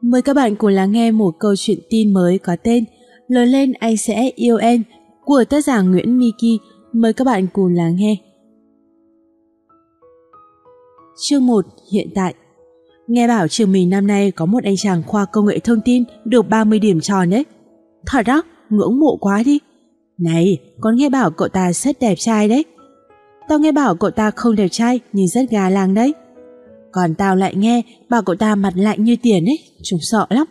Mời các bạn cùng lắng nghe một câu chuyện tin mới có tên Lớn lên anh sẽ yêu em của tác giả Nguyễn Miki. Mời các bạn cùng lắng nghe. Chương 1 hiện tại Nghe bảo trường mình năm nay có một anh chàng khoa công nghệ thông tin được 30 điểm tròn đấy. Thật đó, ngưỡng mộ quá đi. Này, con nghe bảo cậu ta rất đẹp trai đấy. Tao nghe bảo cậu ta không đẹp trai nhưng rất gà làng đấy. Còn tao lại nghe bà cậu ta mặt lạnh như tiền ấy, chúng sợ lắm.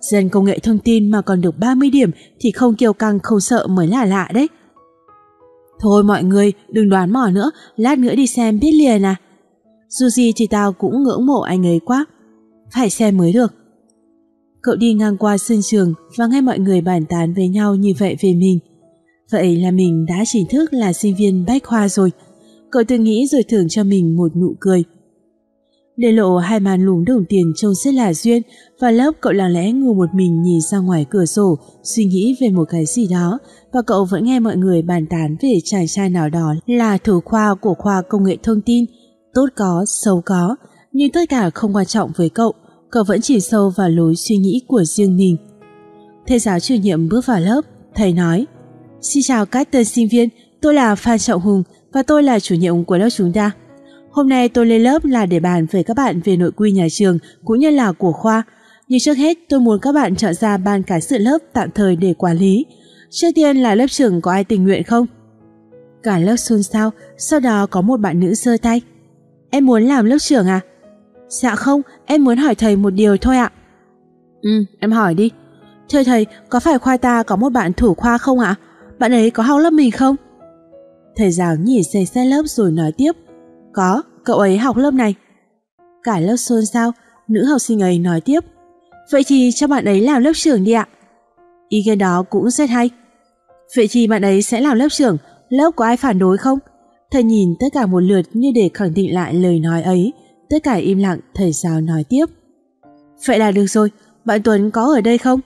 Dân công nghệ thông tin mà còn được 30 điểm thì không kiêu căng không sợ mới là lạ đấy. Thôi mọi người, đừng đoán mò nữa, lát nữa đi xem biết liền à. Dù gì thì tao cũng ngưỡng mộ anh ấy quá. Phải xem mới được. Cậu đi ngang qua sân trường và nghe mọi người bàn tán với nhau như vậy về mình. Vậy là mình đã chính thức là sinh viên bách khoa rồi. Cậu tự nghĩ rồi thưởng cho mình một nụ cười. Để lộ hai màn lùm đồng tiền trông rất là duyên và lớp cậu lặng lẽ ngồi một mình nhìn ra ngoài cửa sổ suy nghĩ về một cái gì đó. Và cậu vẫn nghe mọi người bàn tán về chàng trai nào đó là thủ khoa của khoa công nghệ thông tin. Tốt có, xấu có nhưng tất cả không quan trọng với cậu. Cậu vẫn chỉ sâu vào lối suy nghĩ của riêng mình. Thầy giáo chủ nhiệm bước vào lớp thầy nói Xin chào các tân sinh viên tôi là Phan Trọng Hùng và tôi là chủ nhiệm của lớp chúng ta. Hôm nay tôi lên lớp là để bàn với các bạn về nội quy nhà trường cũng như là của khoa. Nhưng trước hết tôi muốn các bạn chọn ra ban cán sự lớp tạm thời để quản lý. Trước tiên là lớp trưởng có ai tình nguyện không? Cả lớp xôn xao, sau đó có một bạn nữ giơ tay. Em muốn làm lớp trưởng à? Dạ không, em muốn hỏi thầy một điều thôi ạ. Ừ, em hỏi đi. Thưa thầy, có phải khoa ta có một bạn thủ khoa không ạ? Bạn ấy có học lớp mình không? Thầy giáo nhìn xe xe lớp rồi nói tiếp. Có, cậu ấy học lớp này. Cả lớp xôn xao, nữ học sinh ấy nói tiếp. Vậy thì cho bạn ấy làm lớp trưởng đi ạ. Ý kiến đó cũng rất hay. Vậy thì bạn ấy sẽ làm lớp trưởng, lớp có ai phản đối không? Thầy nhìn tất cả một lượt như để khẳng định lại lời nói ấy. Tất cả im lặng, thầy giáo nói tiếp. Vậy là được rồi, bạn Tuấn có ở đây không?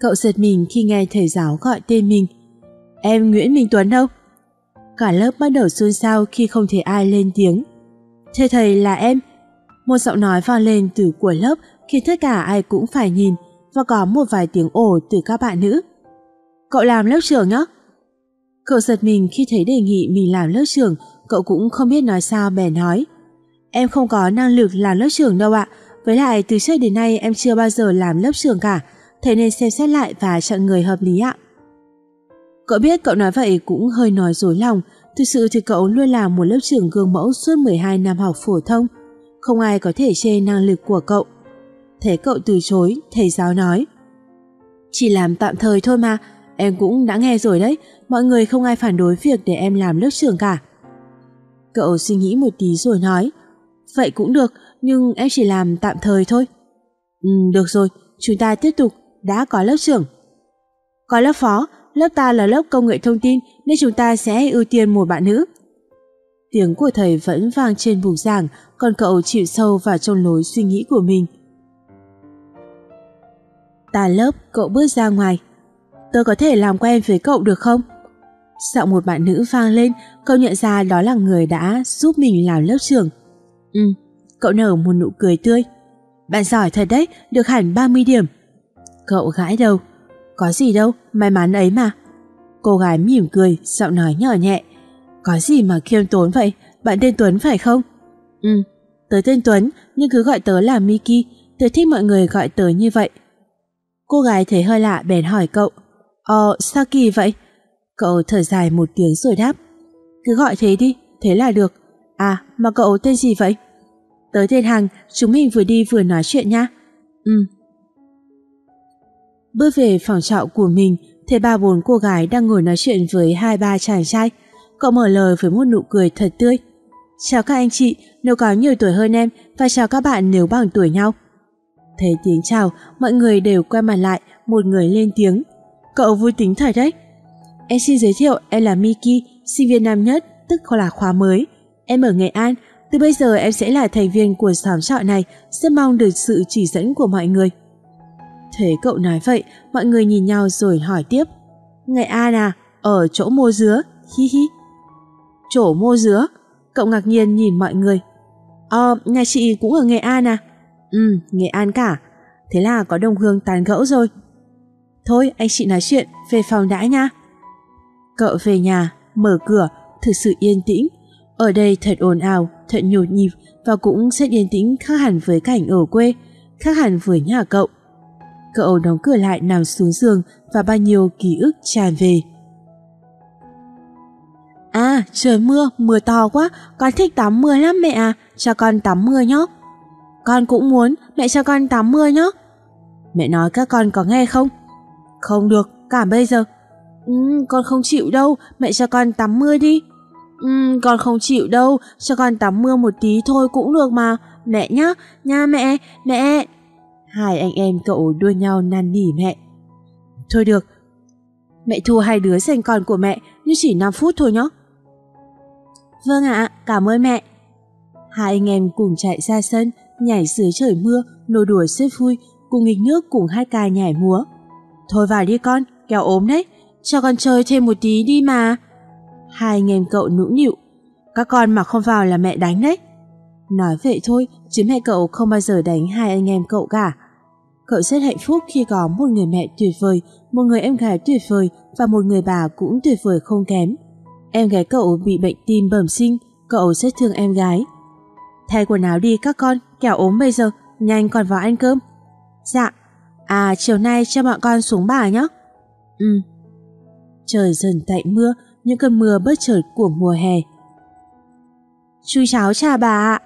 Cậu giật mình khi nghe thầy giáo gọi tên mình. Em Nguyễn Minh Tuấn đâu? Cả lớp bắt đầu xôn xao khi không thể ai lên tiếng. Thưa thầy là em. Một giọng nói vang lên từ của lớp khiến tất cả ai cũng phải nhìn và có một vài tiếng ồ từ các bạn nữ. Cậu làm lớp trưởng nhá. Cậu giật mình khi thấy đề nghị mình làm lớp trưởng, cậu cũng không biết nói sao bè nói. Em không có năng lực làm lớp trưởng đâu ạ, với lại từ trước đến nay em chưa bao giờ làm lớp trưởng cả, thế nên xem xét lại và chọn người hợp lý ạ. Cậu biết cậu nói vậy cũng hơi nói dối lòng, thực sự thì cậu luôn là một lớp trưởng gương mẫu suốt 12 năm học phổ thông, không ai có thể chê năng lực của cậu. Thế cậu từ chối, thầy giáo nói. Chỉ làm tạm thời thôi mà, em cũng đã nghe rồi đấy, mọi người không ai phản đối việc để em làm lớp trưởng cả. Cậu suy nghĩ một tí rồi nói, vậy cũng được, nhưng em chỉ làm tạm thời thôi. Ừ, được rồi, chúng ta tiếp tục, đã có lớp trưởng. Có lớp phó, lớp ta là lớp công nghệ thông tin nên chúng ta sẽ ưu tiên một bạn nữ. Tiếng của thầy vẫn vang trên bục giảng, còn cậu chịu sâu vào trong lối suy nghĩ của mình. Ta lớp, cậu bước ra ngoài. Tôi có thể làm quen với cậu được không? Giọng một bạn nữ vang lên, cậu nhận ra đó là người đã giúp mình làm lớp trưởng. Ừ, cậu nở một nụ cười tươi. Bạn giỏi thật đấy, được hẳn 30 điểm. Cậu gãi đầu. Có gì đâu, may mắn ấy mà. Cô gái mỉm cười, giọng nói nhỏ nhẹ. Có gì mà khiêm tốn vậy, bạn tên Tuấn phải không? Ừ, tớ tên Tuấn, nhưng cứ gọi tớ là Miki, tớ thích mọi người gọi tớ như vậy. Cô gái thấy hơi lạ bèn hỏi cậu. Ờ, sao kỳ vậy? Cậu thở dài một tiếng rồi đáp. Cứ gọi thế đi, thế là được. À, mà cậu tên gì vậy? Tớ tên Hằng, chúng mình vừa đi vừa nói chuyện nha. Ừ, Bước về phòng trọ của mình, thấy ba bốn cô gái đang ngồi nói chuyện với hai ba chàng trai. Cậu mở lời với một nụ cười thật tươi. Chào các anh chị, nếu có nhiều tuổi hơn em và chào các bạn nếu bằng tuổi nhau. Thấy tiếng chào, mọi người đều quay mặt lại, một người lên tiếng. Cậu vui tính thật đấy. Em xin giới thiệu, em là Miki, sinh viên năm nhất, tức là khóa mới. Em ở Nghệ An, từ bây giờ em sẽ là thành viên của xóm trọ này, rất mong được sự chỉ dẫn của mọi người. Thế cậu nói vậy, mọi người nhìn nhau rồi hỏi tiếp. Nghệ An à, ở chỗ mô dứa, hi hi. Chỗ mô dứa? Cậu ngạc nhiên nhìn mọi người. Ờ, nhà chị cũng ở Nghệ An à? Ừ, Nghệ An cả. Thế là có đồng hương tàn gẫu rồi. Thôi, anh chị nói chuyện, về phòng đã nha. Cậu về nhà, mở cửa, thực sự yên tĩnh. Ở đây thật ồn ào, thật nhột nhịp và cũng rất yên tĩnh khác hẳn với cảnh ở quê, khác hẳn với nhà cậu. Cậu đóng cửa lại nằm xuống giường và bao nhiêu ký ức tràn về. À, trời mưa, mưa to quá, con thích tắm mưa lắm mẹ à, cho con tắm mưa nhé. Con cũng muốn, mẹ cho con tắm mưa nhé. Mẹ nói các con có nghe không? Không được, cả bây giờ. Ừ, con không chịu đâu, mẹ cho con tắm mưa đi. Ừ, con không chịu đâu, cho con tắm mưa một tí thôi cũng được mà. Mẹ nhá, nha mẹ, mẹ. Hai anh em cậu đua nhau năn nỉ mẹ. Thôi được, mẹ thua hai đứa dành con của mẹ như chỉ 5 phút thôi nhé. Vâng ạ, cảm ơn mẹ. Hai anh em cùng chạy ra sân, nhảy dưới trời mưa, nô đùa xếp vui, cùng nghịch nước cùng hát ca nhảy múa. Thôi vào đi con, kéo ốm đấy, cho con chơi thêm một tí đi mà. Hai anh em cậu nũng nịu, các con mà không vào là mẹ đánh đấy. Nói vậy thôi, chứ mẹ cậu không bao giờ đánh hai anh em cậu cả. Cậu rất hạnh phúc khi có một người mẹ tuyệt vời, một người em gái tuyệt vời và một người bà cũng tuyệt vời không kém. Em gái cậu bị bệnh tim bẩm sinh, cậu rất thương em gái. Thay quần áo đi các con, kẻo ốm bây giờ, nhanh còn vào ăn cơm. Dạ, à chiều nay cho bọn con xuống bà nhé. Ừ. Trời dần tạnh mưa, những cơn mưa bất chợt của mùa hè. Chú cháu chào bà ạ.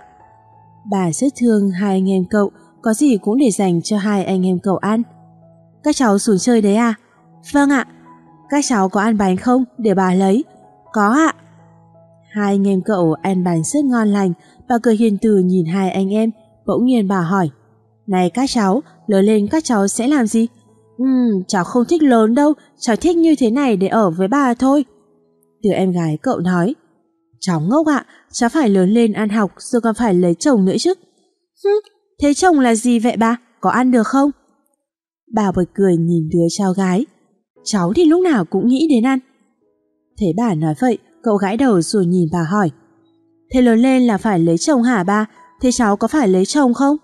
Bà rất thương hai anh em cậu, có gì cũng để dành cho hai anh em cậu ăn. Các cháu xuống chơi đấy à? Vâng ạ. Các cháu có ăn bánh không? Để bà lấy. Có ạ. Hai anh em cậu ăn bánh rất ngon lành, bà cười hiền từ nhìn hai anh em, bỗng nhiên bà hỏi. Này các cháu, lớn lên các cháu sẽ làm gì? Ừm, cháu không thích lớn đâu, cháu thích như thế này để ở với bà thôi. Từ em gái cậu nói. Cháu ngốc ạ, cháu phải lớn lên ăn học rồi còn phải lấy chồng nữa chứ. Hứ, thế chồng là gì vậy bà? Có ăn được không? Bà bật cười nhìn đứa cháu gái. Cháu thì lúc nào cũng nghĩ đến ăn. Thế bà nói vậy, cậu gãi đầu rồi nhìn bà hỏi. Thế lớn lên là phải lấy chồng hả ba? Thế cháu có phải lấy chồng không?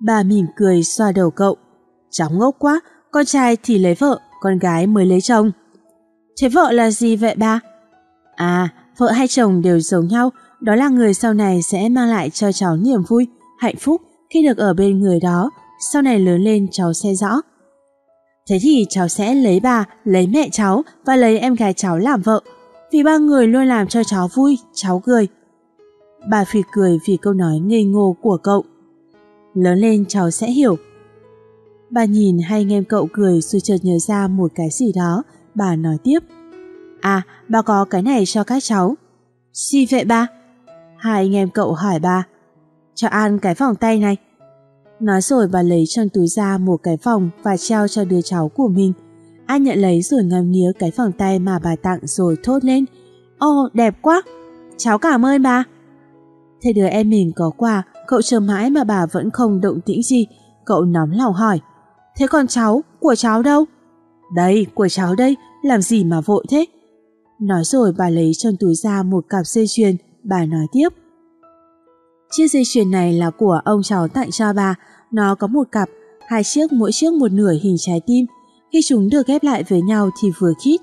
Bà mỉm cười xoa đầu cậu. Cháu ngốc quá, con trai thì lấy vợ, con gái mới lấy chồng. Thế vợ là gì vậy ba? À, vợ hay chồng đều giống nhau, đó là người sau này sẽ mang lại cho cháu niềm vui, hạnh phúc khi được ở bên người đó, sau này lớn lên cháu sẽ rõ. Thế thì cháu sẽ lấy bà, lấy mẹ cháu và lấy em gái cháu làm vợ. Vì ba người luôn làm cho cháu vui, cháu cười. Bà phì cười vì câu nói ngây ngô của cậu. Lớn lên cháu sẽ hiểu. Bà nhìn hai anh em cậu cười rồi chợt nhớ ra một cái gì đó, bà nói tiếp. À, bà có cái này cho các cháu. Gì vậy ba? Hai anh em cậu hỏi bà. Cho An cái vòng tay này. Nói rồi bà lấy trong túi ra một cái vòng và trao cho đứa cháu của mình. An nhận lấy rồi ngắm nghía cái vòng tay mà bà tặng rồi thốt lên. Ồ, đẹp quá! Cháu cảm ơn bà. Thấy đứa em mình có quà, cậu chờ mãi mà bà vẫn không động tĩnh gì. Cậu nóng lòng hỏi. Thế còn cháu, của cháu đâu? Đây, của cháu đây, làm gì mà vội thế? Nói rồi bà lấy trong túi ra một cặp dây chuyền, bà nói tiếp. Chiếc dây chuyền này là của ông cháu tặng cho bà, nó có một cặp, hai chiếc mỗi chiếc một nửa hình trái tim. Khi chúng được ghép lại với nhau thì vừa khít.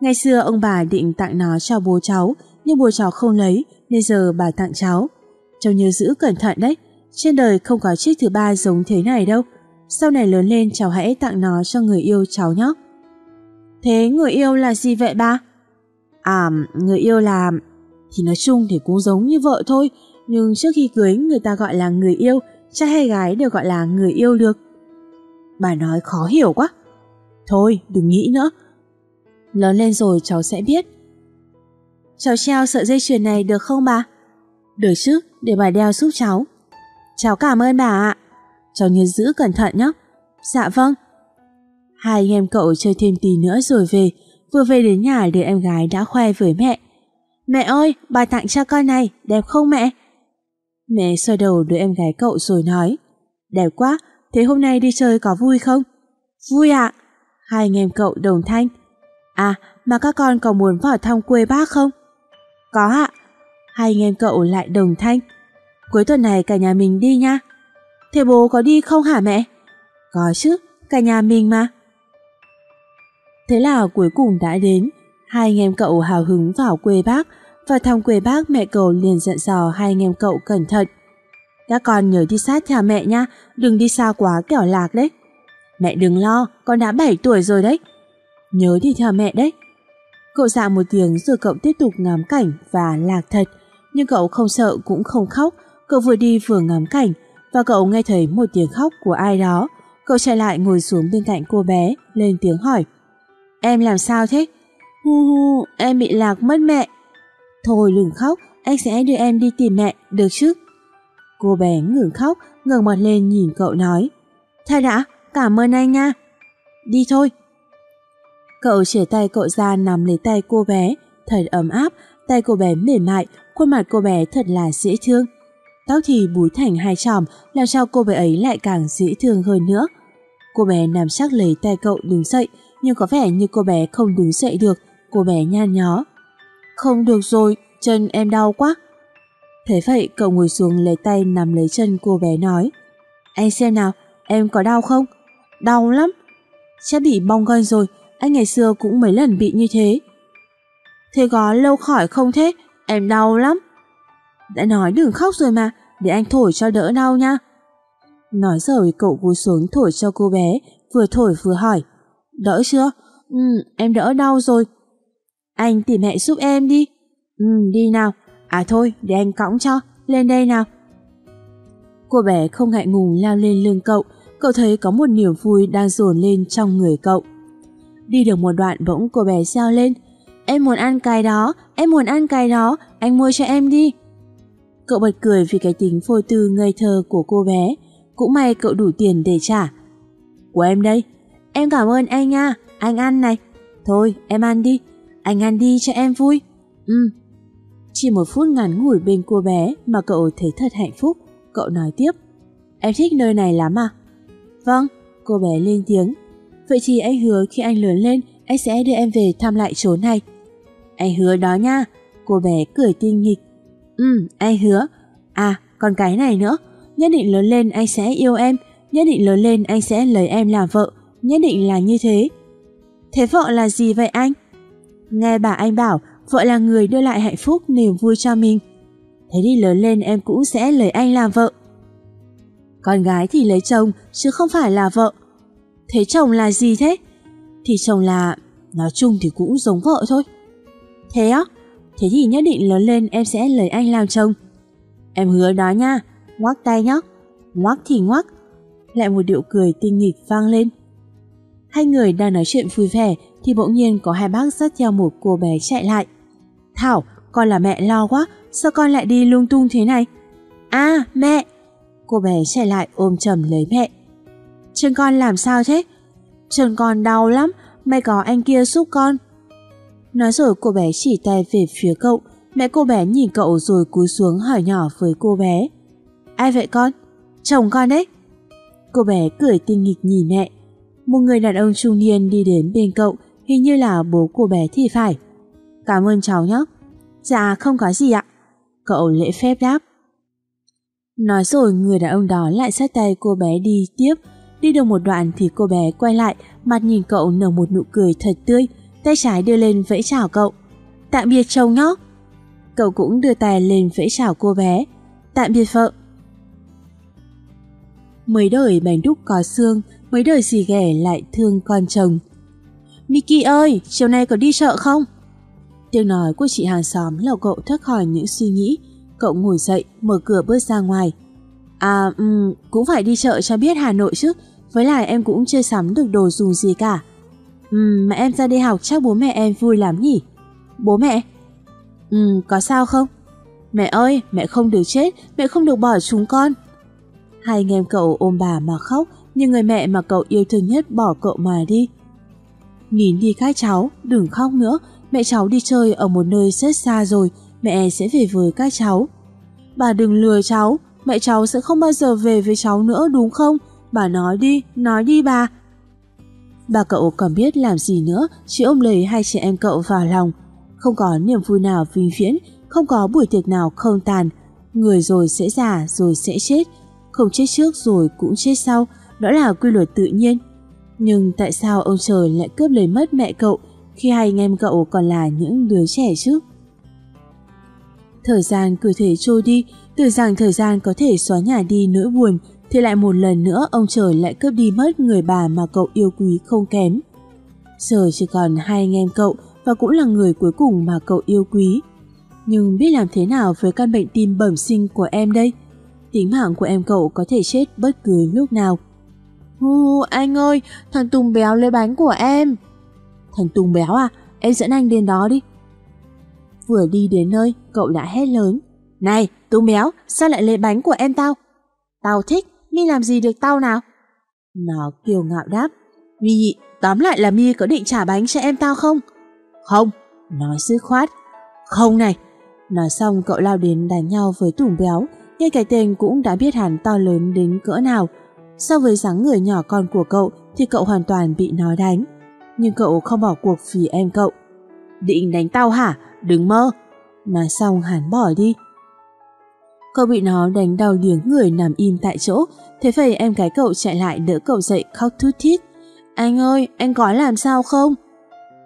Ngày xưa ông bà định tặng nó cho bố cháu, nhưng bố cháu không lấy nên giờ bà tặng cháu. Cháu nhớ giữ cẩn thận đấy, trên đời không có chiếc thứ ba giống thế này đâu. Sau này lớn lên cháu hãy tặng nó cho người yêu cháu nhé. Thế người yêu là gì vậy ba? À, người yêu là... Thì nói chung thì cũng giống như vợ thôi, nhưng trước khi cưới người ta gọi là người yêu, trai hay gái đều gọi là người yêu được. Bà nói khó hiểu quá. Thôi, đừng nghĩ nữa. Lớn lên rồi cháu sẽ biết. Cháu treo sợi dây chuyền này được không bà? Được chứ, để bà đeo giúp cháu. Cháu cảm ơn bà ạ. Cháu nhớ giữ cẩn thận nhé. Dạ vâng. Hai anh em cậu chơi thêm tí nữa rồi về. Vừa về đến nhà đứa em gái đã khoe với mẹ. Mẹ ơi, bà tặng cho con này, đẹp không mẹ? Mẹ xoay đầu đứa em gái cậu rồi nói Đẹp quá, thế hôm nay đi chơi có vui không? Vui ạ Hai anh em cậu đồng thanh À, mà các con có muốn vào thăm quê bác không? Có ạ Hai anh em cậu lại đồng thanh Cuối tuần này cả nhà mình đi nha Thế bố có đi không hả mẹ? Có chứ, cả nhà mình mà. Thế là cuối cùng đã đến, hai anh em cậu hào hứng vào quê bác, vào thăm quê bác mẹ cậu liền dặn dò hai anh em cậu cẩn thận. Các con nhớ đi sát theo mẹ nha, đừng đi xa quá kẻo lạc đấy. Mẹ đừng lo, con đã 7 tuổi rồi đấy. Nhớ đi theo mẹ đấy. Cậu dạ một tiếng rồi cậu tiếp tục ngắm cảnh và lạc thật. Nhưng cậu không sợ cũng không khóc, cậu vừa đi vừa ngắm cảnh và cậu nghe thấy một tiếng khóc của ai đó. Cậu chạy lại ngồi xuống bên cạnh cô bé, lên tiếng hỏi. Em làm sao thế? Hu hu, em bị lạc mất mẹ. Thôi đừng khóc, anh sẽ đưa em đi tìm mẹ, được chứ? Cô bé ngừng khóc, ngẩng mặt lên nhìn cậu nói. Thay đã, cảm ơn anh nha. Đi thôi. Cậu chia tay cậu ra nắm lấy tay cô bé, thật ấm áp, tay cô bé mềm mại, khuôn mặt cô bé thật là dễ thương. Tóc thì búi thành hai chòm, làm sao cô bé ấy lại càng dễ thương hơn nữa. Cô bé nắm chắc lấy tay cậu đứng dậy, nhưng có vẻ như cô bé không đứng dậy được, cô bé nhan nhó. Không được rồi, chân em đau quá. Thế vậy cậu ngồi xuống lấy tay nắm lấy chân cô bé nói Anh xem nào, em có đau không? Đau lắm. Chắc bị bong gân rồi, anh ngày xưa cũng mấy lần bị như thế. Thế có lâu khỏi không thế? Em đau lắm. Đã nói đừng khóc rồi mà, để anh thổi cho đỡ đau nha. Nói rồi cậu cúi xuống thổi cho cô bé, vừa thổi vừa hỏi. Đỡ chưa? Ừ, em đỡ đau rồi. Anh tìm mẹ giúp em đi. Ừ, đi nào. À thôi, để anh cõng cho, lên đây nào. Cô bé không ngại ngùng leo lên lưng cậu, cậu thấy có một niềm vui đang dồn lên trong người cậu. Đi được một đoạn bỗng cô bé reo lên, em muốn ăn cái đó, em muốn ăn cái đó, anh mua cho em đi. Cậu bật cười vì cái tính phôi tư ngây thơ của cô bé, cũng may cậu đủ tiền để trả. Của em đây, em cảm ơn anh nha, anh ăn này. Thôi, em ăn đi, anh ăn đi cho em vui. Ừ, chỉ một phút ngắn ngủi bên cô bé mà cậu thấy thật hạnh phúc. Cậu nói tiếp. Em thích nơi này lắm à? Vâng, cô bé lên tiếng. Vậy thì anh hứa khi anh lớn lên, anh sẽ đưa em về thăm lại chỗ này. Anh hứa đó nha. Cô bé cười tinh nghịch. Ừ, anh hứa. À, còn cái này nữa. Nhất định lớn lên anh sẽ yêu em. Nhất định lớn lên anh sẽ lấy em làm vợ. Nhất định là như thế. Thế vợ là gì vậy anh? Nghe bà anh bảo vợ là người đưa lại hạnh phúc niềm vui cho mình. Thế đi lớn lên em cũng sẽ lấy anh làm vợ. Con gái thì lấy chồng chứ không phải là vợ. Thế chồng là gì thế? Thì chồng là... nói chung thì cũng giống vợ thôi. Thế á? Thế thì nhất định lớn lên em sẽ lấy anh làm chồng. Em hứa đó nha, ngoắc tay nhóc. Ngoắc thì ngoắc. Lại một điệu cười tinh nghịch vang lên. Hai người đang nói chuyện vui vẻ thì bỗng nhiên có hai bác dắt theo một cô bé chạy lại. Thảo, con là mẹ lo quá, sao con lại đi lung tung thế này? À, mẹ! Cô bé chạy lại ôm chầm lấy mẹ. Chân con làm sao thế? Chân con đau lắm, may có anh kia giúp con. Nói rồi cô bé chỉ tay về phía cậu, mẹ cô bé nhìn cậu rồi cúi xuống hỏi nhỏ với cô bé. Ai vậy con? Chồng con đấy. Cô bé cười tinh nghịch nhìn mẹ. Một người đàn ông trung niên đi đến bên cậu, hình như là bố của bé thì phải. Cảm ơn cháu nhé. Dạ không có gì ạ. Cậu lễ phép đáp. Nói rồi người đàn ông đó lại sát tay cô bé đi tiếp. Đi được một đoạn thì cô bé quay lại, mặt nhìn cậu nở một nụ cười thật tươi, tay trái đưa lên vẫy chào cậu. Tạm biệt chồng nhóc. Cậu cũng đưa tay lên vẫy chào cô bé. Tạm biệt vợ. Mấy đời bánh đúc có xương, mấy đời gì ghẻ lại thương con chồng. Mickey ơi, chiều nay có đi chợ không? Tiếng nói của chị hàng xóm lầu cậu thoát khỏi những suy nghĩ. Cậu ngồi dậy, mở cửa bước ra ngoài. À, um, cũng phải đi chợ cho biết Hà Nội chứ. Với lại em cũng chưa sắm được đồ dùng gì cả. Um, mà em ra đi học chắc bố mẹ em vui lắm nhỉ? Bố mẹ? Um, có sao không? Mẹ ơi, mẹ không được chết, mẹ không được bỏ chúng con. Hai anh em cậu ôm bà mà khóc, nhưng người mẹ mà cậu yêu thương nhất bỏ cậu mà đi. Nín đi các cháu, đừng khóc nữa, mẹ cháu đi chơi ở một nơi rất xa rồi, mẹ sẽ về với các cháu. Bà đừng lừa cháu, mẹ cháu sẽ không bao giờ về với cháu nữa đúng không? Bà nói đi, nói đi bà. Bà cậu còn biết làm gì nữa, chỉ ôm lấy hai chị em cậu vào lòng. Không có niềm vui nào vinh viễn, không có buổi tiệc nào không tàn. Người rồi sẽ già, rồi sẽ chết. không chết trước rồi cũng chết sau, đó là quy luật tự nhiên. Nhưng tại sao ông trời lại cướp lấy mất mẹ cậu khi hai anh em cậu còn là những đứa trẻ chứ? Thời gian cứ thế trôi đi, tưởng rằng thời gian có thể xóa nhả đi nỗi buồn, thì lại một lần nữa ông trời lại cướp đi mất người bà mà cậu yêu quý không kém. Giờ chỉ còn hai anh em cậu và cũng là người cuối cùng mà cậu yêu quý. Nhưng biết làm thế nào với căn bệnh tim bẩm sinh của em đây? Tính mạng của em cậu có thể chết bất cứ lúc nào. Hù, anh ơi, thằng Tùng béo lấy bánh của em. Thằng Tùng béo à, em dẫn anh đến đó đi. Vừa đi đến nơi, cậu đã hét lớn. Này, Tùng béo, sao lại lấy bánh của em tao? Tao thích, mi làm gì được tao nào? Nó kiều ngạo đáp. Mi, tóm lại là mi có định trả bánh cho em tao không? Không, nói dứt khoát. Không này. Nói xong cậu lao đến đánh nhau với Tùng béo, ngay cái tên cũng đã biết hẳn to lớn đến cỡ nào. So với dáng người nhỏ con của cậu thì cậu hoàn toàn bị nó đánh. Nhưng cậu không bỏ cuộc vì em cậu. Định đánh tao hả? Đừng mơ. Nói xong hắn bỏ đi. Cậu bị nó đánh đau điếng người nằm im tại chỗ, thế vậy em gái cậu chạy lại đỡ cậu dậy khóc thút thít. Anh ơi, anh có làm sao không?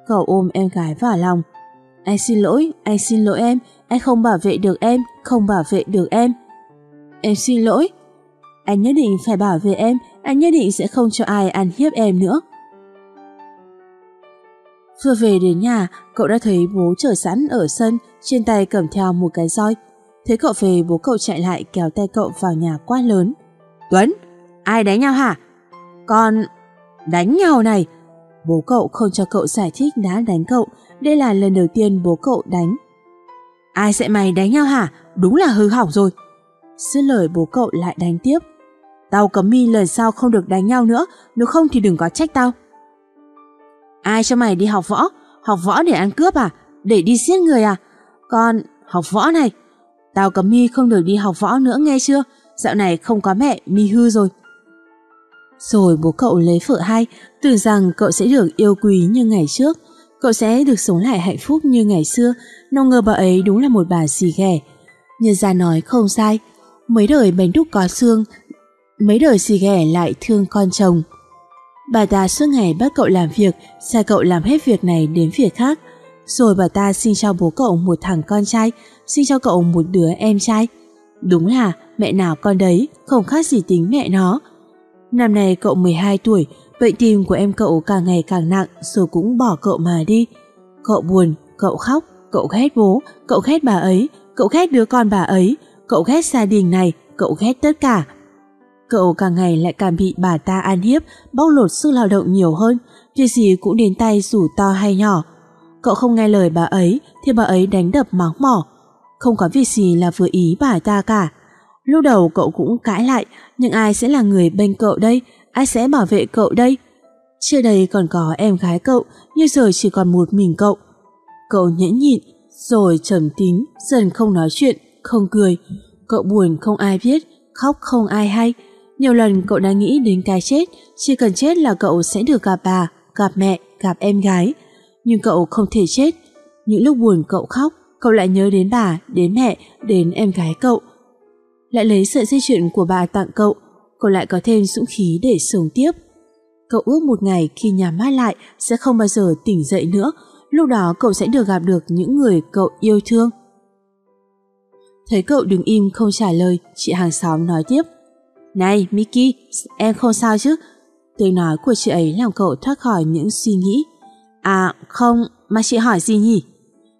Cậu ôm em gái vào lòng. Anh xin lỗi, anh xin lỗi em, anh không bảo vệ được em, không bảo vệ được em. Em xin lỗi. Anh nhất định phải bảo vệ em, anh nhất định sẽ không cho ai ăn hiếp em nữa. Vừa về đến nhà, cậu đã thấy bố chờ sẵn ở sân, trên tay cầm theo một cái roi. Thấy cậu về, bố cậu chạy lại kéo tay cậu vào nhà quá lớn. Tuấn, ai đánh nhau hả? Con... đánh nhau này. Bố cậu không cho cậu giải thích đã đánh cậu, đây là lần đầu tiên bố cậu đánh. Ai sẽ mày đánh nhau hả? Đúng là hư hỏng rồi. Sư lời bố cậu lại đánh tiếp. Tao cấm mi lần sau không được đánh nhau nữa, nếu không thì đừng có trách tao. Ai cho mày đi học võ? Học võ để ăn cướp à? Để đi giết người à? Con, học võ này. Tao cấm mi không được đi học võ nữa nghe chưa? Dạo này không có mẹ, mi hư rồi. Rồi bố cậu lấy vợ hai, tưởng rằng cậu sẽ được yêu quý như ngày trước. Cậu sẽ được sống lại hạnh phúc như ngày xưa, nào ngờ bà ấy đúng là một bà xì ghẻ. Nhân gia nói không sai, mấy đời bánh đúc có xương, mấy đời xì ghẻ lại thương con chồng. Bà ta suốt ngày bắt cậu làm việc, sai cậu làm hết việc này đến việc khác. Rồi bà ta xin cho bố cậu một thằng con trai, xin cho cậu một đứa em trai. Đúng là mẹ nào con đấy, không khác gì tính mẹ nó. Năm nay cậu 12 tuổi, bệnh tim của em cậu càng ngày càng nặng rồi cũng bỏ cậu mà đi. Cậu buồn, cậu khóc, cậu ghét bố, cậu ghét bà ấy, cậu ghét đứa con bà ấy, cậu ghét gia đình này, cậu ghét tất cả. Cậu càng ngày lại càng bị bà ta an hiếp, bóc lột sức lao động nhiều hơn, việc gì cũng đến tay dù to hay nhỏ. Cậu không nghe lời bà ấy thì bà ấy đánh đập mắng mỏ. Không có việc gì là vừa ý bà ta cả. Lúc đầu cậu cũng cãi lại, nhưng ai sẽ là người bên cậu đây? Ai sẽ bảo vệ cậu đây? Trước đây còn có em gái cậu, nhưng giờ chỉ còn một mình cậu. Cậu nhẫn nhịn, rồi trầm tính, dần không nói chuyện, không cười. Cậu buồn không ai biết, khóc không ai hay. Nhiều lần cậu đã nghĩ đến cái chết, chỉ cần chết là cậu sẽ được gặp bà, gặp mẹ, gặp em gái. Nhưng cậu không thể chết. Những lúc buồn cậu khóc, cậu lại nhớ đến bà, đến mẹ, đến em gái cậu. Lại lấy sợi dây chuyền của bà tặng cậu, cậu lại có thêm dũng khí để sống tiếp. Cậu ước một ngày khi nhà mát lại sẽ không bao giờ tỉnh dậy nữa, lúc đó cậu sẽ được gặp được những người cậu yêu thương. Thấy cậu đứng im không trả lời, chị hàng xóm nói tiếp. Này Mickey, em không sao chứ? Tiếng nói của chị ấy làm cậu thoát khỏi những suy nghĩ. À không, mà chị hỏi gì nhỉ?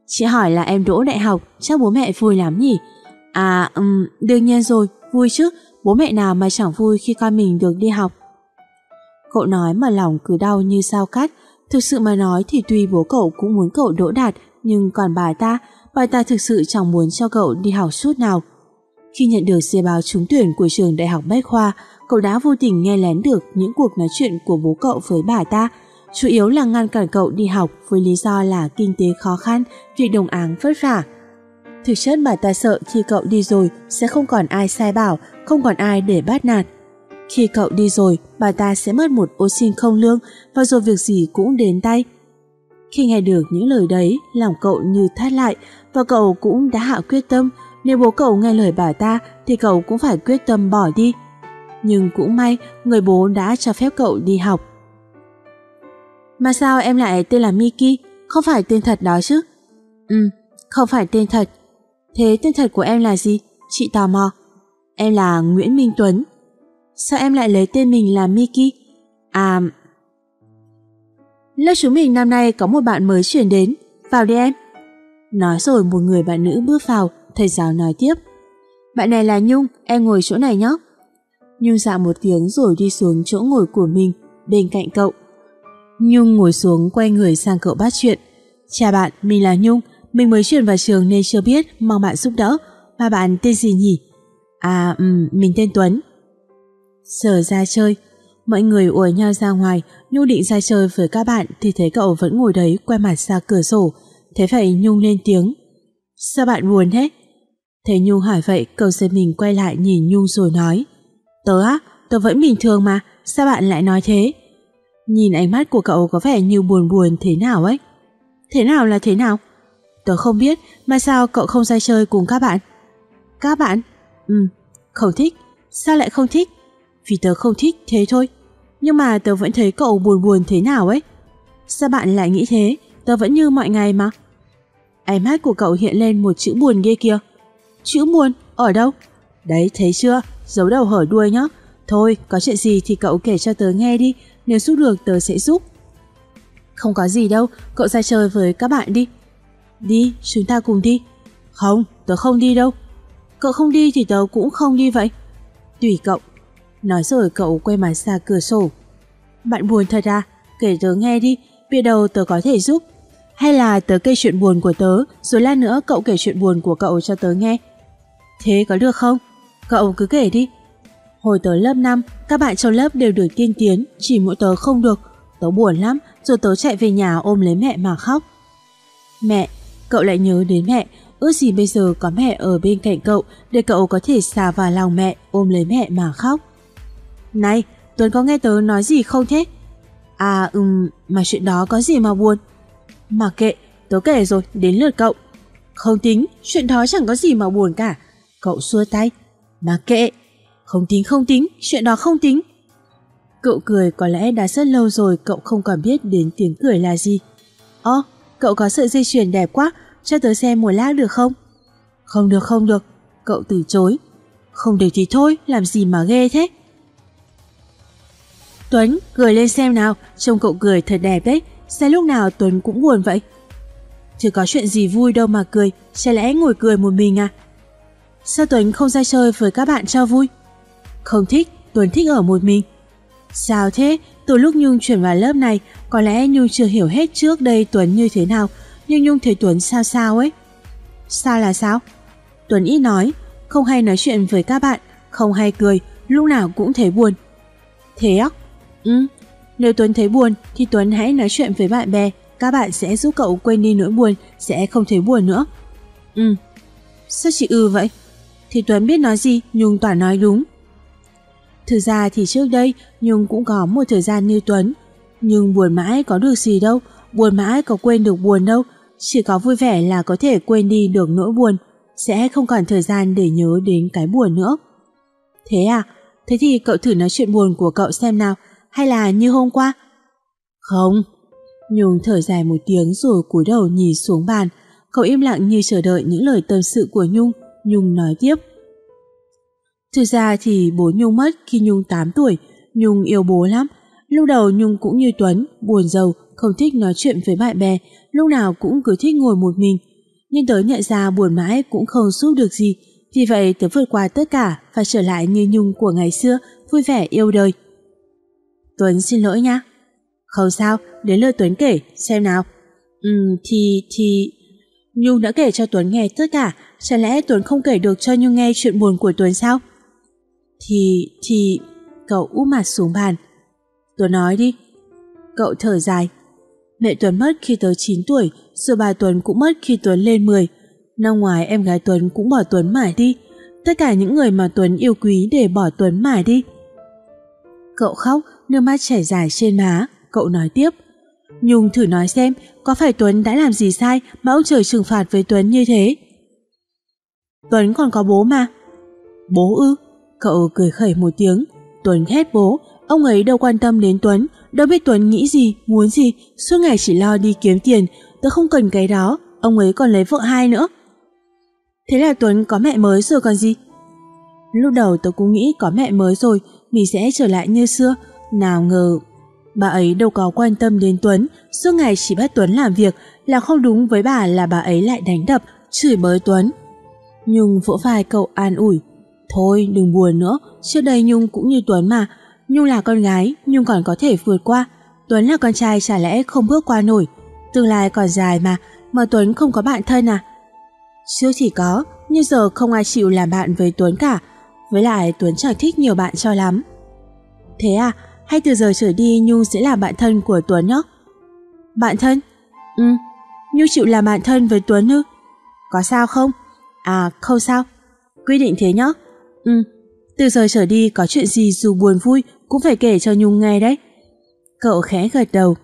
Chị hỏi là em đỗ đại học, chắc bố mẹ vui lắm nhỉ? À, um, đương nhiên rồi, vui chứ, bố mẹ nào mà chẳng vui khi con mình được đi học. Cậu nói mà lòng cứ đau như sao cắt, thực sự mà nói thì tuy bố cậu cũng muốn cậu đỗ đạt, nhưng còn bà ta, bà ta thực sự chẳng muốn cho cậu đi học suốt nào. Khi nhận được xe báo trúng tuyển của trường Đại học Bách Khoa, cậu đã vô tình nghe lén được những cuộc nói chuyện của bố cậu với bà ta, chủ yếu là ngăn cản cậu đi học với lý do là kinh tế khó khăn, việc đồng áng vất vả. Thực chất bà ta sợ khi cậu đi rồi sẽ không còn ai sai bảo, không còn ai để bắt nạt. Khi cậu đi rồi, bà ta sẽ mất một ô xin không lương và rồi việc gì cũng đến tay. Khi nghe được những lời đấy, lòng cậu như thắt lại và cậu cũng đã hạ quyết tâm nếu bố cậu nghe lời bà ta thì cậu cũng phải quyết tâm bỏ đi. nhưng cũng may người bố đã cho phép cậu đi học. Mà sao em lại tên là Miki, không phải tên thật đó chứ? Ừ, không phải tên thật. Thế tên thật của em là gì? Chị tò mò. Em là Nguyễn Minh Tuấn. Sao em lại lấy tên mình là Miki? À... Lớp chúng mình năm nay có một bạn mới chuyển đến. Vào đi em. Nói rồi một người bạn nữ bước vào, thầy giáo nói tiếp. Bạn này là Nhung, em ngồi chỗ này nhé. Nhung dạ một tiếng rồi đi xuống chỗ ngồi của mình, bên cạnh cậu. Nhung ngồi xuống quay người sang cậu bắt chuyện. Chào bạn, mình là Nhung, mình mới chuyển vào trường nên chưa biết, mong bạn giúp đỡ. Mà bạn tên gì nhỉ? À, um, mình tên Tuấn. Giờ ra chơi, mọi người ùa nhau ra ngoài, Nhung định ra chơi với các bạn thì thấy cậu vẫn ngồi đấy quay mặt ra cửa sổ. Thế vậy Nhung lên tiếng. Sao bạn buồn thế? Thấy Nhung hỏi vậy, cậu giật mình quay lại nhìn Nhung rồi nói. Tớ á, tớ vẫn bình thường mà, sao bạn lại nói thế? Nhìn ánh mắt của cậu có vẻ như buồn buồn thế nào ấy. Thế nào là thế nào? Tớ không biết, mà sao cậu không ra chơi cùng các bạn? Các bạn? Ừ, không thích. Sao lại không thích? Vì tớ không thích thế thôi. Nhưng mà tớ vẫn thấy cậu buồn buồn thế nào ấy. Sao bạn lại nghĩ thế? Tớ vẫn như mọi ngày mà. Ánh mắt của cậu hiện lên một chữ buồn ghê kia. Chữ buồn? Ở đâu? Đấy, thấy chưa? Giấu đầu hở đuôi nhá. Thôi, có chuyện gì thì cậu kể cho tớ nghe đi. Nếu giúp được tớ sẽ giúp. Không có gì đâu, cậu ra chơi với các bạn đi. Đi, chúng ta cùng đi. Không, tớ không đi đâu. Cậu không đi thì tớ cũng không đi vậy. Tùy cậu. Nói rồi cậu quay mặt ra cửa sổ. Bạn buồn thật à? Kể tớ nghe đi, biết đâu tớ có thể giúp. Hay là tớ kể chuyện buồn của tớ, rồi lát nữa cậu kể chuyện buồn của cậu cho tớ nghe. Thế có được không? Cậu cứ kể đi. Hồi tớ lớp 5, các bạn trong lớp đều được tiên tiến, chỉ mỗi tớ không được. Tớ buồn lắm, rồi tớ chạy về nhà ôm lấy mẹ mà khóc. Mẹ, cậu lại nhớ đến mẹ, ước gì bây giờ có mẹ ở bên cạnh cậu để cậu có thể xà vào lòng mẹ, ôm lấy mẹ mà khóc. Này, Tuấn có nghe tớ nói gì không thế? À ừm, mà chuyện đó có gì mà buồn? Mà kệ, tớ kể rồi, đến lượt cậu. Không tính, chuyện đó chẳng có gì mà buồn cả. Cậu xua tay. Mà kệ, không tính không tính, chuyện đó không tính. Cậu cười có lẽ đã rất lâu rồi cậu không còn biết đến tiếng cười là gì. Ơ, cậu có sợi dây chuyền đẹp quá, cho tớ xem một lát được không? Không được không được, cậu từ chối. Không được thì thôi, làm gì mà ghê thế? Tuấn, cười lên xem nào, trông cậu cười thật đẹp đấy, sao lúc nào Tuấn cũng buồn vậy? Chứ có chuyện gì vui đâu mà cười, chả lẽ ngồi cười một mình à? Sao Tuấn không ra chơi với các bạn cho vui? Không thích, Tuấn thích ở một mình. Sao thế? Từ lúc Nhung chuyển vào lớp này, có lẽ Nhung chưa hiểu hết trước đây Tuấn như thế nào, nhưng Nhung thấy Tuấn sao sao ấy. Sao là sao? Tuấn ít nói, không hay nói chuyện với các bạn, không hay cười, lúc nào cũng thấy buồn. Thế á? Ừ, nếu Tuấn thấy buồn thì Tuấn hãy nói chuyện với bạn bè, các bạn sẽ giúp cậu quên đi nỗi buồn, sẽ không thấy buồn nữa. Ừ, sao chị ư vậy? Thì Tuấn biết nói gì, Nhung toàn nói đúng. Thực ra thì trước đây Nhung cũng có một thời gian như Tuấn, nhưng buồn mãi có được gì đâu, buồn mãi có quên được buồn đâu, chỉ có vui vẻ là có thể quên đi được nỗi buồn, sẽ không còn thời gian để nhớ đến cái buồn nữa. Thế à, thế thì cậu thử nói chuyện buồn của cậu xem nào, hay là như hôm qua? Không. Nhung thở dài một tiếng rồi cúi đầu nhìn xuống bàn. Cậu im lặng như chờ đợi những lời tâm sự của Nhung. Nhung nói tiếp. Thực ra thì bố Nhung mất khi Nhung 8 tuổi. Nhung yêu bố lắm. Lúc đầu Nhung cũng như Tuấn, buồn giàu, không thích nói chuyện với bạn bè, lúc nào cũng cứ thích ngồi một mình. Nhưng tớ nhận ra buồn mãi cũng không giúp được gì. Vì vậy tớ vượt qua tất cả và trở lại như Nhung của ngày xưa, vui vẻ yêu đời. Tuấn xin lỗi nha. Không sao, đến lượt Tuấn kể, xem nào. Ừ, thì, thì... Nhung đã kể cho Tuấn nghe tất cả, chẳng lẽ Tuấn không kể được cho Nhung nghe chuyện buồn của Tuấn sao? Thì, thì... Cậu úp mặt xuống bàn. Tuấn nói đi. Cậu thở dài. Mẹ Tuấn mất khi tới 9 tuổi, rồi bà Tuấn cũng mất khi Tuấn lên 10. Năm ngoài em gái Tuấn cũng bỏ Tuấn mãi đi. Tất cả những người mà Tuấn yêu quý để bỏ Tuấn mãi đi. Cậu khóc, nước mắt chảy dài trên má, cậu nói tiếp. Nhung thử nói xem, có phải Tuấn đã làm gì sai mà ông trời trừng phạt với Tuấn như thế? Tuấn còn có bố mà. Bố ư? Cậu cười khẩy một tiếng. Tuấn ghét bố, ông ấy đâu quan tâm đến Tuấn, đâu biết Tuấn nghĩ gì, muốn gì, suốt ngày chỉ lo đi kiếm tiền, tớ không cần cái đó, ông ấy còn lấy vợ hai nữa. Thế là Tuấn có mẹ mới rồi còn gì? Lúc đầu tớ cũng nghĩ có mẹ mới rồi, mình sẽ trở lại như xưa, nào ngờ bà ấy đâu có quan tâm đến Tuấn, suốt ngày chỉ bắt Tuấn làm việc, là không đúng với bà là bà ấy lại đánh đập, chửi bới Tuấn. Nhung vỗ vai cậu an ủi, thôi đừng buồn nữa, trước đây Nhung cũng như Tuấn mà, Nhung là con gái, Nhung còn có thể vượt qua, Tuấn là con trai chả lẽ không bước qua nổi, tương lai còn dài mà, mà Tuấn không có bạn thân à? Trước thì có, nhưng giờ không ai chịu làm bạn với Tuấn cả, với lại Tuấn chẳng thích nhiều bạn cho lắm. Thế à, hay từ giờ trở đi Nhung sẽ là bạn thân của Tuấn nhé? Bạn thân? Ừ, Nhung chịu là bạn thân với Tuấn ư? Có sao không? À, không sao. Quy định thế nhé. Ừ, từ giờ trở đi có chuyện gì dù buồn vui cũng phải kể cho Nhung nghe đấy. Cậu khẽ gật đầu.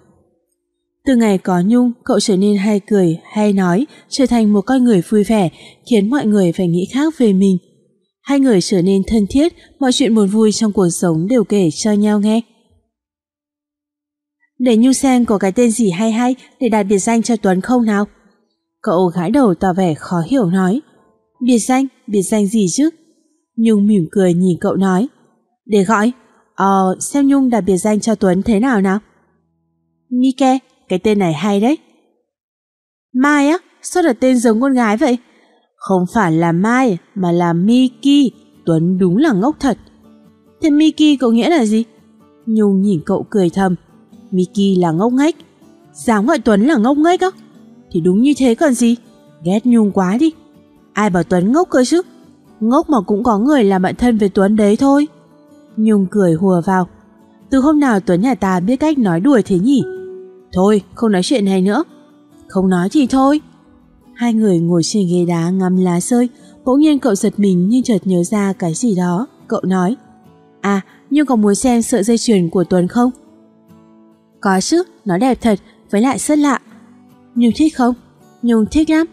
Từ ngày có Nhung, cậu trở nên hay cười, hay nói, trở thành một con người vui vẻ, khiến mọi người phải nghĩ khác về mình. Hai người trở nên thân thiết, mọi chuyện buồn vui trong cuộc sống đều kể cho nhau nghe. Để Nhung xem có cái tên gì hay hay để đặt biệt danh cho Tuấn không nào? Cậu gãi đầu tỏ vẻ khó hiểu nói. Biệt danh, biệt danh gì chứ? Nhung mỉm cười nhìn cậu nói. Để gọi, ờ, xem Nhung đặt biệt danh cho Tuấn thế nào nào? Mike, cái tên này hay đấy. Mai á, sao đặt tên giống con gái vậy? Không phải là Mai, mà là Miki, Tuấn đúng là ngốc thật. Thế Miki có nghĩa là gì? Nhung nhìn cậu cười thầm. Miki là ngốc nghếch. Dám gọi Tuấn là ngốc nghếch á? Thì đúng như thế còn gì? Ghét Nhung quá đi. Ai bảo Tuấn ngốc cơ chứ? Ngốc mà cũng có người làm bạn thân với Tuấn đấy thôi. Nhung cười hùa vào. Từ hôm nào Tuấn nhà ta biết cách nói đùa thế nhỉ? Thôi, không nói chuyện này nữa. Không nói thì thôi. Hai người ngồi trên ghế đá ngắm lá rơi, bỗng nhiên cậu giật mình nhưng chợt nhớ ra cái gì đó. Cậu nói, à, nhưng có muốn xem sợi dây chuyền của Tuấn không? Có chứ, nó đẹp thật, với lại rất lạ. Nhung thích không? Nhung thích lắm.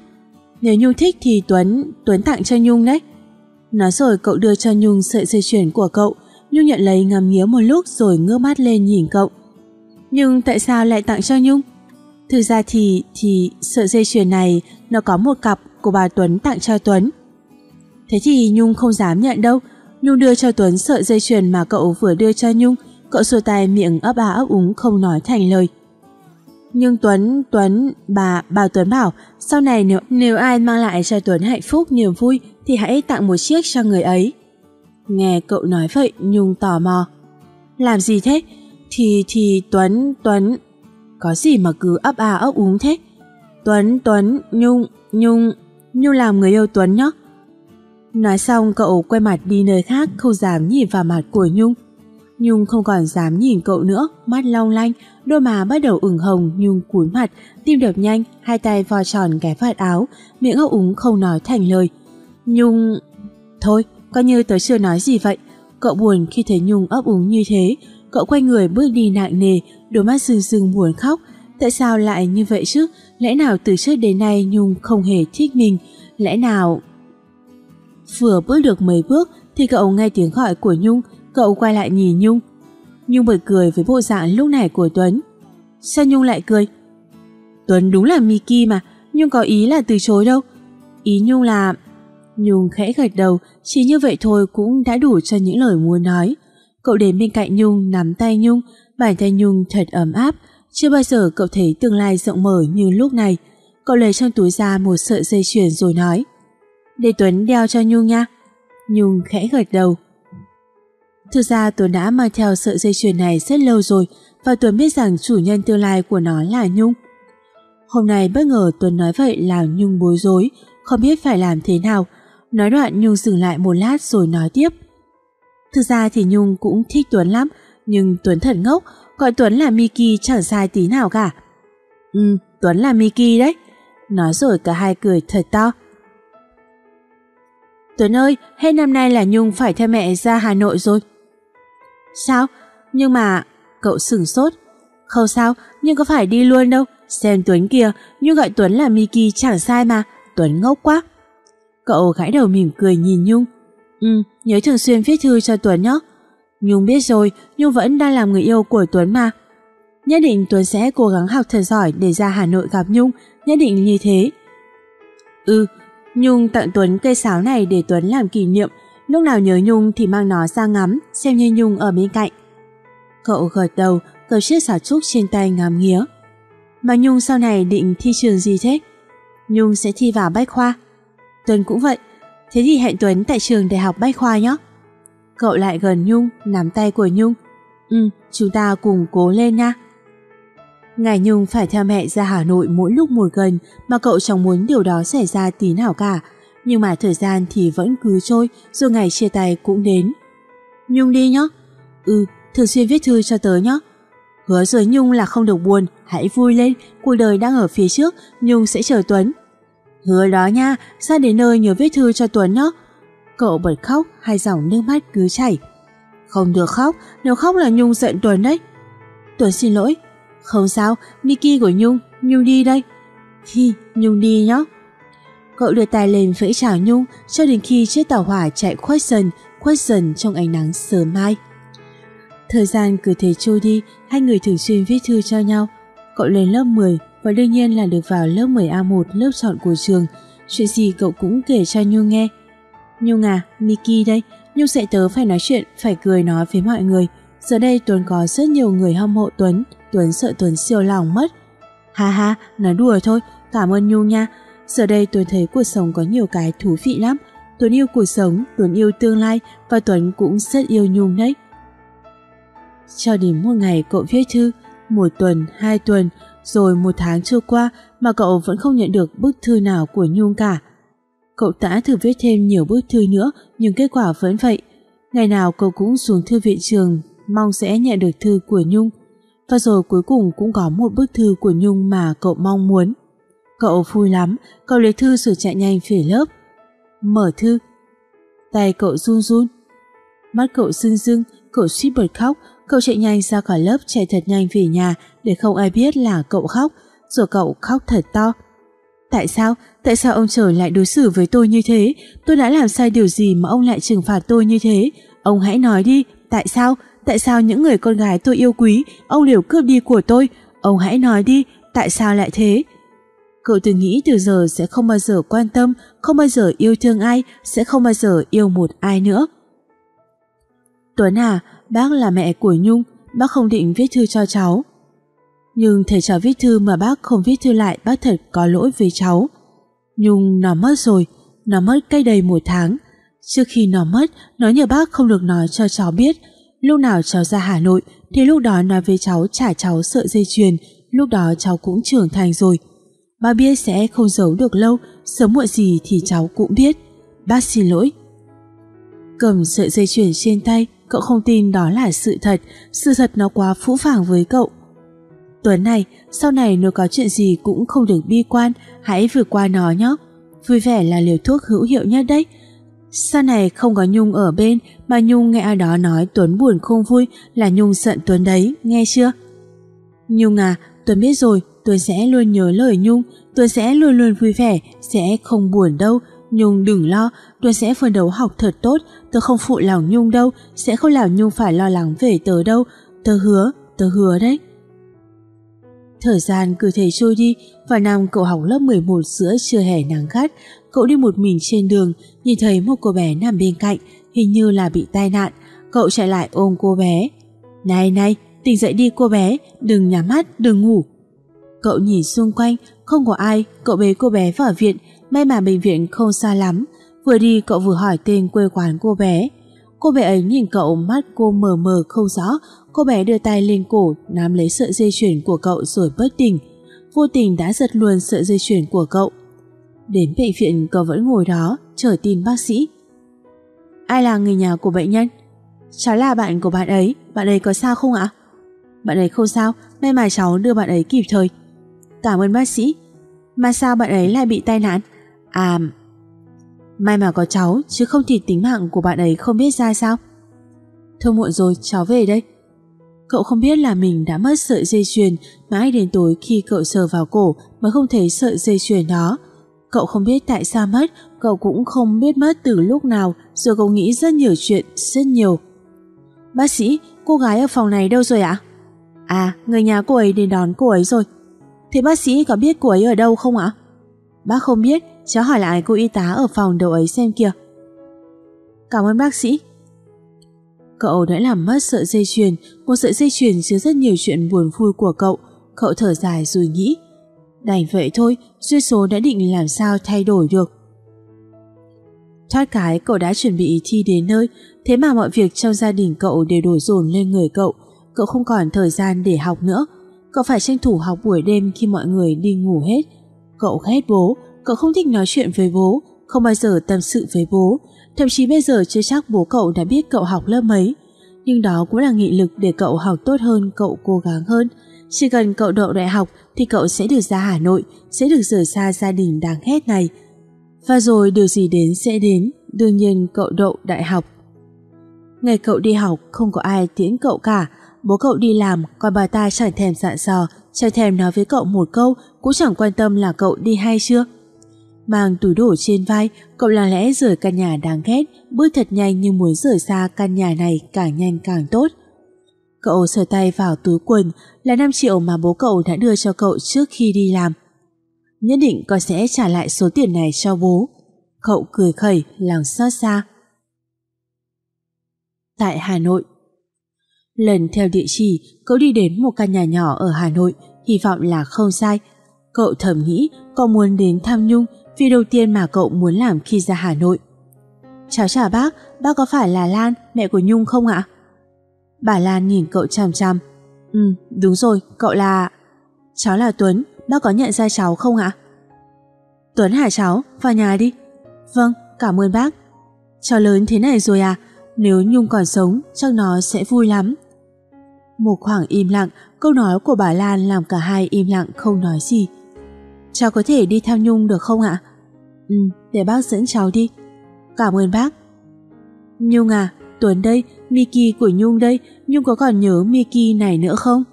Nếu Nhung thích thì Tuấn, Tuấn tặng cho Nhung đấy. Nói rồi cậu đưa cho Nhung sợi dây chuyền của cậu, Nhung nhận lấy ngắm nghía một lúc rồi ngước mắt lên nhìn cậu. Nhưng tại sao lại tặng cho Nhung? Thực ra thì thì sợi dây chuyền này nó có một cặp của bà Tuấn tặng cho Tuấn. Thế thì Nhung không dám nhận đâu. Nhung đưa cho Tuấn sợi dây chuyền mà cậu vừa đưa cho Nhung. Cậu xua tay miệng ấp á ấp úng không nói thành lời. Nhưng Tuấn, Tuấn, bà, bà Tuấn bảo sau này nếu nếu ai mang lại cho Tuấn hạnh phúc, niềm vui thì hãy tặng một chiếc cho người ấy. Nghe cậu nói vậy Nhung tò mò. Làm gì thế? Thì thì Tuấn, Tuấn, có gì mà cứ ấp à ấp úng thế? Tuấn, Tuấn, Nhung, Nhung, Nhung làm người yêu Tuấn nhé. Nói xong cậu quay mặt đi nơi khác không dám nhìn vào mặt của Nhung. Nhung không còn dám nhìn cậu nữa, mắt long lanh, đôi má bắt đầu ửng hồng, Nhung cúi mặt, tim đập nhanh, hai tay vò tròn cái vạt áo, miệng ấp úng không nói thành lời. Nhung... Thôi, coi như tớ chưa nói gì vậy. Cậu buồn khi thấy Nhung ấp úng như thế, cậu quay người bước đi nặng nề, đôi mắt rừng rừng buồn khóc. Tại sao lại như vậy chứ? Lẽ nào từ trước đến nay Nhung không hề thích mình? Lẽ nào... Vừa bước được mấy bước thì cậu nghe tiếng gọi của Nhung, cậu quay lại nhìn Nhung. Nhung bật cười với bộ dạng lúc này của Tuấn. Sao Nhung lại cười? Tuấn đúng là Miki mà, Nhung có ý là từ chối đâu. Ý Nhung là... Nhung khẽ gật đầu, chỉ như vậy thôi cũng đã đủ cho những lời muốn nói. Cậu đến bên cạnh Nhung nắm tay Nhung, bàn tay Nhung thật ấm áp. Chưa bao giờ cậu thấy tương lai rộng mở như lúc này. Cậu lấy trong túi ra một sợi dây chuyền rồi nói Để Tuấn đeo cho Nhung nha. Nhung khẽ gật đầu. Thực ra Tuấn đã mang theo sợi dây chuyền này rất lâu rồi và Tuấn biết rằng chủ nhân tương lai của nó là Nhung. Hôm nay bất ngờ Tuấn nói vậy làm Nhung bối rối, không biết phải làm thế nào. Nói đoạn Nhung dừng lại một lát rồi nói tiếp. Thực ra thì Nhung cũng thích Tuấn lắm, nhưng Tuấn thật ngốc, gọi Tuấn là Miki chẳng sai tí nào cả. Ừ, Tuấn là Miki đấy. Nói rồi cả hai cười thật to. Tuấn ơi, hết năm nay là Nhung phải theo mẹ ra Hà Nội rồi. Sao? Nhưng mà... Cậu sửng sốt. Không sao, nhưng có phải đi luôn đâu. Xem Tuấn kìa, Nhung gọi Tuấn là Miki chẳng sai mà. Tuấn ngốc quá. Cậu gãi đầu mỉm cười nhìn Nhung. Ừ, nhớ thường xuyên viết thư cho Tuấn nhé. Nhung biết rồi, Nhung vẫn đang làm người yêu của Tuấn mà. Nhất định Tuấn sẽ cố gắng học thật giỏi để ra Hà Nội gặp Nhung, nhất định như thế. Ừ, Nhung tặng Tuấn cây sáo này để Tuấn làm kỷ niệm, lúc nào nhớ Nhung thì mang nó ra ngắm, xem như Nhung ở bên cạnh. Cậu gật đầu, cầm chiếc sáo trúc trên tay ngắm nghía. Mà Nhung sau này định thi trường gì thế? Nhung sẽ thi vào Bách Khoa. Tuấn cũng vậy, thế thì hẹn Tuấn tại trường Đại học Bách Khoa nhé. Cậu lại gần Nhung, nắm tay của Nhung. Ừ, chúng ta cùng cố lên nha. Ngài Nhung phải theo mẹ ra Hà Nội mỗi lúc một gần mà cậu chẳng muốn điều đó xảy ra tí nào cả. Nhưng mà thời gian thì vẫn cứ trôi rồi ngày chia tay cũng đến. Nhung đi nhé. Ừ, thường xuyên viết thư cho tớ nhé. Hứa rồi Nhung là không được buồn, hãy vui lên, cuộc đời đang ở phía trước, Nhung sẽ chờ Tuấn. Hứa đó nha, ra đến nơi nhớ viết thư cho Tuấn nhé. Cậu bật khóc, hai dòng nước mắt cứ chảy. Không được khóc, nếu khóc là Nhung giận Tuấn đấy. Tuấn xin lỗi. Không sao, Miki của Nhung, Nhung đi đây. Hi, Nhung đi nhé. Cậu đưa tay lên vẫy chào Nhung cho đến khi chiếc tàu hỏa chạy khuất dần, khuất dần trong ánh nắng sớm mai. Thời gian cứ thế trôi đi, hai người thường xuyên viết thư cho nhau. Cậu lên lớp 10 và đương nhiên là được vào lớp 10A1 lớp chọn của trường. Chuyện gì cậu cũng kể cho Nhung nghe. Nhung à, Miki đây, Nhung sẽ tớ phải nói chuyện, phải cười nói với mọi người. Giờ đây Tuấn có rất nhiều người hâm mộ Tuấn, Tuấn sợ Tuấn siêu lòng mất. Ha ha, nói đùa thôi, cảm ơn Nhung nha. Giờ đây Tuấn thấy cuộc sống có nhiều cái thú vị lắm. Tuấn yêu cuộc sống, Tuấn yêu tương lai và Tuấn cũng rất yêu Nhung đấy. Cho đến một ngày cậu viết thư, một tuần, hai tuần, rồi một tháng trôi qua mà cậu vẫn không nhận được bức thư nào của Nhung cả. Cậu đã thử viết thêm nhiều bức thư nữa nhưng kết quả vẫn vậy. Ngày nào cậu cũng xuống thư viện trường mong sẽ nhận được thư của Nhung. Và rồi cuối cùng cũng có một bức thư của Nhung mà cậu mong muốn. Cậu vui lắm, cậu lấy thư rồi chạy nhanh về lớp. Mở thư. Tay cậu run run. Mắt cậu rưng rưng, cậu suýt bật khóc, cậu chạy nhanh ra khỏi lớp chạy thật nhanh về nhà để không ai biết là cậu khóc, rồi cậu khóc thật to. Tại sao? Tại sao ông trời lại đối xử với tôi như thế? Tôi đã làm sai điều gì mà ông lại trừng phạt tôi như thế? Ông hãy nói đi, tại sao? Tại sao những người con gái tôi yêu quý, ông liều cướp đi của tôi? Ông hãy nói đi, tại sao lại thế? Cậu từng nghĩ từ giờ sẽ không bao giờ quan tâm, không bao giờ yêu thương ai, sẽ không bao giờ yêu một ai nữa. Tuấn à, bác là mẹ của Nhung, bác không định viết thư cho cháu. Nhưng thầy cháu viết thư mà bác không viết thư lại bác thật có lỗi với cháu. Nhung nó mất rồi, nó mất cách đây một tháng. Trước khi nó mất, nó nhờ bác không được nói cho cháu biết. Lúc nào cháu ra Hà Nội thì lúc đó nói với cháu trả cháu sợi dây chuyền, lúc đó cháu cũng trưởng thành rồi. Bác biết sẽ không giấu được lâu, sớm muộn gì thì cháu cũng biết. Bác xin lỗi. Cầm sợi dây chuyền trên tay, cậu không tin đó là sự thật, sự thật nó quá phũ phàng với cậu. Tuấn này, sau này nếu có chuyện gì cũng không được bi quan, hãy vượt qua nó nhé. Vui vẻ là liều thuốc hữu hiệu nhất đấy. Sau này không có Nhung ở bên mà Nhung nghe ai đó nói Tuấn buồn không vui là Nhung giận Tuấn đấy, nghe chưa? Nhung à, Tuấn biết rồi, Tuấn sẽ luôn nhớ lời Nhung, Tuấn sẽ luôn luôn vui vẻ, sẽ không buồn đâu. Nhung đừng lo, Tuấn sẽ phấn đấu học thật tốt, tớ không phụ lòng Nhung đâu, sẽ không làm Nhung phải lo lắng về tớ đâu, tớ hứa, tớ hứa đấy. Thời gian cứ thế trôi đi và năm cậu học lớp 11 giữa trưa hè nắng gắt, cậu đi một mình trên đường, nhìn thấy một cô bé nằm bên cạnh, hình như là bị tai nạn. Cậu chạy lại ôm cô bé. Này này, tỉnh dậy đi cô bé, đừng nhắm mắt, đừng ngủ. Cậu nhìn xung quanh, không có ai, cậu bế cô bé vào viện, may mà bệnh viện không xa lắm. Vừa đi cậu vừa hỏi tên quê quán cô bé. Cô bé ấy nhìn cậu mắt cô mờ mờ không rõ, cô bé đưa tay lên cổ nắm lấy sợi dây chuyền của cậu rồi bất tỉnh. Vô tình đã giật luôn sợi dây chuyền của cậu. Đến bệnh viện cậu vẫn ngồi đó chờ tin bác sĩ. Ai là người nhà của bệnh nhân? Cháu là bạn của bạn ấy, bạn ấy có sao không ạ? Bạn ấy không sao, may mà cháu đưa bạn ấy kịp thời. Cảm ơn bác sĩ. Mà sao bạn ấy lại bị tai nạn? À, may mà có cháu chứ không thì tính mạng của bạn ấy không biết ra sao. Thôi muộn rồi, cháu về đây. Cậu không biết là mình đã mất sợi dây chuyền mãi đến tối khi cậu sờ vào cổ mới không thấy sợi dây chuyền đó. Cậu không biết tại sao mất, cậu cũng không biết mất từ lúc nào, rồi cậu nghĩ rất nhiều chuyện, rất nhiều. Bác sĩ, cô gái ở phòng này đâu rồi ạ? À, người nhà cô ấy đến đón cô ấy rồi. Thế bác sĩ có biết cô ấy ở đâu không ạ? Bác không biết, cháu hỏi lại cô y tá ở phòng đầu ấy xem kìa. Cảm ơn bác sĩ. Cậu đã làm mất sợi dây chuyền, một sợi dây chuyền chứa rất nhiều chuyện buồn vui của cậu. Cậu thở dài rồi nghĩ, đành vậy thôi, duyên số đã định làm sao thay đổi được. Thoát cái cậu đã chuẩn bị thi đến nơi, thế mà mọi việc trong gia đình cậu đều đổ dồn lên người cậu. Cậu không còn thời gian để học nữa. Cậu phải tranh thủ học buổi đêm khi mọi người đi ngủ hết. Cậu ghét bố, cậu không thích nói chuyện với bố, không bao giờ tâm sự với bố. Thậm chí bây giờ chưa chắc bố cậu đã biết cậu học lớp mấy. Nhưng đó cũng là nghị lực để cậu học tốt hơn, cậu cố gắng hơn. Chỉ cần cậu đậu đại học thì cậu sẽ được ra Hà Nội, sẽ được rời xa gia đình đáng ghét này. Và rồi điều gì đến sẽ đến, đương nhiên cậu đậu đại học. Ngày cậu đi học không có ai tiễn cậu cả, bố cậu đi làm còn bà ta chẳng thèm dặn dò, chẳng thèm nói với cậu một câu, cũng chẳng quan tâm là cậu đi hay chưa. Mang túi đổ trên vai, cậu lặng lẽ rời căn nhà đáng ghét, bước thật nhanh như muốn rời xa căn nhà này càng nhanh càng tốt. Cậu sờ tay vào túi quần là 5 triệu mà bố cậu đã đưa cho cậu trước khi đi làm. Nhất định con sẽ trả lại số tiền này cho bố. Cậu cười khẩy, lòng xót xa. Tại Hà Nội Lần theo địa chỉ, cậu đi đến một căn nhà nhỏ ở Hà Nội, hy vọng là không sai. Cậu thầm nghĩ có muốn đến thăm Nhung Việc đầu tiên mà cậu muốn làm khi ra Hà Nội. Cháu chào bác, bác có phải là Lan, mẹ của Nhung không ạ? Bà Lan nhìn cậu chằm chằm. Ừ, đúng rồi, cậu là... Cháu là Tuấn, bác có nhận ra cháu không ạ? Tuấn hả cháu, vào nhà đi. Vâng, cảm ơn bác. Cháu lớn thế này rồi à, nếu Nhung còn sống chắc nó sẽ vui lắm. Một khoảng im lặng, câu nói của bà Lan làm cả hai im lặng không nói gì. Cháu có thể đi theo Nhung được không ạ? Ừ, để bác dẫn cháu đi. Cảm ơn bác. Nhung à, Tuấn đây, Miki của Nhung đây, Nhung có còn nhớ Miki này nữa không?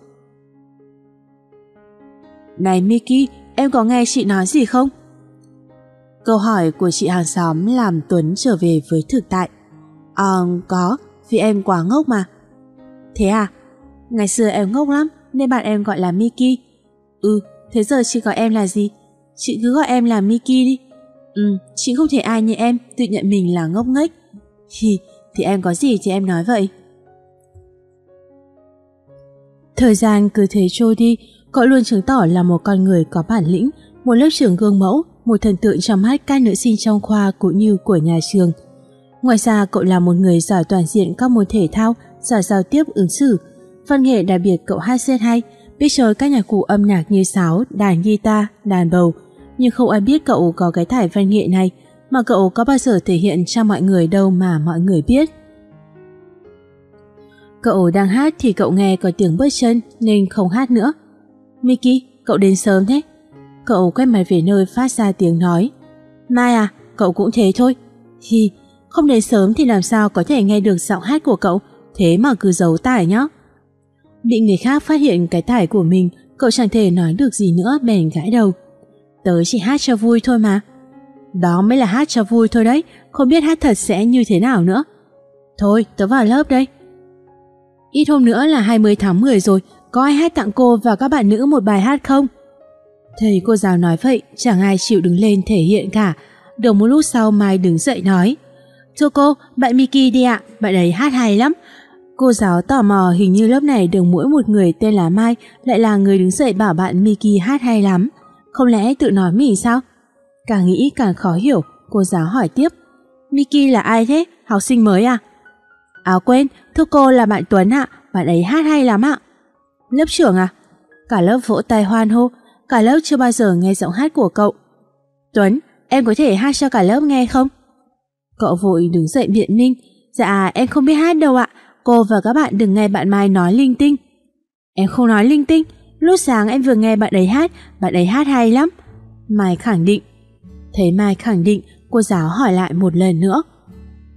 Này Miki, em có nghe chị nói gì không? Câu hỏi của chị hàng xóm làm Tuấn trở về với thực tại. À, có, vì em quá ngốc mà. Thế à? Ngày xưa em ngốc lắm, nên bạn em gọi là Miki. Ừ, thế giờ chị gọi em là gì? Chị cứ gọi em là Miki đi. Ừ, chị không thể ai như em tự nhận mình là ngốc nghếch. Hì, thì em có gì thì em nói vậy. Thời gian cứ thế trôi đi, cậu luôn chứng tỏ là một con người có bản lĩnh, một lớp trưởng gương mẫu, một thần tượng trong mắt các nữ sinh trong khoa cũng như của nhà trường. Ngoài ra cậu là một người giỏi toàn diện các môn thể thao, giỏi giao tiếp ứng xử. Văn nghệ đặc biệt cậu hát rất hay, biết chơi các nhạc cụ âm nhạc như sáo, đàn guitar, đàn bầu. Nhưng không ai biết cậu có cái thải văn nghệ này, mà cậu có bao giờ thể hiện cho mọi người đâu mà mọi người biết. Cậu đang hát thì cậu nghe có tiếng bước chân nên không hát nữa. Mickey, cậu đến sớm thế? Cậu quay mặt về nơi phát ra tiếng nói. Mai à, cậu cũng thế thôi. Hi, không đến sớm thì làm sao có thể nghe được giọng hát của cậu, thế mà cứ giấu tải nhá. Bị người khác phát hiện cái tải của mình, cậu chẳng thể nói được gì nữa bèn gãi đầu. Tớ chỉ hát cho vui thôi mà. Đó mới là hát cho vui thôi đấy, không biết hát thật sẽ như thế nào nữa. Thôi, tớ vào lớp đây. Ít hôm nữa là 20 tháng 10 rồi, có ai hát tặng cô và các bạn nữ một bài hát không? Thầy cô giáo nói vậy, chẳng ai chịu đứng lên thể hiện cả. Được một lúc sau Mai đứng dậy nói. Thưa cô, bạn Miki đi ạ, bạn ấy hát hay lắm. Cô giáo tò mò hình như lớp này được mỗi một người tên là Mai lại là người đứng dậy bảo bạn Miki hát hay lắm. Không lẽ tự nói mình sao? Càng nghĩ càng khó hiểu, cô giáo hỏi tiếp. Miki là ai thế? Học sinh mới à? À quên, thưa cô là bạn Tuấn ạ, bạn ấy hát hay lắm ạ. Lớp trưởng à? Cả lớp vỗ tay hoan hô, cả lớp chưa bao giờ nghe giọng hát của cậu. Tuấn, em có thể hát cho cả lớp nghe không? Cậu vội đứng dậy biện minh, dạ em không biết hát đâu ạ, cô và các bạn đừng nghe bạn Mai nói linh tinh. Em không nói linh tinh, lúc sáng em vừa nghe bạn ấy hát, bạn ấy hát hay lắm. Mai khẳng định. Thấy Mai khẳng định, cô giáo hỏi lại một lần nữa.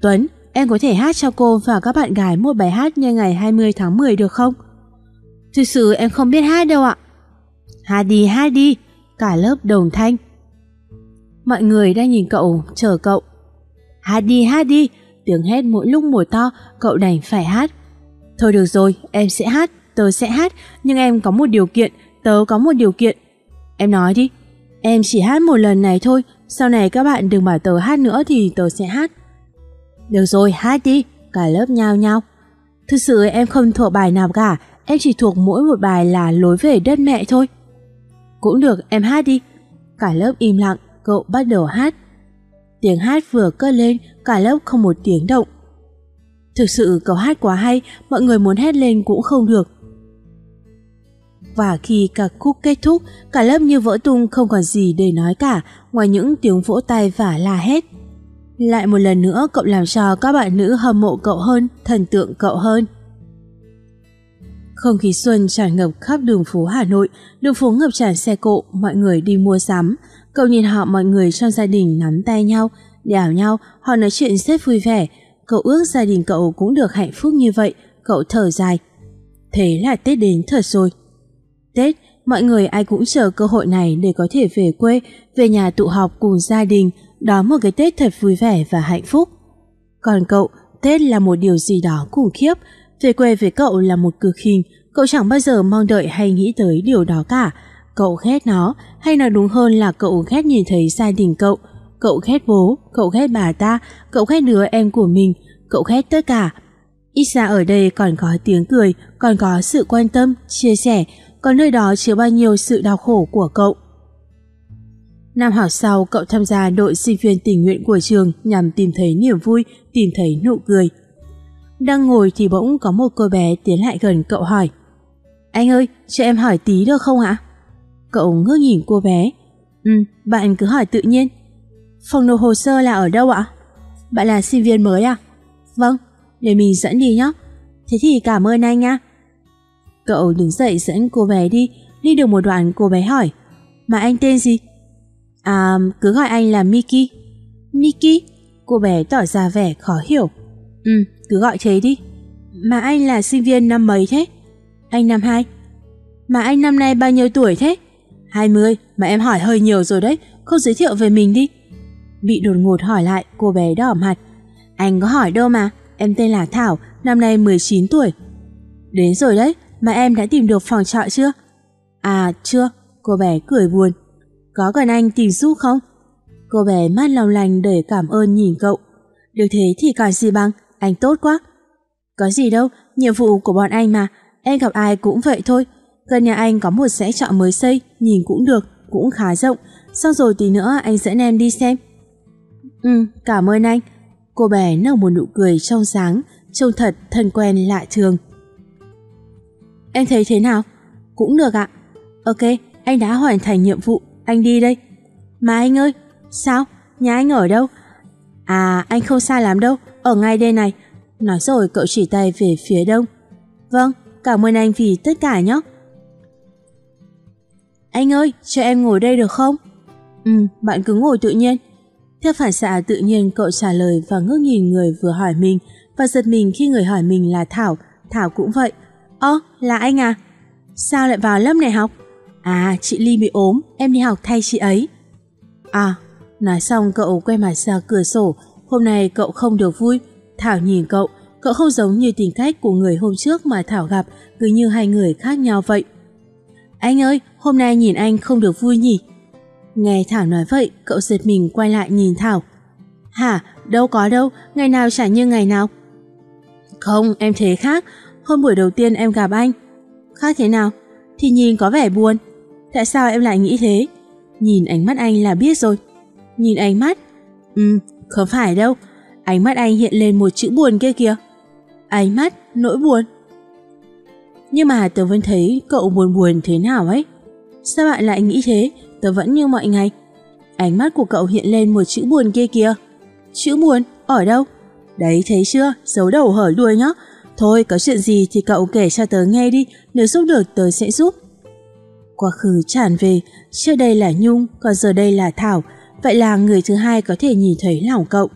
Tuấn, em có thể hát cho cô và các bạn gái một bài hát như ngày 20 tháng 10 được không? Thực sự em không biết hát đâu ạ. Hát đi, hát đi, cả lớp đồng thanh. Mọi người đang nhìn cậu, chờ cậu. Hát đi, hát đi, tiếng hét mỗi lúc một to, cậu đành phải hát. Thôi được rồi, em sẽ hát, tớ sẽ hát, nhưng em có một điều kiện, tớ có một điều kiện. Em nói đi. Em chỉ hát một lần này thôi, sau này các bạn đừng bảo tớ hát nữa thì tớ sẽ hát. Được rồi, hát đi, cả lớp nhao nhao. Thực sự em không thuộc bài nào cả, em chỉ thuộc mỗi một bài là lối về đất mẹ thôi. Cũng được, em hát đi. Cả lớp im lặng, cậu bắt đầu hát. Tiếng hát vừa cất lên, cả lớp không một tiếng động. Thực sự cậu hát quá hay, mọi người muốn hét lên cũng không được. Và khi ca khúc kết thúc, cả lớp như vỡ tung không còn gì để nói cả, ngoài những tiếng vỗ tay và la hét. Lại một lần nữa cậu làm cho các bạn nữ hâm mộ cậu hơn, thần tượng cậu hơn. Không khí xuân tràn ngập khắp đường phố Hà Nội, đường phố ngập tràn xe cộ, mọi người đi mua sắm. Cậu nhìn họ mọi người trong gia đình nắm tay nhau, đèo nhau, họ nói chuyện rất vui vẻ. Cậu ước gia đình cậu cũng được hạnh phúc như vậy, cậu thở dài. Thế là Tết đến thật rồi. Tết, mọi người ai cũng chờ cơ hội này để có thể về quê, về nhà tụ họp cùng gia đình, đón một cái Tết thật vui vẻ và hạnh phúc. Còn cậu, Tết là một điều gì đó khủng khiếp, về quê với cậu là một cực hình, cậu chẳng bao giờ mong đợi hay nghĩ tới điều đó cả. Cậu ghét nó, hay nói đúng hơn là cậu ghét nhìn thấy gia đình cậu. Cậu ghét bố, cậu ghét bà ta, cậu ghét đứa em của mình, cậu ghét tất cả. Ít ra ở đây còn có tiếng cười, còn có sự quan tâm, chia sẻ, còn nơi đó chứa bao nhiêu sự đau khổ của cậu. Năm học sau, cậu tham gia đội sinh viên tình nguyện của trường nhằm tìm thấy niềm vui, tìm thấy nụ cười. Đang ngồi thì bỗng có một cô bé tiến lại gần cậu hỏi Anh ơi, cho em hỏi tí được không ạ? Cậu ngước nhìn cô bé Ừ, bạn cứ hỏi tự nhiên Phòng nộp hồ sơ là ở đâu ạ? Bạn là sinh viên mới à? Vâng, để mình dẫn đi nhé Thế thì cảm ơn anh nha Cậu đứng dậy dẫn cô bé đi Đi được một đoạn cô bé hỏi Mà anh tên gì? À, cứ gọi anh là Miki Miki? Cô bé tỏ ra vẻ khó hiểu Ừ, cứ gọi thế đi. Mà anh là sinh viên năm mấy thế? Anh năm hai. Mà anh năm nay bao nhiêu tuổi thế? 20, mà em hỏi hơi nhiều rồi đấy, không giới thiệu về mình đi. Bị đột ngột hỏi lại, cô bé đỏ mặt. Anh có hỏi đâu mà, em tên là Thảo, năm nay 19 tuổi. Đến rồi đấy, mà em đã tìm được phòng trọ chưa? À, chưa, cô bé cười buồn. Có cần anh tìm giúp không? Cô bé mắt lòng lành để cảm ơn nhìn cậu. Được thế thì còn gì bằng, anh tốt quá. Có gì đâu, nhiệm vụ của bọn anh mà, em gặp ai cũng vậy thôi. Gần nhà anh có một dãy trọ mới xây, nhìn cũng được, cũng khá rộng. Xong rồi tí nữa anh dẫn em đi xem. Ừ, cảm ơn anh. Cô bé nở một nụ cười trong sáng, trông thật thân quen lạ thường. Em thấy thế nào? Cũng được ạ. Ok, anh đã hoàn thành nhiệm vụ, anh đi đây. Mà anh ơi, sao? Nhà anh ở đâu? À, anh không xa lắm đâu, ở ngay đây này. Nói rồi cậu chỉ tay về phía đông. Vâng, cảm ơn anh vì tất cả nhé. Anh ơi, cho em ngồi đây được không? Ừ, bạn cứ ngồi tự nhiên. Theo phản xạ tự nhiên cậu trả lời và ngước nhìn người vừa hỏi mình và giật mình khi người hỏi mình là Thảo. Thảo cũng vậy. Ơ, là anh à? Sao lại vào lớp này học? À, chị Ly bị ốm, em đi học thay chị ấy. À, nói xong cậu quay mặt ra cửa sổ Hôm nay cậu không được vui. Thảo nhìn cậu, cậu không giống như tính cách của người hôm trước mà Thảo gặp, cứ như hai người khác nhau vậy. Anh ơi, hôm nay nhìn anh không được vui nhỉ? Nghe Thảo nói vậy, cậu giật mình quay lại nhìn Thảo. Hả, đâu có đâu, ngày nào chả như ngày nào. Không, em thấy khác, hôm buổi đầu tiên em gặp anh. Khác thế nào? Thì nhìn có vẻ buồn. Tại sao em lại nghĩ thế? Nhìn ánh mắt anh là biết rồi. Nhìn ánh mắt? Ừ, không phải đâu, ánh mắt anh hiện lên một chữ buồn kia kìa. Ánh mắt, nỗi buồn. Nhưng mà tớ vẫn thấy cậu buồn buồn thế nào ấy. Sao bạn lại nghĩ thế, tớ vẫn như mọi ngày. Ánh mắt của cậu hiện lên một chữ buồn kia kìa. Chữ buồn, ở đâu? Đấy thấy chưa, giấu đầu hở đuôi nhá. Thôi có chuyện gì thì cậu kể cho tớ nghe đi, nếu giúp được tớ sẽ giúp. Quá khứ tràn về, trước đây là Nhung, còn giờ đây là Thảo, Vậy là người thứ hai có thể nhìn thấy lòng cậu.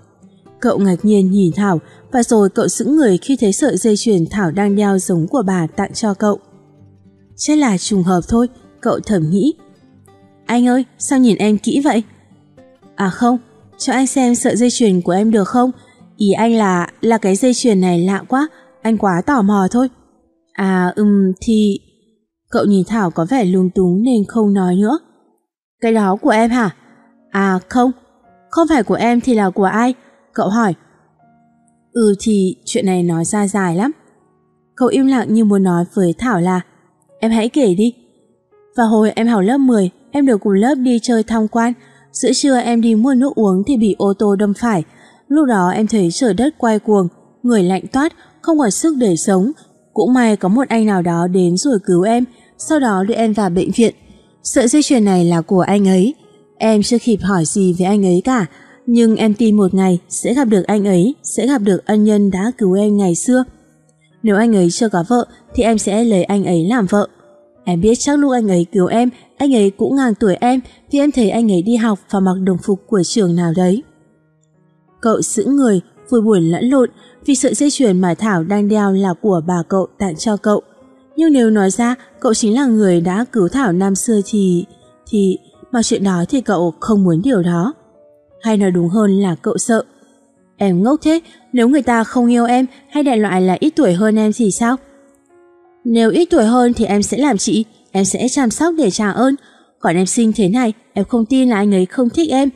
Cậu ngạc nhiên nhìn Thảo và rồi cậu sững người khi thấy sợi dây chuyền Thảo đang đeo giống của bà tặng cho cậu. Chắc là trùng hợp thôi, cậu thầm nghĩ. Anh ơi, sao nhìn em kỹ vậy? À không, cho anh xem sợi dây chuyền của em được không? Ý anh là, là cái dây chuyền này lạ quá, anh quá tò mò thôi. À ừm thì... Cậu nhìn Thảo có vẻ lung túng nên không nói nữa. Cái đó của em hả? À không, không phải của em thì là của ai? Cậu hỏi. Ừ thì chuyện này nói ra dài lắm. Cậu im lặng như muốn nói với Thảo là Em hãy kể đi. Và hồi em học lớp 10, em được cùng lớp đi chơi tham quan. Giữa trưa em đi mua nước uống thì bị ô tô đâm phải. Lúc đó em thấy trời đất quay cuồng, người lạnh toát, không còn sức để sống. Cũng may có một anh nào đó đến rồi cứu em, sau đó đưa em vào bệnh viện. Sợi dây chuyền này là của anh ấy. Em chưa kịp hỏi gì về anh ấy cả, nhưng em tin một ngày sẽ gặp được anh ấy, sẽ gặp được ân nhân đã cứu em ngày xưa. Nếu anh ấy chưa có vợ thì em sẽ lấy anh ấy làm vợ. Em biết chắc lúc anh ấy cứu em, anh ấy cũng ngang tuổi em vì em thấy anh ấy đi học và mặc đồng phục của trường nào đấy. Cậu giữ người, vui buồn lẫn lộn vì sợi dây chuyền mà Thảo đang đeo là của bà cậu tặng cho cậu. Nhưng nếu nói ra cậu chính là người đã cứu Thảo năm xưa thì... thì... mà chuyện đó thì cậu không muốn điều đó. Hay nói đúng hơn là cậu sợ. Em ngốc thế, nếu người ta không yêu em hay đại loại là ít tuổi hơn em thì sao? Nếu ít tuổi hơn thì em sẽ làm chị, em sẽ chăm sóc để trả ơn. Còn em xinh thế này, em không tin là anh ấy không thích em.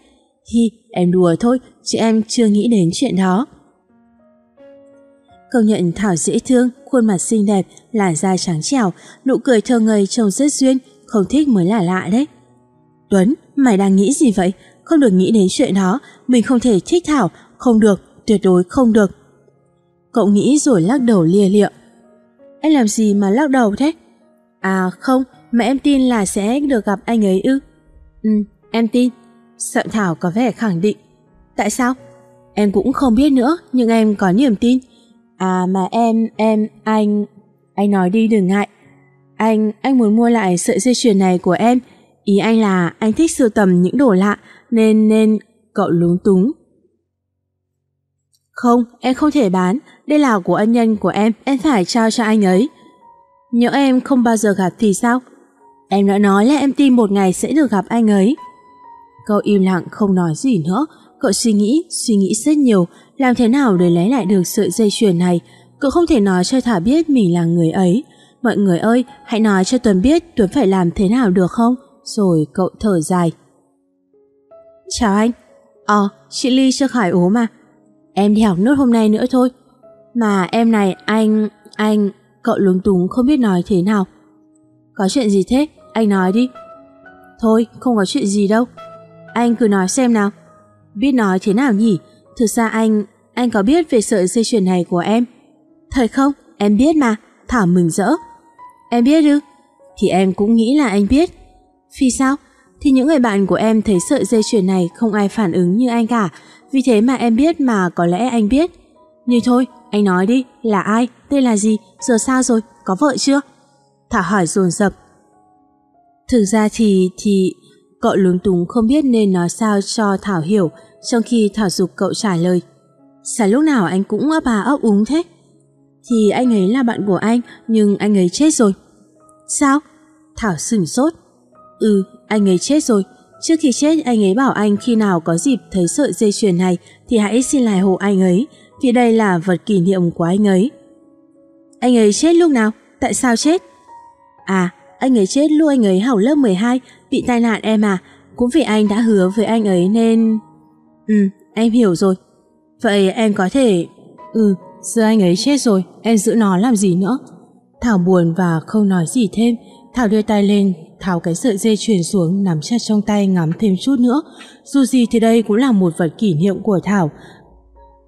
Hi, em đùa thôi, chứ em chưa nghĩ đến chuyện đó. Công nhận Thảo dễ thương, khuôn mặt xinh đẹp, làn da trắng trẻo, nụ cười thơ ngây trông rất duyên, không thích mới là lạ đấy. Tuấn, mày đang nghĩ gì vậy? Không được nghĩ đến chuyện đó, mình không thể thích Thảo, không được, tuyệt đối không được. Cậu nghĩ rồi lắc đầu lia lịa. Em làm gì mà lắc đầu thế? À không, mà em tin là sẽ được gặp anh ấy ư? Ừ, em tin. Sợ Thảo có vẻ khẳng định. Tại sao? Em cũng không biết nữa, nhưng em có niềm tin. À mà em, em, anh... Anh nói đi đừng ngại. Anh, anh muốn mua lại sợi dây chuyền này của em. Ý anh là anh thích sưu tầm những đồ lạ, nên, nên... Cậu lúng túng. Không, em không thể bán. Đây là của ân nhân của em, em phải trao cho anh ấy. Nhớ em không bao giờ gặp thì sao? Em đã nói là em tin một ngày sẽ được gặp anh ấy. Cậu im lặng không nói gì nữa, cậu suy nghĩ, suy nghĩ rất nhiều, làm thế nào để lấy lại được sợi dây chuyền này. Cậu không thể nói cho Thảo biết mình là người ấy. Mọi người ơi, hãy nói cho Tuấn biết Tuấn phải làm thế nào được không? Rồi cậu thở dài. Chào anh. Ờ, chị Ly chưa khỏi ốm mà. Em đi học nốt hôm nay nữa thôi. Mà em này, anh, anh, cậu lúng túng không biết nói thế nào. Có chuyện gì thế? Anh nói đi. Thôi, không có chuyện gì đâu. Anh cứ nói xem nào. Biết nói thế nào nhỉ? Thực ra anh, anh có biết về sợi dây chuyền này của em? Thời không, em biết mà. Thảo mừng rỡ. Em biết ư? Thì em cũng nghĩ là anh biết. Vì sao? Thì những người bạn của em thấy sợi dây chuyền này không ai phản ứng như anh cả. Vì thế mà em biết mà có lẽ anh biết. như thôi, anh nói đi, là ai, tên là gì, giờ sao rồi, có vợ chưa? Thảo hỏi dồn dập. Thực ra thì, thì, cậu lúng túng không biết nên nói sao cho Thảo hiểu, trong khi Thảo dục cậu trả lời. Sao lúc nào anh cũng ấp bà ấp úng thế? Thì anh ấy là bạn của anh, nhưng anh ấy chết rồi. Sao? Thảo sửng sốt. Ừ, anh ấy chết rồi. Trước khi chết anh ấy bảo anh khi nào có dịp thấy sợi dây chuyền này thì hãy xin lại hộ anh ấy, vì đây là vật kỷ niệm của anh ấy. Anh ấy chết lúc nào? Tại sao chết? À, anh ấy chết lúc anh ấy học lớp 12, bị tai nạn em à, cũng vì anh đã hứa với anh ấy nên... Ừ, em hiểu rồi. Vậy em có thể... Ừ, giờ anh ấy chết rồi, em giữ nó làm gì nữa? Thảo buồn và không nói gì thêm, Thảo đưa tay lên tháo cái sợi dây chuyền xuống nắm chặt trong tay ngắm thêm chút nữa. Dù gì thì đây cũng là một vật kỷ niệm của Thảo.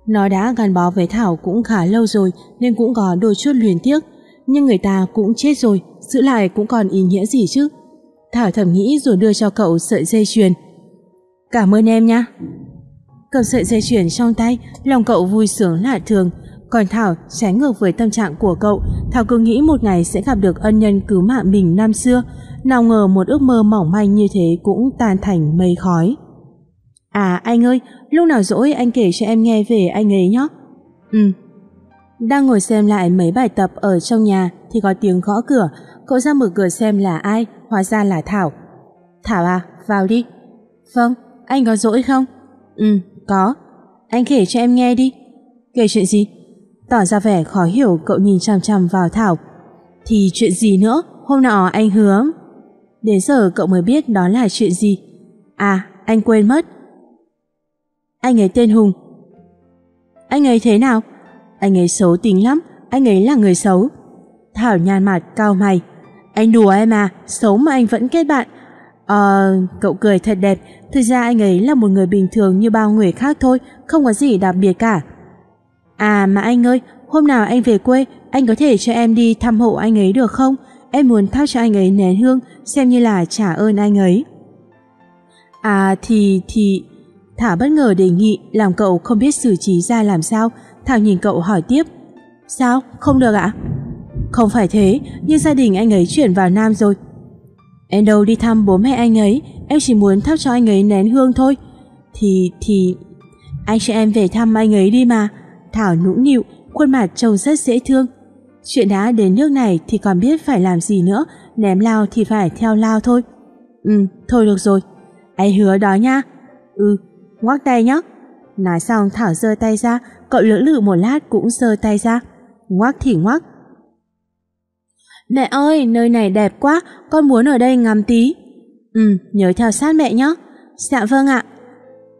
Nó đã gắn bó với Thảo cũng khá lâu rồi nên cũng có đôi chút luyến tiếc. Nhưng người ta cũng chết rồi, giữ lại cũng còn ý nghĩa gì chứ. Thảo thầm nghĩ rồi đưa cho cậu sợi dây chuyền. Cảm ơn em nha. Cầm sợi dây chuyền trong tay, lòng cậu vui sướng lạ thường. Còn Thảo trái ngược với tâm trạng của cậu, Thảo cứ nghĩ một ngày sẽ gặp được ân nhân cứu mạng mình năm xưa, nào ngờ một ước mơ mỏng manh như thế cũng tan thành mây khói. À anh ơi, lúc nào rỗi anh kể cho em nghe về anh ấy nhé. Ừ. Đang ngồi xem lại mấy bài tập ở trong nhà thì có tiếng gõ cửa, cậu ra mở cửa xem là ai, hóa ra là Thảo. Thảo à, vào đi. Vâng, anh có rỗi không? Ừ, có. Anh kể cho em nghe đi. Kể chuyện gì? Tỏ ra vẻ khó hiểu cậu nhìn chằm chằm vào Thảo. Thì chuyện gì nữa? Hôm nọ anh hứa. Đến giờ cậu mới biết đó là chuyện gì. À, anh quên mất. Anh ấy tên Hùng. Anh ấy thế nào? Anh ấy xấu tính lắm, anh ấy là người xấu. Thảo nhàn mặt cao mày. Anh đùa em à, xấu mà anh vẫn kết bạn. Ờ, cậu cười thật đẹp, thực ra anh ấy là một người bình thường như bao người khác thôi, không có gì đặc biệt cả. À mà anh ơi, hôm nào anh về quê, anh có thể cho em đi thăm hộ anh ấy được không? Em muốn thắp cho anh ấy nén hương, xem như là trả ơn anh ấy. À thì, thì... Thảo bất ngờ đề nghị làm cậu không biết xử trí ra làm sao. Thảo nhìn cậu hỏi tiếp. Sao? Không được ạ? Không phải thế, nhưng gia đình anh ấy chuyển vào Nam rồi. Em đâu đi thăm bố mẹ anh ấy, em chỉ muốn thắp cho anh ấy nén hương thôi. Thì, thì... Anh cho em về thăm anh ấy đi mà. Thảo nũng nịu, khuôn mặt trông rất dễ thương. Chuyện đã đến nước này thì còn biết phải làm gì nữa, ném lao thì phải theo lao thôi. Ừ, thôi được rồi. Anh hứa đó nha. Ừ, ngoắc tay nhá. Nói xong Thảo giơ tay ra, cậu lưỡng lự một lát cũng giơ tay ra. Ngoắc thì ngoắc. Mẹ ơi, nơi này đẹp quá, con muốn ở đây ngắm tí. Ừ, nhớ theo sát mẹ nhé. Dạ vâng ạ.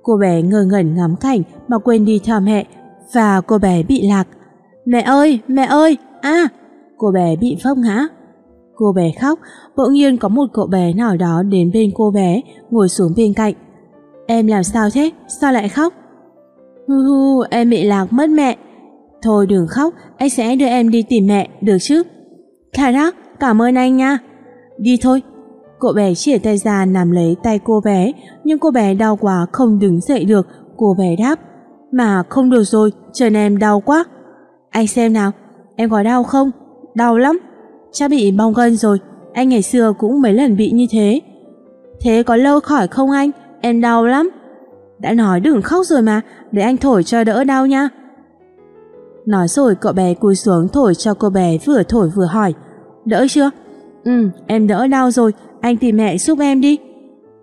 Cô bé ngơ ngẩn ngắm cảnh mà quên đi theo mẹ và cô bé bị lạc. Mẹ ơi, mẹ ơi, à, cô bé bị phốc ngã. Cô bé khóc, bỗng nhiên có một cậu bé nào đó đến bên cô bé, ngồi xuống bên cạnh. Em làm sao thế? Sao lại khóc? Hu hu, em bị lạc mất mẹ. Thôi đừng khóc, anh sẽ đưa em đi tìm mẹ, được chứ? Khả đắc, cảm ơn anh nha. Đi thôi. Cậu bé chỉa tay ra nằm lấy tay cô bé, nhưng cô bé đau quá không đứng dậy được, cô bé đáp. Mà không được rồi, chân em đau quá. Anh xem nào, em có đau không? Đau lắm. Cha bị bong gân rồi, anh ngày xưa cũng mấy lần bị như thế. Thế có lâu khỏi không anh? Em đau lắm. Đã nói đừng khóc rồi mà, để anh thổi cho đỡ đau nha. Nói rồi cậu bé cúi xuống thổi cho cô bé vừa thổi vừa hỏi. Đỡ chưa? Ừ, em đỡ đau rồi, anh tìm mẹ giúp em đi.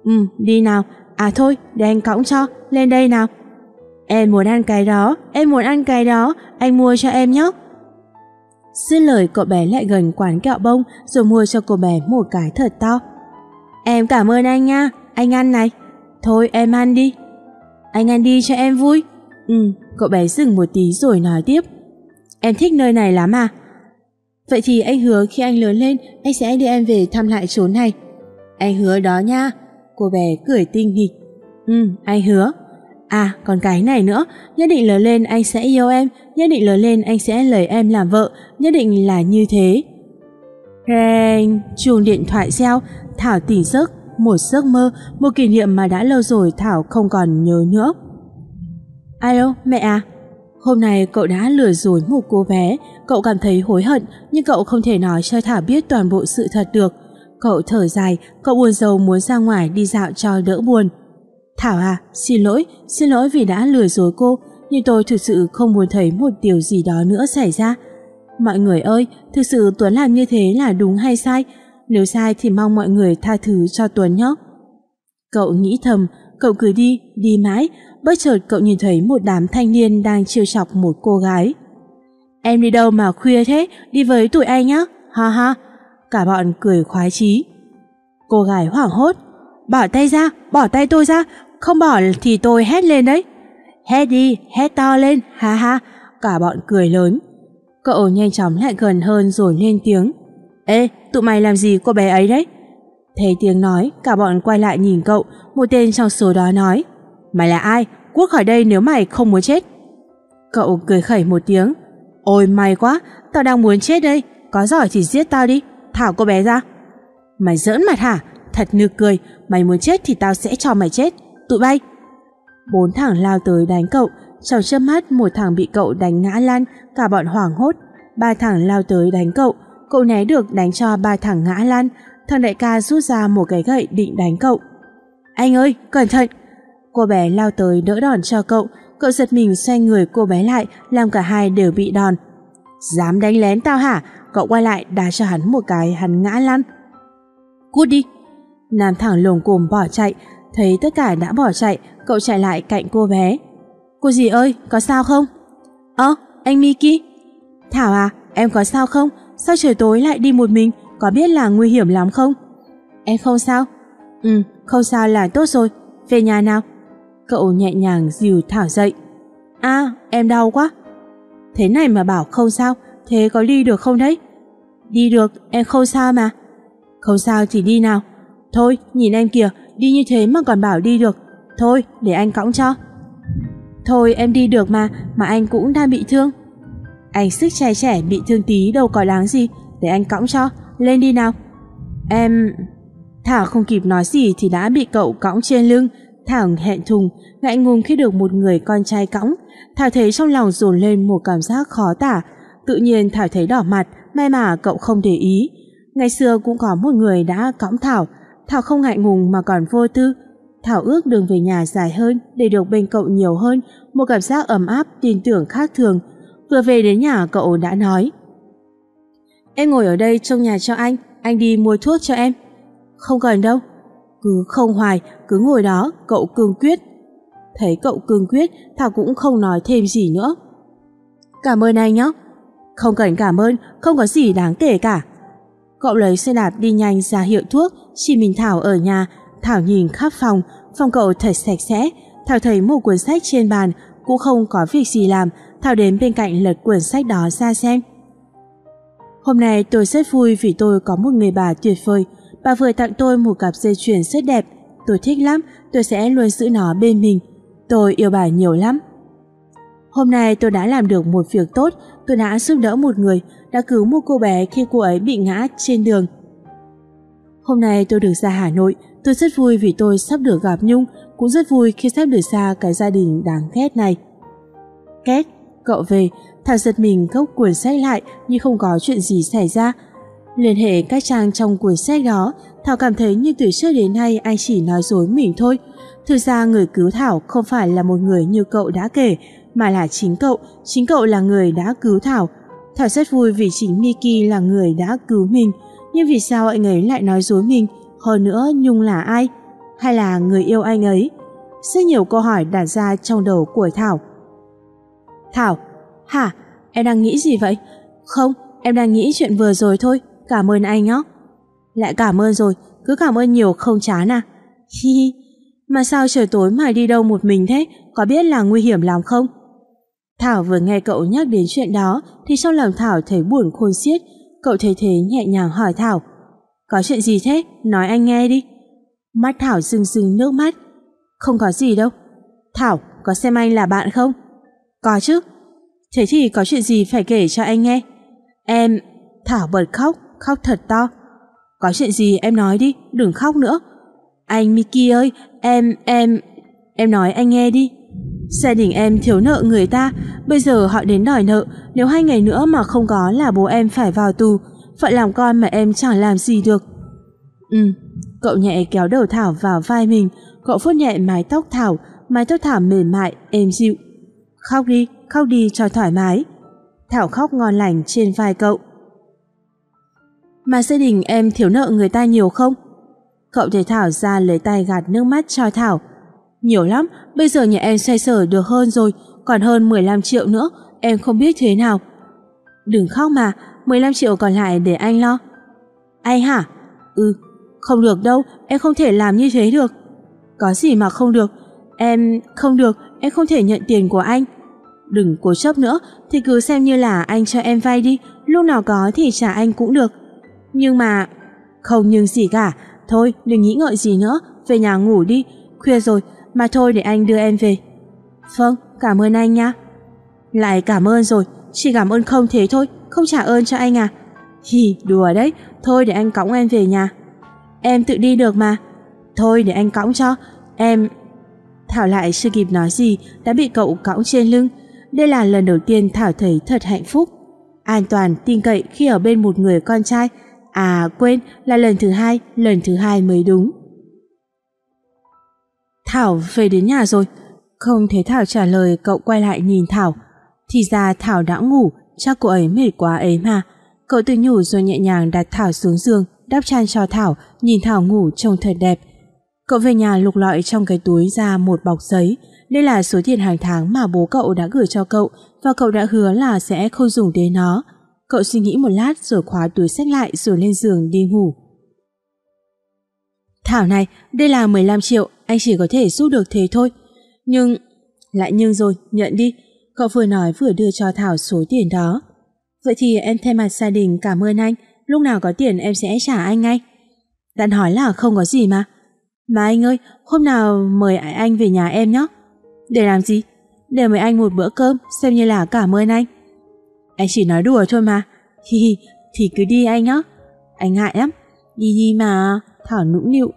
Ừ, đi nào. À thôi, để anh cõng cho, lên đây nào. Em muốn ăn cái đó, em muốn ăn cái đó, anh mua cho em nhé. Dứt lời cậu bé lại gần quán kẹo bông rồi mua cho cô bé một cái thật to. Em cảm ơn anh nha, anh ăn này. Thôi em ăn đi. Anh ăn đi cho em vui. Ừ, cậu bé dừng một tí rồi nói tiếp. Em thích nơi này lắm à? Vậy thì anh hứa khi anh lớn lên anh sẽ đưa em về thăm lại chốn này. Anh hứa đó nha. Cô bé cười tinh nghịch. Ừ, anh hứa. À, còn cái này nữa, nhất định lớn lên anh sẽ yêu em, nhất định lớn lên anh sẽ lấy em làm vợ, nhất định là như thế. Reng, chuông điện thoại reo, Thảo tỉnh giấc, một giấc mơ, một kỷ niệm mà đã lâu rồi Thảo không còn nhớ nữa. Alo, mẹ à? Hôm nay cậu đã lừa dối một cô bé, cậu cảm thấy hối hận nhưng cậu không thể nói cho Thảo biết toàn bộ sự thật được. Cậu thở dài, cậu buồn rầu muốn ra ngoài đi dạo cho đỡ buồn. Thảo à, xin lỗi, xin lỗi vì đã lừa dối cô, nhưng tôi thực sự không muốn thấy một điều gì đó nữa xảy ra. Mọi người ơi, thực sự Tuấn làm như thế là đúng hay sai? Nếu sai thì mong mọi người tha thứ cho Tuấn nhé. Cậu nghĩ thầm, cậu cứ đi, đi mãi, bất chợt cậu nhìn thấy một đám thanh niên đang trêu chọc một cô gái. Em đi đâu mà khuya thế, đi với tụi anh nhá, ha ha. Cả bọn cười khoái chí. Cô gái hoảng hốt, bỏ tay ra, bỏ tay tôi ra, không bỏ thì tôi hét lên đấy. Hét đi, hét to lên, ha ha. Cả bọn cười lớn. Cậu nhanh chóng lại gần hơn rồi lên tiếng. Ê, tụi mày làm gì cô bé ấy đấy? Thấy tiếng nói, cả bọn quay lại nhìn cậu, một tên trong số đó nói. Mày là ai? Cút khỏi đây nếu mày không muốn chết. Cậu cười khẩy một tiếng. Ôi may quá, tao đang muốn chết đây, có giỏi thì giết tao đi, thảo cô bé ra. Mày giỡn mặt hả? Thật nực cười, mày muốn chết thì tao sẽ cho mày chết. Tụi bay. Bốn thằng lao tới đánh cậu, trong chớp mắt một thằng bị cậu đánh ngã lăn, cả bọn hoảng hốt. Ba thằng lao tới đánh cậu, cậu né được đánh cho ba thằng ngã lăn. Thằng đại ca rút ra một cái gậy định đánh cậu. Anh ơi, cẩn thận! Cô bé lao tới đỡ đòn cho cậu, cậu giật mình xoay người cô bé lại, làm cả hai đều bị đòn. Dám đánh lén tao hả? Cậu quay lại đá cho hắn một cái hắn ngã lăn. Cút đi! Nam thẳng lồm cồm bỏ chạy, thấy tất cả đã bỏ chạy, cậu chạy lại cạnh cô bé. Cô gì ơi, có sao không? Ơ, anh Miki, Thảo à, em có sao không? Sao trời tối lại đi một mình? Có biết là nguy hiểm lắm không? Em không sao. Ừ, không sao là tốt rồi. Về nhà nào. Cậu nhẹ nhàng dìu Thảo dậy. À, em đau quá. Thế này mà bảo không sao, thế có đi được không đấy? Đi được, em không sao mà. Không sao thì đi nào. Thôi, nhìn em kìa, đi như thế mà còn bảo đi được. Thôi, để anh cõng cho. Thôi em đi được mà, mà anh cũng đang bị thương. Anh sức trẻ trẻ bị thương tí đâu có đáng gì, để anh cõng cho, lên đi nào. Em... Thảo không kịp nói gì thì đã bị cậu cõng trên lưng. Thảo hẹn thùng, ngại ngùng khi được một người con trai cõng. Thảo thấy trong lòng dồn lên một cảm giác khó tả. Tự nhiên Thảo thấy đỏ mặt, may mà cậu không để ý. Ngày xưa cũng có một người đã cõng Thảo. Thảo không ngại ngùng mà còn vô tư. Thảo ước đường về nhà dài hơn để được bên cậu nhiều hơn, một cảm giác ấm áp, tin tưởng khác thường. Vừa về đến nhà cậu đã nói Em ngồi ở đây trong nhà cho anh, anh đi mua thuốc cho em. Không cần đâu. Cứ không hoài, cứ ngồi đó, cậu cương quyết. Thấy cậu cương quyết, Thảo cũng không nói thêm gì nữa. Cảm ơn anh nhé. Không cần cảm ơn, không có gì đáng kể cả. Cậu lấy xe đạp đi nhanh ra hiệu thuốc, chỉ mình Thảo ở nhà. Thảo nhìn khắp phòng, phòng cậu thật sạch sẽ. Thảo thấy một cuốn sách trên bàn, cũng không có việc gì làm. Thảo đến bên cạnh lật cuốn sách đó ra xem. Hôm nay tôi rất vui vì tôi có một người bà tuyệt vời. Bà vừa tặng tôi một cặp dây chuyền rất đẹp. Tôi thích lắm, tôi sẽ luôn giữ nó bên mình. Tôi yêu bà nhiều lắm. Hôm nay tôi đã làm được một việc tốt, tôi đã giúp đỡ một người, đã cứu một cô bé khi cô ấy bị ngã trên đường. Hôm nay tôi được ra Hà Nội, tôi rất vui vì tôi sắp được gặp Nhung, cũng rất vui khi sắp được xa cái gia đình đáng ghét này. Két, cậu về, Thảo giật mình gốc cuốn sách lại nhưng không có chuyện gì xảy ra. Liên hệ các trang trong cuốn sách đó, Thảo cảm thấy như từ trước đến nay anh chỉ nói dối mình thôi. Thực ra người cứu Thảo không phải là một người như cậu đã kể, mà là chính cậu, chính cậu là người đã cứu Thảo. Thảo rất vui vì chính Miki là người đã cứu mình, nhưng vì sao anh ấy lại nói dối mình? Hơn nữa Nhung là ai? Hay là người yêu anh ấy? Rất nhiều câu hỏi đặt ra trong đầu của Thảo. Thảo, hả? Em đang nghĩ gì vậy? Không, em đang nghĩ chuyện vừa rồi thôi, cảm ơn anh nhé. Lại cảm ơn rồi, cứ cảm ơn nhiều không chán à? Hi hi, mà sao trời tối mà đi đâu một mình thế, có biết là nguy hiểm lắm không? Thảo vừa nghe cậu nhắc đến chuyện đó thì trong lòng Thảo thấy buồn khôn xiết. Cậu thấy thế nhẹ nhàng hỏi Thảo. Có chuyện gì thế? Nói anh nghe đi. Mắt Thảo rưng rưng nước mắt. Không có gì đâu. Thảo, có xem anh là bạn không? Có chứ. Thế thì có chuyện gì phải kể cho anh nghe? Em... Thảo bật khóc, khóc thật to. Có chuyện gì em nói đi, đừng khóc nữa. Anh Mickey ơi, em, em... Em nói anh nghe đi. Gia đình em thiếu nợ người ta, bây giờ họ đến đòi nợ, nếu hai ngày nữa mà không có là bố em phải vào tù, phận làm con mà em chẳng làm gì được. Ừ, cậu nhẹ kéo đầu Thảo vào vai mình, cậu vuốt nhẹ mái tóc Thảo, mái tóc Thảo mềm mại, êm dịu. Khóc đi, khóc đi cho thoải mái. Thảo khóc ngon lành trên vai cậu. Mà gia đình em thiếu nợ người ta nhiều không? Cậu thấy Thảo ra lấy tay gạt nước mắt cho Thảo, nhiều lắm, bây giờ nhà em xoay sở được hơn rồi, còn hơn 15 triệu nữa, em không biết thế nào. Đừng khóc mà, 15 triệu còn lại để anh lo. Anh hả? Ừ, không được đâu, em không thể làm như thế được. Có gì mà không được, em không được, em không thể nhận tiền của anh. Đừng cố chấp nữa, thì cứ xem như là anh cho em vay đi, lúc nào có thì trả anh cũng được. Nhưng mà... Không nhưng gì cả, thôi đừng nghĩ ngợi gì nữa, về nhà ngủ đi, khuya rồi, mà thôi để anh đưa em về. Vâng, cảm ơn anh nhá. Lại cảm ơn rồi, chỉ cảm ơn không thế thôi, không trả ơn cho anh à. Hì, đùa đấy, thôi để anh cõng em về nhà. Em tự đi được mà. Thôi để anh cõng cho, em... Thảo lại chưa kịp nói gì đã bị cậu cõng trên lưng. Đây là lần đầu tiên Thảo thấy thật hạnh phúc. An toàn, tin cậy khi ở bên một người con trai. À quên, là lần thứ hai, lần thứ hai mới đúng. Thảo về đến nhà rồi. Không thấy Thảo trả lời cậu quay lại nhìn Thảo. Thì ra Thảo đã ngủ, chắc cô ấy mệt quá ấy mà. Cậu tự nhủ rồi nhẹ nhàng đặt Thảo xuống giường, đắp chăn cho Thảo, nhìn Thảo ngủ trông thật đẹp. Cậu về nhà lục lọi trong cái túi ra một bọc giấy. Đây là số tiền hàng tháng mà bố cậu đã gửi cho cậu và cậu đã hứa là sẽ không dùng đến nó. Cậu suy nghĩ một lát rồi khóa túi sách lại rồi lên giường đi ngủ. Thảo này, đây là 15 triệu, anh chỉ có thể giúp được thế thôi. Nhưng... Lại nhưng rồi, nhận đi. Cậu vừa nói vừa đưa cho Thảo số tiền đó. Vậy thì em thay mặt gia đình cảm ơn anh, lúc nào có tiền em sẽ trả anh ngay. Đã hỏi là không có gì mà. Mà anh ơi, hôm nào mời anh về nhà em nhé. Để làm gì? Để mời anh một bữa cơm, xem như là cảm ơn anh. Anh chỉ nói đùa thôi mà. Hi hi, thì cứ đi anh nhé. Anh ngại lắm. Đi đi mà. Thảo nũng nịu.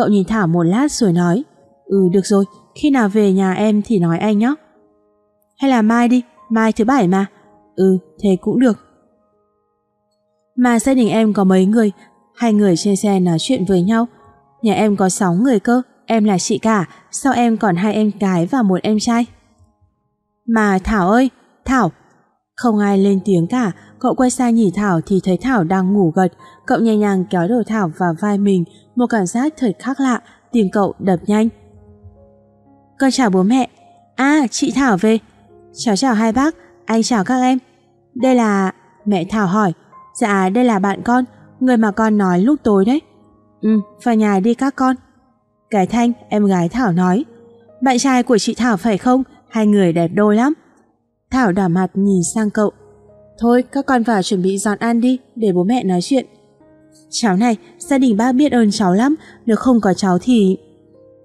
Cậu nhìn Thảo một lát rồi nói. Ừ được rồi, khi nào về nhà em thì nói anh nhé. Hay là mai đi, mai thứ bảy mà. Ừ, thế cũng được. Mà gia đình em có mấy người, hai người trên xe nói chuyện với nhau. Nhà em có sáu người cơ, em là chị cả, sao em còn hai em gái và một em trai? Mà Thảo ơi, Thảo! Không ai lên tiếng cả, cậu quay sang nhìn Thảo thì thấy Thảo đang ngủ gật, cậu nhẹ nhàng kéo đầu Thảo vào vai mình, một cảm giác thật khác lạ, tim cậu đập nhanh. Con chào bố mẹ. À, chị Thảo về. Cháu chào hai bác, anh chào các em. Đây là... Mẹ Thảo hỏi. Dạ, đây là bạn con, người mà con nói lúc tối đấy. Ừ, vào nhà đi các con. Cái Thanh, em gái Thảo nói. Bạn trai của chị Thảo phải không? Hai người đẹp đôi lắm. Thảo đỏ mặt nhìn sang cậu. Thôi, các con vào chuẩn bị dọn ăn đi, để bố mẹ nói chuyện. Cháu này, gia đình ba biết ơn cháu lắm, nếu không có cháu thì...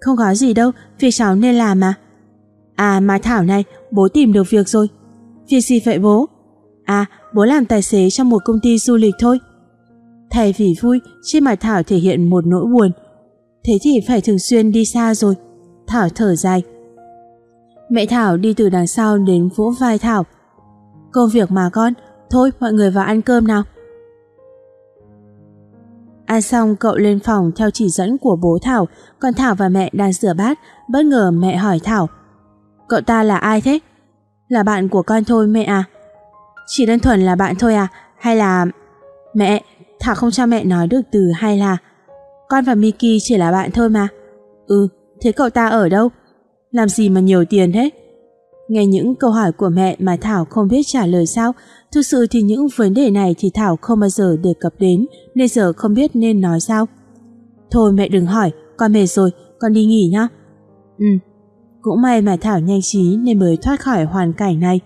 Không có gì đâu, việc cháu nên làm mà. À mà Thảo này, bố tìm được việc rồi. Việc gì vậy bố? À, bố làm tài xế trong một công ty du lịch thôi. Thay vì vui, trên mặt Thảo thể hiện một nỗi buồn. Thế thì phải thường xuyên đi xa rồi. Thảo thở dài. Mẹ Thảo đi từ đằng sau đến vỗ vai Thảo. Công việc mà con, thôi mọi người vào ăn cơm nào. Ăn xong cậu lên phòng theo chỉ dẫn của bố Thảo, còn Thảo và mẹ đang rửa bát, bất ngờ mẹ hỏi Thảo. Cậu ta là ai thế? Là bạn của con thôi mẹ à? Chỉ đơn thuần là bạn thôi à? Hay là... Mẹ, Thảo không cho mẹ nói được từ hay là... Con và Miki chỉ là bạn thôi mà. Ừ, thế cậu ta ở đâu? Làm gì mà nhiều tiền thế? Nghe những câu hỏi của mẹ mà Thảo không biết trả lời sao, thực sự thì những vấn đề này thì Thảo không bao giờ đề cập đến, nên giờ không biết nên nói sao. Thôi mẹ đừng hỏi, con mệt rồi, con đi nghỉ nhá. Ừ, cũng may mà Thảo nhanh trí nên mới thoát khỏi hoàn cảnh này.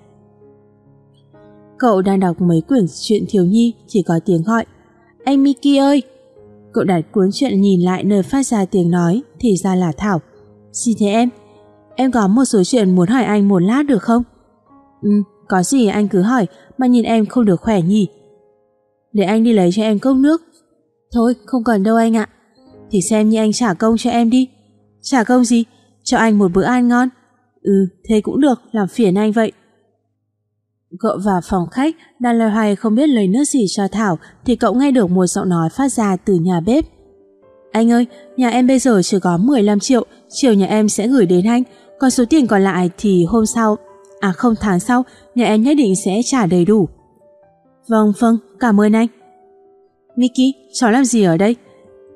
Cậu đang đọc mấy quyển truyện thiếu nhi thì có tiếng gọi. Anh Miki ơi! Cậu đặt cuốn truyện nhìn lại nơi phát ra tiếng nói thì ra là Thảo. Xin thế em, Em có một số chuyện muốn hỏi anh một lát được không? Ừ, có gì anh cứ hỏi mà nhìn em không được khỏe nhỉ? Để anh đi lấy cho em cốc nước. Thôi, không cần đâu anh ạ. Thì xem như anh trả công cho em đi. Trả công gì? Cho anh một bữa ăn ngon. Ừ, thế cũng được, làm phiền anh vậy. Cậu vào phòng khách, đang loay hoay không biết lấy nước gì cho Thảo thì cậu nghe được một giọng nói phát ra từ nhà bếp. Anh ơi, nhà em bây giờ chỉ có 15 triệu, chiều nhà em sẽ gửi đến anh. Còn số tiền còn lại thì hôm sau, à không tháng sau, nhà em nhất định sẽ trả đầy đủ. Vâng, vâng, cảm ơn anh. Mickey, cháu làm gì ở đây?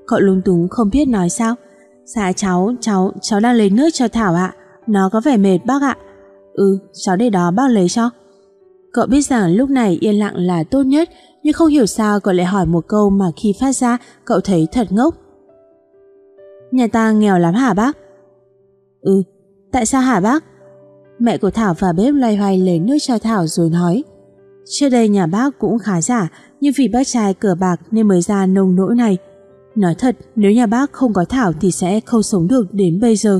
Cậu lung túng không biết nói sao. Dạ cháu, cháu, cháu đang lấy nước cho Thảo ạ. Nó có vẻ mệt bác ạ. Ừ, cháu để đó bác lấy cho. Cậu biết rằng lúc này yên lặng là tốt nhất, nhưng không hiểu sao cậu lại hỏi một câu mà khi phát ra cậu thấy thật ngốc. Nhà ta nghèo lắm hả bác? Ừ, Tại sao hả, bác? Mẹ của Thảo vào bếp loay hoay lấy nước cho Thảo rồi nói. Trước đây nhà bác cũng khá giả, Nhưng vì bác trai cờ bạc nên mới ra nông nỗi này. Nói thật, nếu nhà bác không có Thảo Thì sẽ không sống được đến bây giờ.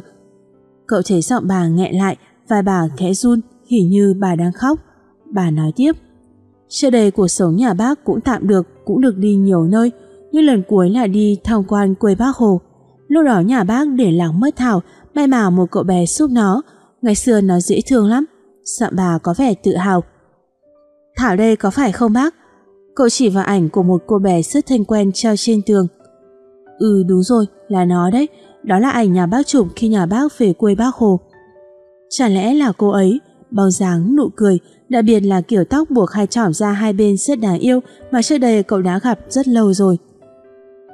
Cậu thấy giọng bà nghẹn lại Và bà khẽ run Hình như bà đang khóc. Bà nói tiếp. Trước đây cuộc sống nhà bác cũng tạm được, Cũng được đi nhiều nơi, Nhưng lần cuối là đi tham quan quê bác Hồ. Lúc đó nhà bác để lắng mất Thảo May mà một cậu bé giúp nó. Ngày xưa nó dễ thương lắm. Sợ bà có vẻ tự hào. Thảo đây có phải không bác? Cậu chỉ vào ảnh của một cô bé rất thanh quen treo trên tường. Ừ đúng rồi là nó đấy. Đó là ảnh nhà bác chụp khi nhà bác về quê bác Hồ. Chẳng lẽ là cô ấy Bao dáng, nụ cười Đặc biệt là kiểu tóc buộc hai trỏm ra hai bên rất đáng yêu Mà trước đây cậu đã gặp rất lâu rồi.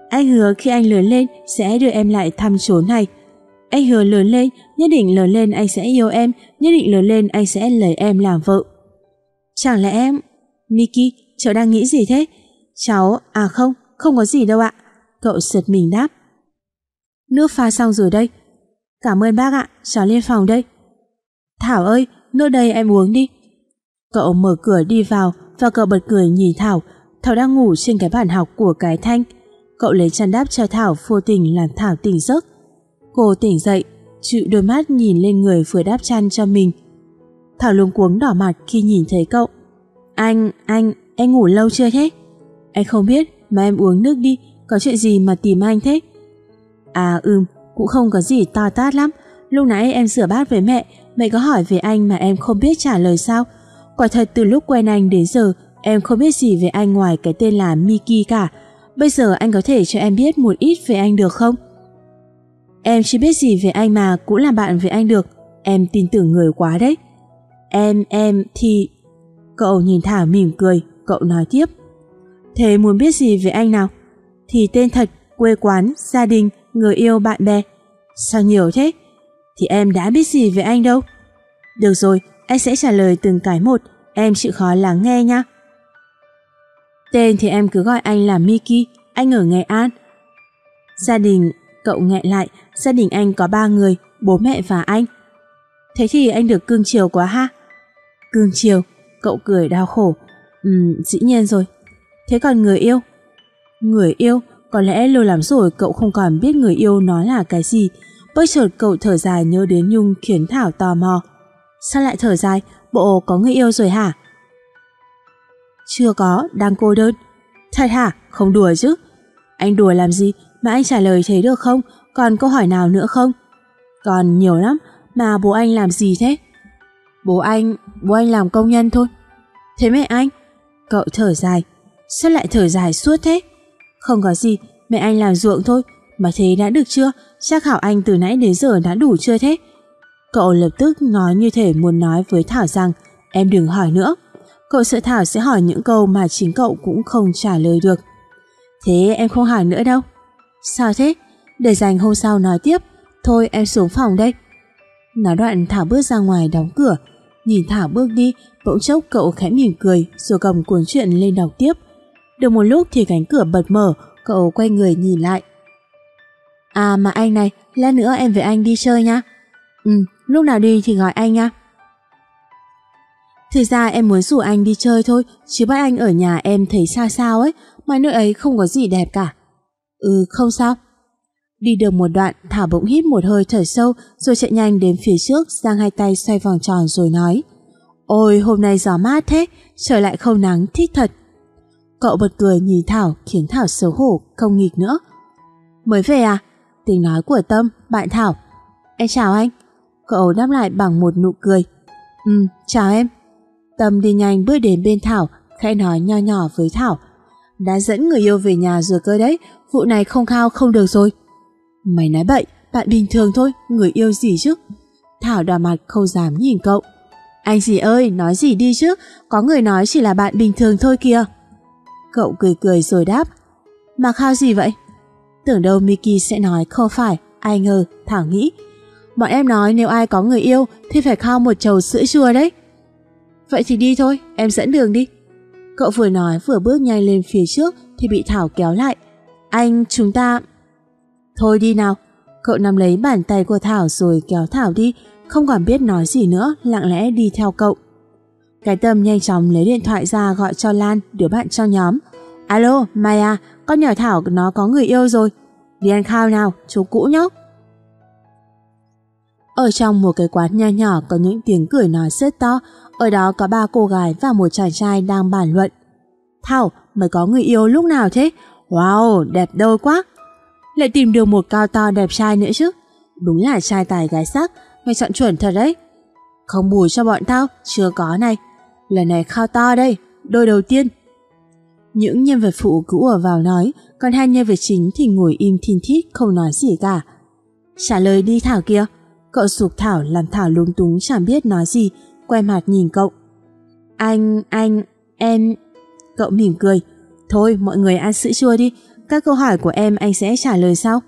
Anh hứa khi anh lớn lên sẽ đưa em lại thăm chốn này. Anh hứa lớn lên, nhất định lớn lên anh sẽ yêu em, nhất định lớn lên anh sẽ lấy em làm vợ. Chẳng lẽ em... Miki, cháu đang nghĩ gì thế? Cháu... À không, không có gì đâu ạ. Cậu sượt mình đáp. Nước pha xong rồi đây. Cảm ơn bác ạ, cháu lên phòng đây. Thảo ơi, nước đây em uống đi. Cậu mở cửa đi vào và cậu bật cười nhìn Thảo. Thảo đang ngủ trên cái bàn học của cái thanh. Cậu lấy chăn đáp cho Thảo vô tình làm Thảo tỉnh giấc. Cô tỉnh dậy, chịu đôi mắt nhìn lên người vừa đáp chăn cho mình. Thảo luống cuống đỏ mặt khi nhìn thấy cậu. Anh, anh, em ngủ lâu chưa thế? Anh không biết, mà em uống nước đi, có chuyện gì mà tìm anh thế? À ừm, cũng không có gì to tát lắm. Lúc nãy em rửa bát với mẹ, mẹ có hỏi về anh mà em không biết trả lời sao. Quả thật từ lúc quen anh đến giờ, em không biết gì về anh ngoài cái tên là Miki cả. Bây giờ anh có thể cho em biết một ít về anh được không? Em chưa biết gì về anh mà cũng làm bạn với anh được. Em tin tưởng người quá đấy. Em, em thì... Cậu nhìn Thảo mỉm cười, cậu nói tiếp. Thế muốn biết gì về anh nào? Thì tên thật, quê quán, gia đình, người yêu, bạn bè. Sao nhiều thế? Thì em đã biết gì về anh đâu. Được rồi, anh sẽ trả lời từng cái một, em chịu khó lắng nghe nha. Tên thì em cứ gọi anh là Miki, anh ở Nghệ An. Gia đình, cậu nghẹn lại, gia đình anh có ba người, bố mẹ và anh. Thế thì anh được cưng chiều quá ha. Cưng chiều, cậu cười đau khổ. Ừ, dĩ nhiên rồi. Thế còn người yêu? Người yêu, có lẽ lâu lắm rồi cậu không còn biết người yêu nó là cái gì. Bất chợt cậu thở dài nhớ đến Nhung khiến Thảo tò mò. Sao lại thở dài? Bộ có người yêu rồi hả? Chưa có, đang cô đơn. Thật hả? Không đùa chứ. Anh đùa làm gì mà anh trả lời thế được không? Còn câu hỏi nào nữa không? Còn nhiều lắm, mà bố anh làm gì thế? Bố anh, bố anh làm công nhân thôi. Thế mẹ anh? Cậu thở dài. Sao lại thở dài suốt thế? Không có gì, mẹ anh làm ruộng thôi. Mà thế đã được chưa? Chắc Hảo Anh từ nãy đến giờ đã đủ chưa thế? Cậu lập tức nói như thể muốn nói với Thảo rằng em đừng hỏi nữa. Cậu sợ Thảo sẽ hỏi những câu mà chính cậu cũng không trả lời được. Thế em không hỏi nữa đâu. Sao thế? Để dành hôm sau nói tiếp. Thôi em xuống phòng đây. Nói đoạn Thảo bước ra ngoài đóng cửa. Nhìn Thảo bước đi, bỗng chốc cậu khẽ mỉm cười rồi cầm cuốn truyện lên đọc tiếp. Được một lúc thì cánh cửa bật mở, cậu quay người nhìn lại. À mà anh này, lát nữa em với anh đi chơi nha. Ừ, lúc nào đi thì gọi anh nha. Thực ra em muốn rủ anh đi chơi thôi, chứ bắt anh ở nhà em thấy xa sao ấy, mà nơi ấy không có gì đẹp cả. Ừ, không sao. Đi được một đoạn, Thảo bỗng hít một hơi thở sâu rồi chạy nhanh đến phía trước, giang hai tay xoay vòng tròn rồi nói Ôi, hôm nay gió mát thế, trời lại không nắng, thích thật. Cậu bật cười nhìn Thảo khiến Thảo xấu hổ, không nghịch nữa. Mới về à? Tình nói của Tâm, bạn Thảo. Em chào anh. Cậu đáp lại bằng một nụ cười. Ừ, chào em. Tâm đi nhanh bước đến bên Thảo, khẽ nói nho nhỏ với Thảo. Đã dẫn người yêu về nhà rồi cơ đấy, vụ này không khao không được rồi. Mày nói bậy, bạn bình thường thôi, người yêu gì chứ? Thảo đỏ mặt không dám nhìn cậu. Anh gì ơi, nói gì đi chứ, có người nói chỉ là bạn bình thường thôi kìa. Cậu cười cười rồi đáp. Mà khao gì vậy? Tưởng đâu Miki sẽ nói không phải, ai ngờ, Thảo nghĩ. Bọn em nói nếu ai có người yêu thì phải khao một chầu sữa chua đấy. Vậy thì đi thôi, em dẫn đường đi. Cậu vừa nói vừa bước nhanh lên phía trước thì bị Thảo kéo lại. Anh, chúng ta... Thôi đi nào. Cậu nắm lấy bàn tay của Thảo rồi kéo Thảo đi, không còn biết nói gì nữa, lặng lẽ đi theo cậu. Cái tâm nhanh chóng lấy điện thoại ra gọi cho Lan, đứa bạn trong nhóm. Alo, Maya, con nhỏ Thảo nó có người yêu rồi. Đi ăn khao nào, chú cũ nhóc. Ở trong một cái quán nho nhỏ có những tiếng cười nói rất to, ở đó có ba cô gái và một chàng trai đang bàn luận. Thảo, mày có người yêu lúc nào thế? Wow, đẹp đôi quá. Lại tìm được một cao to đẹp trai nữa chứ. Đúng là trai tài gái sắc, mày chọn chuẩn thật đấy. Không bù cho bọn tao, chưa có này. Lần này khao to đây, đôi đầu tiên. Những nhân vật phụ cứ ùa vào nói, còn hai nhân vật chính thì ngồi im thiên thít không nói gì cả. Trả lời đi Thảo kia. Cậu sụp Thảo làm Thảo lúng túng chẳng biết nói gì, quay mặt nhìn cậu. Anh, anh, em... Cậu mỉm cười. Thôi mọi người ăn sữa chua đi, các câu hỏi của em anh sẽ trả lời sau.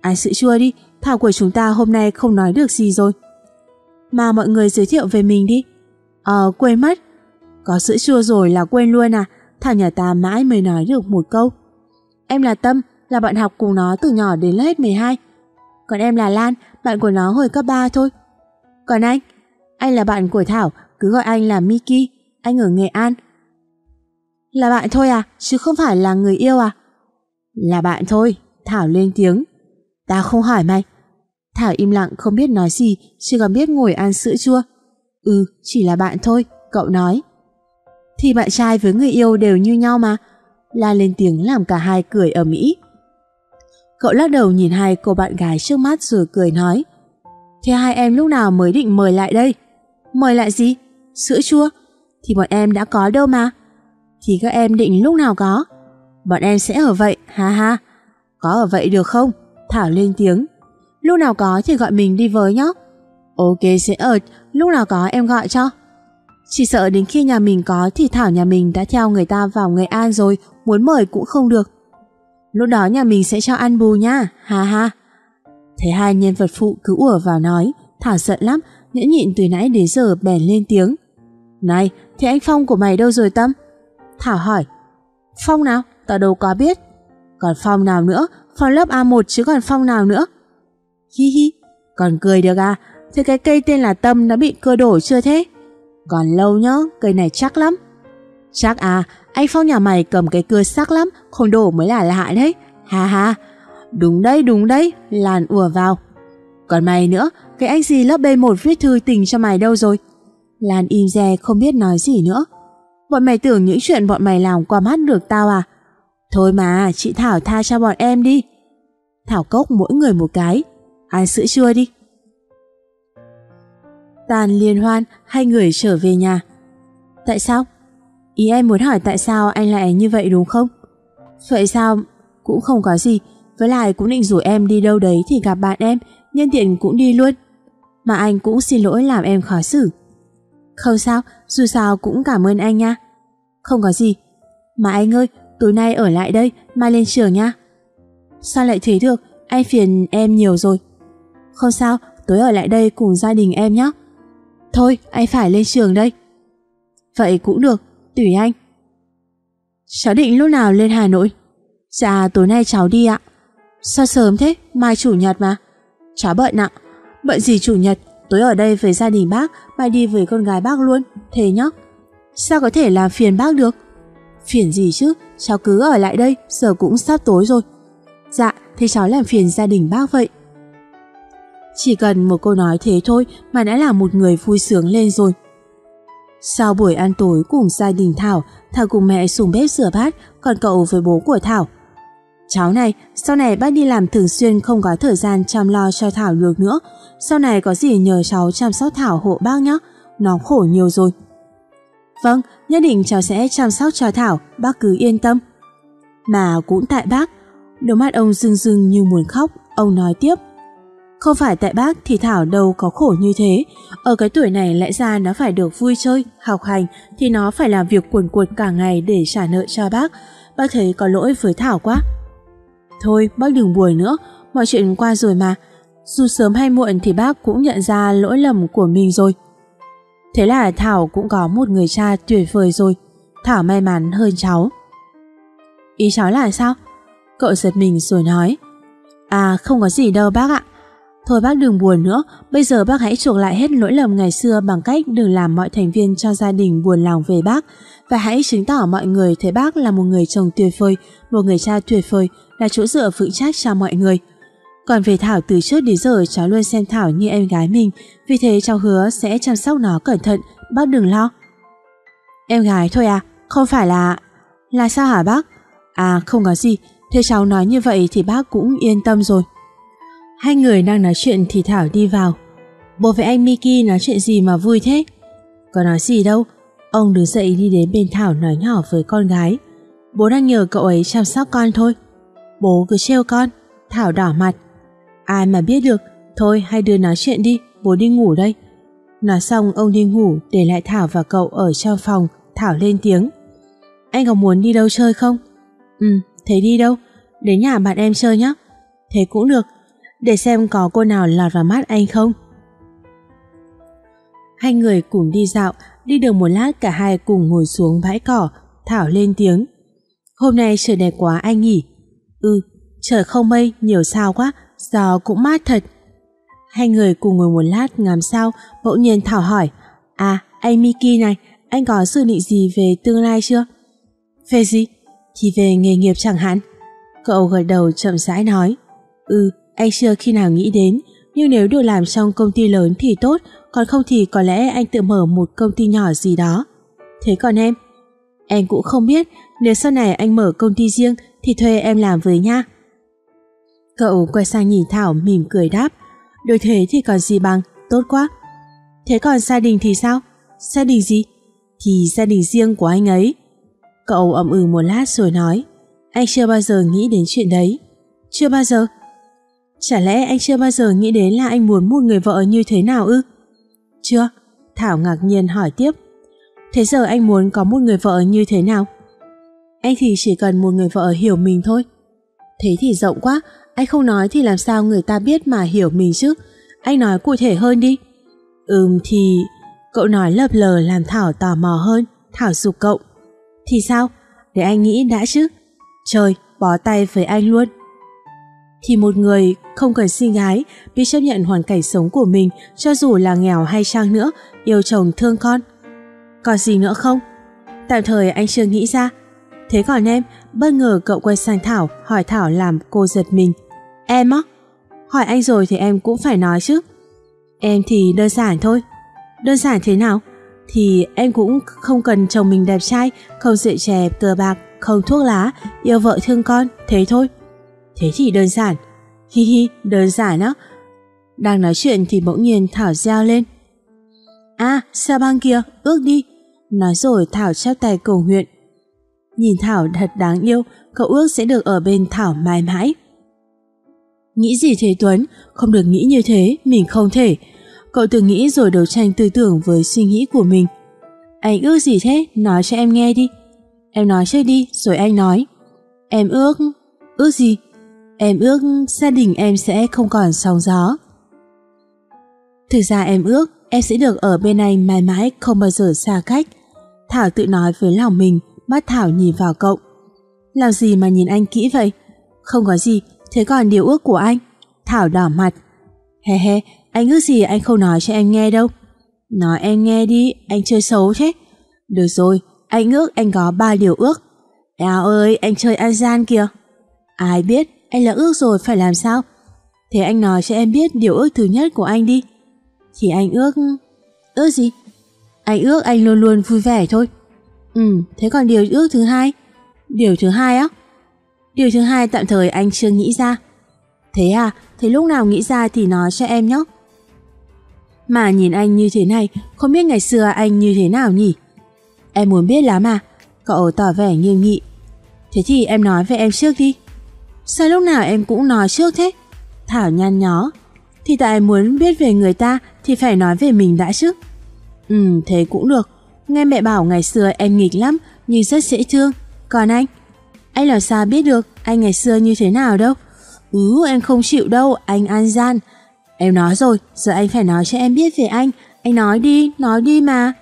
Ai sữa chua đi, Thảo của chúng ta hôm nay không nói được gì rồi. Mà mọi người giới thiệu về mình đi. Ờ, quên mất. Có sữa chua rồi là quên luôn à, Thảo nhà ta mãi mới nói được một câu. Em là Tâm, là bạn học cùng nó từ nhỏ đến hết 12. Còn em là Lan, bạn của nó hồi cấp 3 thôi. Còn anh? Anh là bạn của Thảo, cứ gọi anh là Miki, anh ở Nghệ An. Là bạn thôi à, chứ không phải là người yêu à? Là bạn thôi, Thảo lên tiếng. ta không hỏi mày. Thảo im lặng không biết nói gì, chỉ còn biết ngồi ăn sữa chua. Ừ, chỉ là bạn thôi, cậu nói. Thì bạn trai với người yêu đều như nhau mà. La lên tiếng làm cả hai cười ở Mỹ. Cậu lắc đầu nhìn hai cô bạn gái trước mắt rồi cười nói. Thế hai em lúc nào mới định mời lại đây? Mời lại gì? Sữa chua? Thì bọn em đã có đâu mà. Thì các em định lúc nào có? Bọn em sẽ ở vậy, ha ha. Có ở vậy được không? Thảo lên tiếng. Lúc nào có thì gọi mình đi với nhé. Ok sẽ ở, lúc nào có em gọi cho. Chỉ sợ đến khi nhà mình có thì Thảo nhà mình đã theo người ta vào Nghệ An rồi, muốn mời cũng không được. Lúc đó nhà mình sẽ cho ăn bù nha, ha ha. Thấy hai nhân vật phụ cứ ủa vào nói, Thảo giận lắm, nhẫn nhịn từ nãy đến giờ bèn lên tiếng. Này, thế anh Phong của mày đâu rồi Tâm? Thảo hỏi. Phong nào? Tao đâu có biết. Còn Phong nào nữa? phòng lớp A1 chứ còn Phong nào nữa? Hi hi, còn cười được à? Thế cái cây tên là Tâm đã bị cưa đổ chưa thế? Còn lâu nhá, cây này chắc lắm. Chắc à, anh Phong nhà mày cầm cái cưa sắc lắm, không đổ mới là lạ đấy. Ha ha, đúng đấy, đúng đấy, làn ùa vào. Còn mày nữa, cái anh gì lớp B1 viết thư tình cho mày đâu rồi? Lan im re không biết nói gì nữa. Bọn mày tưởng những chuyện bọn mày làm qua mắt được tao à? Thôi mà, chị Thảo tha cho bọn em đi. Thảo cốc mỗi người một cái. Ăn sữa chua đi. Tàn liên hoan, hai người trở về nhà. Tại sao? Ý em muốn hỏi tại sao anh lại như vậy đúng không? Vậy sao? Cũng không có gì. Với lại cũng định rủ em đi đâu đấy thì gặp bạn em, nhân tiện cũng đi luôn. Mà anh cũng xin lỗi làm em khó xử. Không sao, dù sao cũng cảm ơn anh nha. Không có gì. Mà anh ơi, tối nay ở lại đây, mai lên trường nha. Sao lại thế được, anh phiền em nhiều rồi. Không sao, tối ở lại đây cùng gia đình em nhé. Thôi, anh phải lên trường đây. Vậy cũng được, tùy anh. Cháu định lúc nào lên Hà Nội? Dạ, tối nay cháu đi ạ. Sao sớm thế, mai chủ nhật mà. Cháu bận ạ. Bận gì chủ nhật, tối ở đây với gia đình bác, mai đi với con gái bác luôn, thế nhá. Sao có thể làm phiền bác được? Phiền gì chứ, cháu cứ ở lại đây, giờ cũng sắp tối rồi. Dạ, thế cháu làm phiền gia đình bác vậy. Chỉ cần một câu nói thế thôi mà đã làm một người vui sướng lên rồi. Sau buổi ăn tối cùng gia đình Thảo, Thảo cùng mẹ xuống bếp rửa bát, còn cậu với bố của Thảo. Cháu này, sau này bác đi làm thường xuyên không có thời gian chăm lo cho Thảo được nữa. Sau này có gì nhờ cháu chăm sóc Thảo hộ bác nhé, nó khổ nhiều rồi. Vâng, nhất định cháu sẽ chăm sóc cho Thảo, bác cứ yên tâm. Mà cũng tại bác, đôi mắt ông rưng rưng như muốn khóc, ông nói tiếp. Không phải tại bác thì Thảo đâu có khổ như thế, ở cái tuổi này lẽ ra nó phải được vui chơi, học hành thì nó phải làm việc cuồn cuộn cả ngày để trả nợ cho bác. Bác thấy có lỗi với Thảo quá. Thôi bác đừng buồn nữa, mọi chuyện qua rồi mà. Dù sớm hay muộn thì bác cũng nhận ra lỗi lầm của mình rồi. Thế là Thảo cũng có một người cha tuyệt vời rồi. Thảo may mắn hơn cháu. Ý cháu là sao? Cậu giật mình rồi nói. À không có gì đâu bác ạ. Thôi bác đừng buồn nữa, bây giờ bác hãy chuộc lại hết lỗi lầm ngày xưa bằng cách đừng làm mọi thành viên cho gia đình buồn lòng về bác và hãy chứng tỏ mọi người thấy bác là một người chồng tuyệt vời, một người cha tuyệt vời, là chỗ dựa vững chắc cho mọi người. Còn về Thảo từ trước đến giờ cháu luôn xem Thảo như em gái mình, vì thế cháu hứa sẽ chăm sóc nó cẩn thận, bác đừng lo. Em gái thôi à, không phải là... Là sao hả bác? À không có gì, thế cháu nói như vậy thì bác cũng yên tâm rồi. Hai người đang nói chuyện thì Thảo đi vào. Bố với anh Miki nói chuyện gì mà vui thế? Có nói gì đâu, ông đứng dậy đi đến bên Thảo nói nhỏ với con gái. Bố đang nhờ cậu ấy chăm sóc con thôi. Bố cứ trêu con, Thảo đỏ mặt. Ai mà biết được, thôi hai đứa nói chuyện đi, bố đi ngủ đây. Nói xong ông đi ngủ để lại Thảo và cậu ở trong phòng, Thảo lên tiếng. Anh có muốn đi đâu chơi không? Ừ, thế đi đâu? đến nhà bạn em chơi nhé. Thế cũng được, để xem có cô nào lọt vào mắt anh không. Hai người cùng đi dạo, đi được một lát cả hai cùng ngồi xuống bãi cỏ, Thảo lên tiếng. Hôm nay trời đẹp quá anh nhỉ? Ừ, trời không mây, nhiều sao quá, giờ cũng mát thật. Hai người cùng ngồi một lát ngắm sao, bỗng nhiên Thảo hỏi, À, anh Miki này, anh có dự định gì về tương lai chưa? Về gì? Thì về nghề nghiệp chẳng hạn. Cậu gật đầu chậm rãi nói, Ừ, anh chưa khi nào nghĩ đến, nhưng nếu được làm trong công ty lớn thì tốt, còn không thì có lẽ anh tự mở một công ty nhỏ gì đó. Thế còn em? Em cũng không biết, nếu sau này anh mở công ty riêng thì thuê em làm với nha. Cậu quay sang nhìn Thảo mỉm cười đáp, đối thế thì còn gì bằng, tốt quá. Thế còn gia đình thì sao? Gia đình gì? Thì gia đình riêng của anh ấy. Cậu ậm ừ một lát rồi nói, anh chưa bao giờ nghĩ đến chuyện đấy. Chưa bao giờ? Chả lẽ anh chưa bao giờ nghĩ đến là anh muốn một người vợ như thế nào ư? Chưa? Thảo ngạc nhiên hỏi tiếp. Thế giờ anh muốn có một người vợ như thế nào? Anh thì chỉ cần một người vợ hiểu mình thôi. Thế thì rộng quá, anh không nói thì làm sao người ta biết mà hiểu mình chứ? Anh nói cụ thể hơn đi. Ừm thì... Cậu nói lập lờ làm Thảo tò mò hơn. Thảo dục cậu. Thì sao? Để anh nghĩ đã chứ. Trời, bó tay với anh luôn. Thì một người không cần sinh gái, biết chấp nhận hoàn cảnh sống của mình cho dù là nghèo hay trang nữa, yêu chồng thương con. Còn gì nữa không? Tạm thời anh chưa nghĩ ra. Thế còn em, bất ngờ cậu quay sang Thảo, hỏi Thảo làm cô giật mình. Em á? Hỏi anh rồi thì em cũng phải nói chứ. Em thì đơn giản thôi. Đơn giản thế nào? Thì em cũng không cần chồng mình đẹp trai, không rượu chè, cờ bạc, không thuốc lá, yêu vợ thương con, thế thôi. Thế thì đơn giản. Hi hi, đơn giản á. Đang nói chuyện thì bỗng nhiên Thảo reo lên. À, sao băng kia, ước đi. Nói rồi Thảo chắp tay cầu nguyện. Nhìn Thảo thật đáng yêu, cậu ước sẽ được ở bên Thảo mãi mãi. Nghĩ gì thế Tuấn, không được nghĩ như thế, mình không thể. Cậu tự nghĩ rồi đấu tranh tư tưởng với suy nghĩ của mình. Anh ước gì thế, nói cho em nghe đi. Em nói trước đi, rồi anh nói. Em ước... ước gì? Em ước gia đình em sẽ không còn sóng gió. Thực ra em ước em sẽ được ở bên anh mãi mãi không bao giờ xa cách. Thảo tự nói với lòng mình, mắt Thảo nhìn vào cậu. Làm gì mà nhìn anh kỹ vậy? Không có gì, thế còn điều ước của anh? Thảo đỏ mặt. He he, anh ước gì anh không nói cho em nghe đâu. Nói em nghe đi, anh chơi xấu thế. Được rồi, anh ước anh có ba điều ước. Eo ơi, anh chơi an gian kìa. Ai biết, anh là ước rồi phải làm sao? Thế anh nói cho em biết điều ước thứ nhất của anh đi. Thì anh ước... Ước gì? Anh ước anh luôn luôn vui vẻ thôi. Ừ, thế còn điều ước thứ hai? Điều thứ hai á? Điều thứ hai tạm thời anh chưa nghĩ ra. Thế à, thế lúc nào nghĩ ra thì nói cho em nhé. Mà nhìn anh như thế này, không biết ngày xưa anh như thế nào nhỉ? Em muốn biết lắm mà. Cậu tỏ vẻ nghiêm nghị. Thế thì em nói với em trước đi. Sao lúc nào em cũng nói trước thế? Thảo nhăn nhó. Thì tại muốn biết về người ta thì phải nói về mình đã chứ. Ừ, thế cũng được. Nghe mẹ bảo ngày xưa em nghịch lắm, nhưng rất dễ thương. Còn anh? Anh làm sao biết được anh ngày xưa như thế nào đâu? Ừ, em không chịu đâu, anh an gian. Em nói rồi, giờ anh phải nói cho em biết về anh. Anh nói đi, nói đi mà.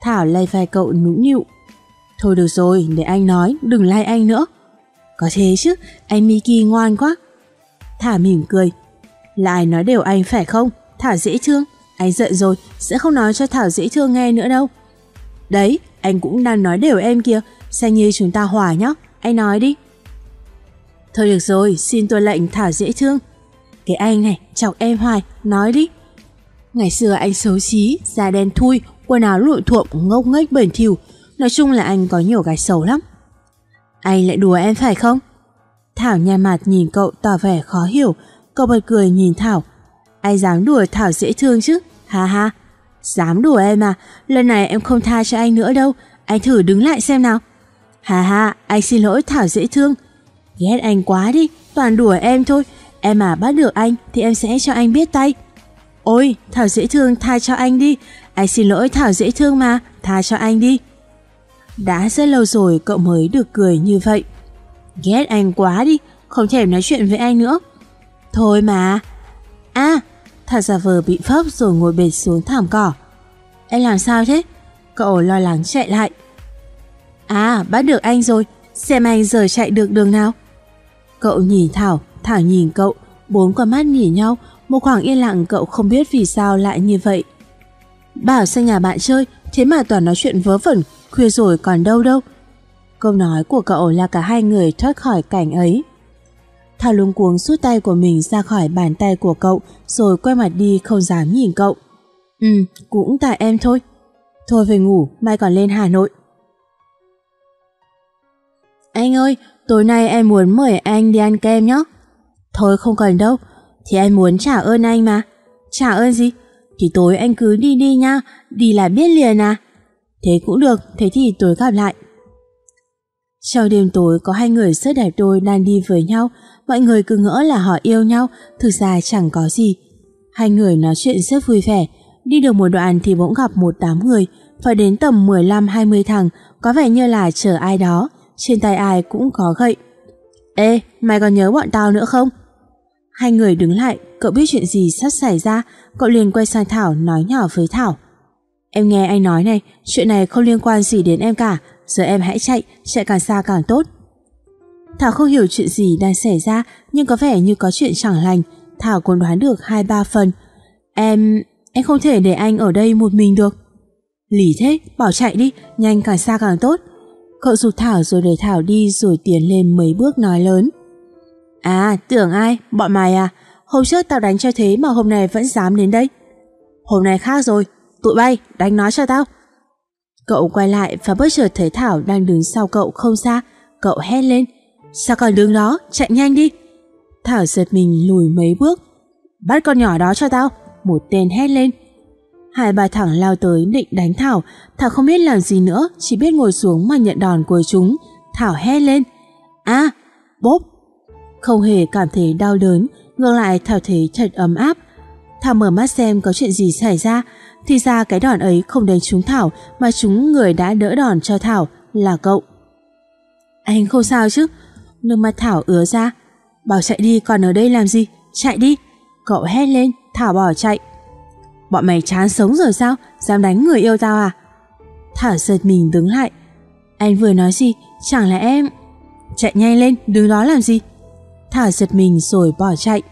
Thảo lay vai cậu nũng nhịu. Thôi được rồi, để anh nói, đừng lay anh nữa. Có thế chứ, anh Miki ngoan quá. Thả mỉm cười. Lại nói đều anh phải không? Thảo dễ thương. Anh giận rồi, sẽ không nói cho Thảo dễ thương nghe nữa đâu. Đấy, anh cũng đang nói đều em kia. xem như chúng ta hòa nhá, anh nói đi. Thôi được rồi, xin tôi lệnh Thảo dễ thương. Cái anh này, chọc em hoài, nói đi. Ngày xưa anh xấu xí, da đen thui, quần áo lụi thuộm, ngốc nghếch bẩn thỉu. Nói chung là anh có nhiều cái xấu lắm. Anh lại đùa em phải không? Thảo nhăn mặt nhìn cậu tỏ vẻ khó hiểu, cậu bật cười nhìn Thảo. Ai dám đùa Thảo dễ thương chứ? Ha ha. Dám đùa em à, lần này em không tha cho anh nữa đâu, anh thử đứng lại xem nào. Hà hà, anh xin lỗi Thảo dễ thương. Ghét anh quá đi, toàn đùa em thôi, em mà bắt được anh thì em sẽ cho anh biết tay. Ôi, Thảo dễ thương tha cho anh đi, anh xin lỗi Thảo dễ thương mà, tha cho anh đi. Đã rất lâu rồi cậu mới được cười như vậy. Ghét anh quá đi, không thèm nói chuyện với anh nữa. Thôi mà. À, Thảo giả vờ bị phấp rồi ngồi bệt xuống thảm cỏ. Em làm sao thế? Cậu lo lắng chạy lại. À, bắt được anh rồi, xem anh giờ chạy được đường nào. Cậu nhìn Thảo, Thảo nhìn cậu, bốn con mắt nhìn nhau, một khoảng yên lặng cậu không biết vì sao lại như vậy. Bảo sang nhà bạn chơi, thế mà toàn nói chuyện vớ vẩn, khuya rồi còn đâu đâu. Câu nói của cậu là cả hai người thoát khỏi cảnh ấy. Thảo lung cuống rút tay của mình ra khỏi bàn tay của cậu rồi quay mặt đi không dám nhìn cậu. Ừ, cũng tại em thôi. Thôi về ngủ, mai còn lên Hà Nội. Anh ơi, tối nay em muốn mời anh đi ăn kem nhé. Thôi không cần đâu, thì em muốn trả ơn anh mà. Trả ơn gì? Thì tối anh cứ đi đi nha, đi là biết liền à. Thế cũng được, thế thì tối gặp lại. Trong đêm tối có hai người rất đẹp đôi đang đi với nhau, mọi người cứ ngỡ là họ yêu nhau, thực ra chẳng có gì. Hai người nói chuyện rất vui vẻ, đi được một đoạn thì bỗng gặp một đám người, phải đến tầm 15-20 thằng, có vẻ như là chờ ai đó, trên tay ai cũng có gậy. Ê, mày còn nhớ bọn tao nữa không? Hai người đứng lại, cậu biết chuyện gì sắp xảy ra, cậu liền quay sang Thảo nói nhỏ với Thảo. Em nghe anh nói này, chuyện này không liên quan gì đến em cả, giờ em hãy chạy, chạy càng xa càng tốt. Thảo không hiểu chuyện gì đang xảy ra, nhưng có vẻ như có chuyện chẳng lành, Thảo còn đoán được hai ba phần. Em... em không thể để anh ở đây một mình được. lý thế, bảo chạy đi, nhanh càng xa càng tốt. Cậu rụt Thảo rồi để Thảo đi rồi tiến lên mấy bước nói lớn. À, tưởng ai? Bọn mày à? Hôm trước tao đánh cho thế mà hôm nay vẫn dám đến đây. Hôm nay khác rồi, tụi bay, đánh nó cho tao. Cậu quay lại và bất chợt thấy Thảo đang đứng sau cậu không xa. Cậu hét lên. Sao còn đứng đó, chạy nhanh đi. Thảo giật mình lùi mấy bước. Bắt con nhỏ đó cho tao. Một tên hét lên. Hai ba thẳng lao tới định đánh Thảo. Thảo không biết làm gì nữa, chỉ biết ngồi xuống mà nhận đòn của chúng. Thảo hét lên. À, bốp. Không hề cảm thấy đau đớn, ngược lại Thảo thấy thật ấm áp. Thảo mở mắt xem có chuyện gì xảy ra, thì ra cái đòn ấy không đánh trúng Thảo mà chúng người đã đỡ đòn cho Thảo là cậu. Anh không sao chứ? Nước mắt Thảo ứa ra. Bảo chạy đi còn ở đây làm gì? Chạy đi! Cậu hét lên, Thảo bỏ chạy. Bọn mày chán sống rồi sao? Dám đánh người yêu tao à? Thảo giật mình đứng lại. Anh vừa nói gì? Chẳng lẽ em... Chạy nhanh lên, đứng đó làm gì? Thảo giật mình rồi bỏ chạy.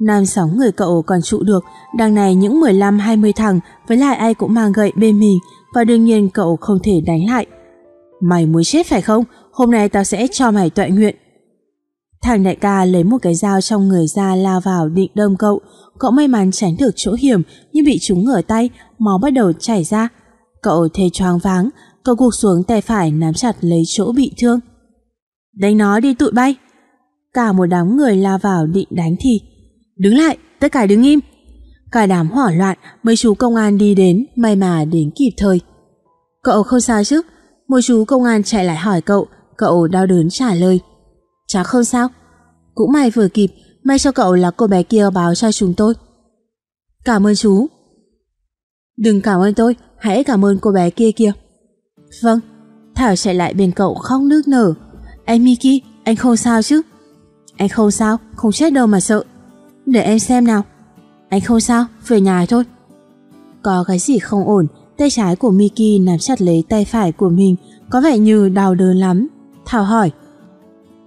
Nam sáu người cậu còn trụ được, đằng này những 15-20 thằng với lại ai cũng mang gậy bên mình và đương nhiên cậu không thể đánh lại. Mày muốn chết phải không? Hôm nay tao sẽ cho mày tọa nguyện. Thằng đại ca lấy một cái dao trong người ra lao vào định đâm cậu. Cậu may mắn tránh được chỗ hiểm nhưng bị trúng ở tay, máu bắt đầu chảy ra. Cậu thê choáng váng, cậu gục xuống tay phải nắm chặt lấy chỗ bị thương. Đánh nó đi tụi bay. Cả một đám người lao vào định đánh thì Đứng lại, tất cả đứng im. Cả đám hoảng loạn, mấy chú công an đi đến, may mà đến kịp thời. Cậu không sao chứ? Một chú công an chạy lại hỏi cậu, cậu đau đớn trả lời. Cháu không sao. Cũng may vừa kịp, may cho cậu là cô bé kia báo cho chúng tôi. Cảm ơn chú. Đừng cảm ơn tôi, hãy cảm ơn cô bé kia kia. Vâng, Thảo chạy lại bên cậu khóc nước nở. Anh Miki, anh không sao chứ? Anh không sao, không chết đâu mà sợ. Để em xem nào. Anh không sao, về nhà thôi. Có cái gì không ổn, tay trái của Miki nắm chặt lấy tay phải của mình, có vẻ như đau đớn lắm. Thảo hỏi.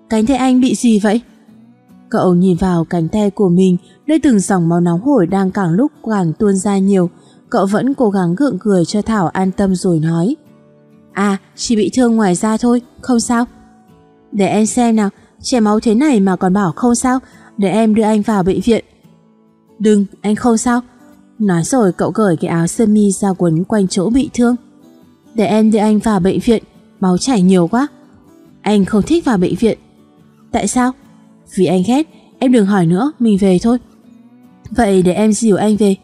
Cánh tay anh bị gì vậy? Cậu nhìn vào cánh tay của mình, nơi từng dòng máu nóng hổi đang càng lúc càng tuôn ra nhiều. Cậu vẫn cố gắng gượng cười cho Thảo an tâm rồi nói. À, chỉ bị thương ngoài da thôi, không sao. Để em xem nào, chảy máu thế này mà còn bảo không sao, để em đưa anh vào bệnh viện. Đừng, anh không sao. Nói rồi cậu cởi cái áo sơ mi ra quấn quanh chỗ bị thương. Để em đưa anh vào bệnh viện, máu chảy nhiều quá. Anh không thích vào bệnh viện. Tại sao? Vì anh ghét, em đừng hỏi nữa, mình về thôi. Vậy để em dìu anh về.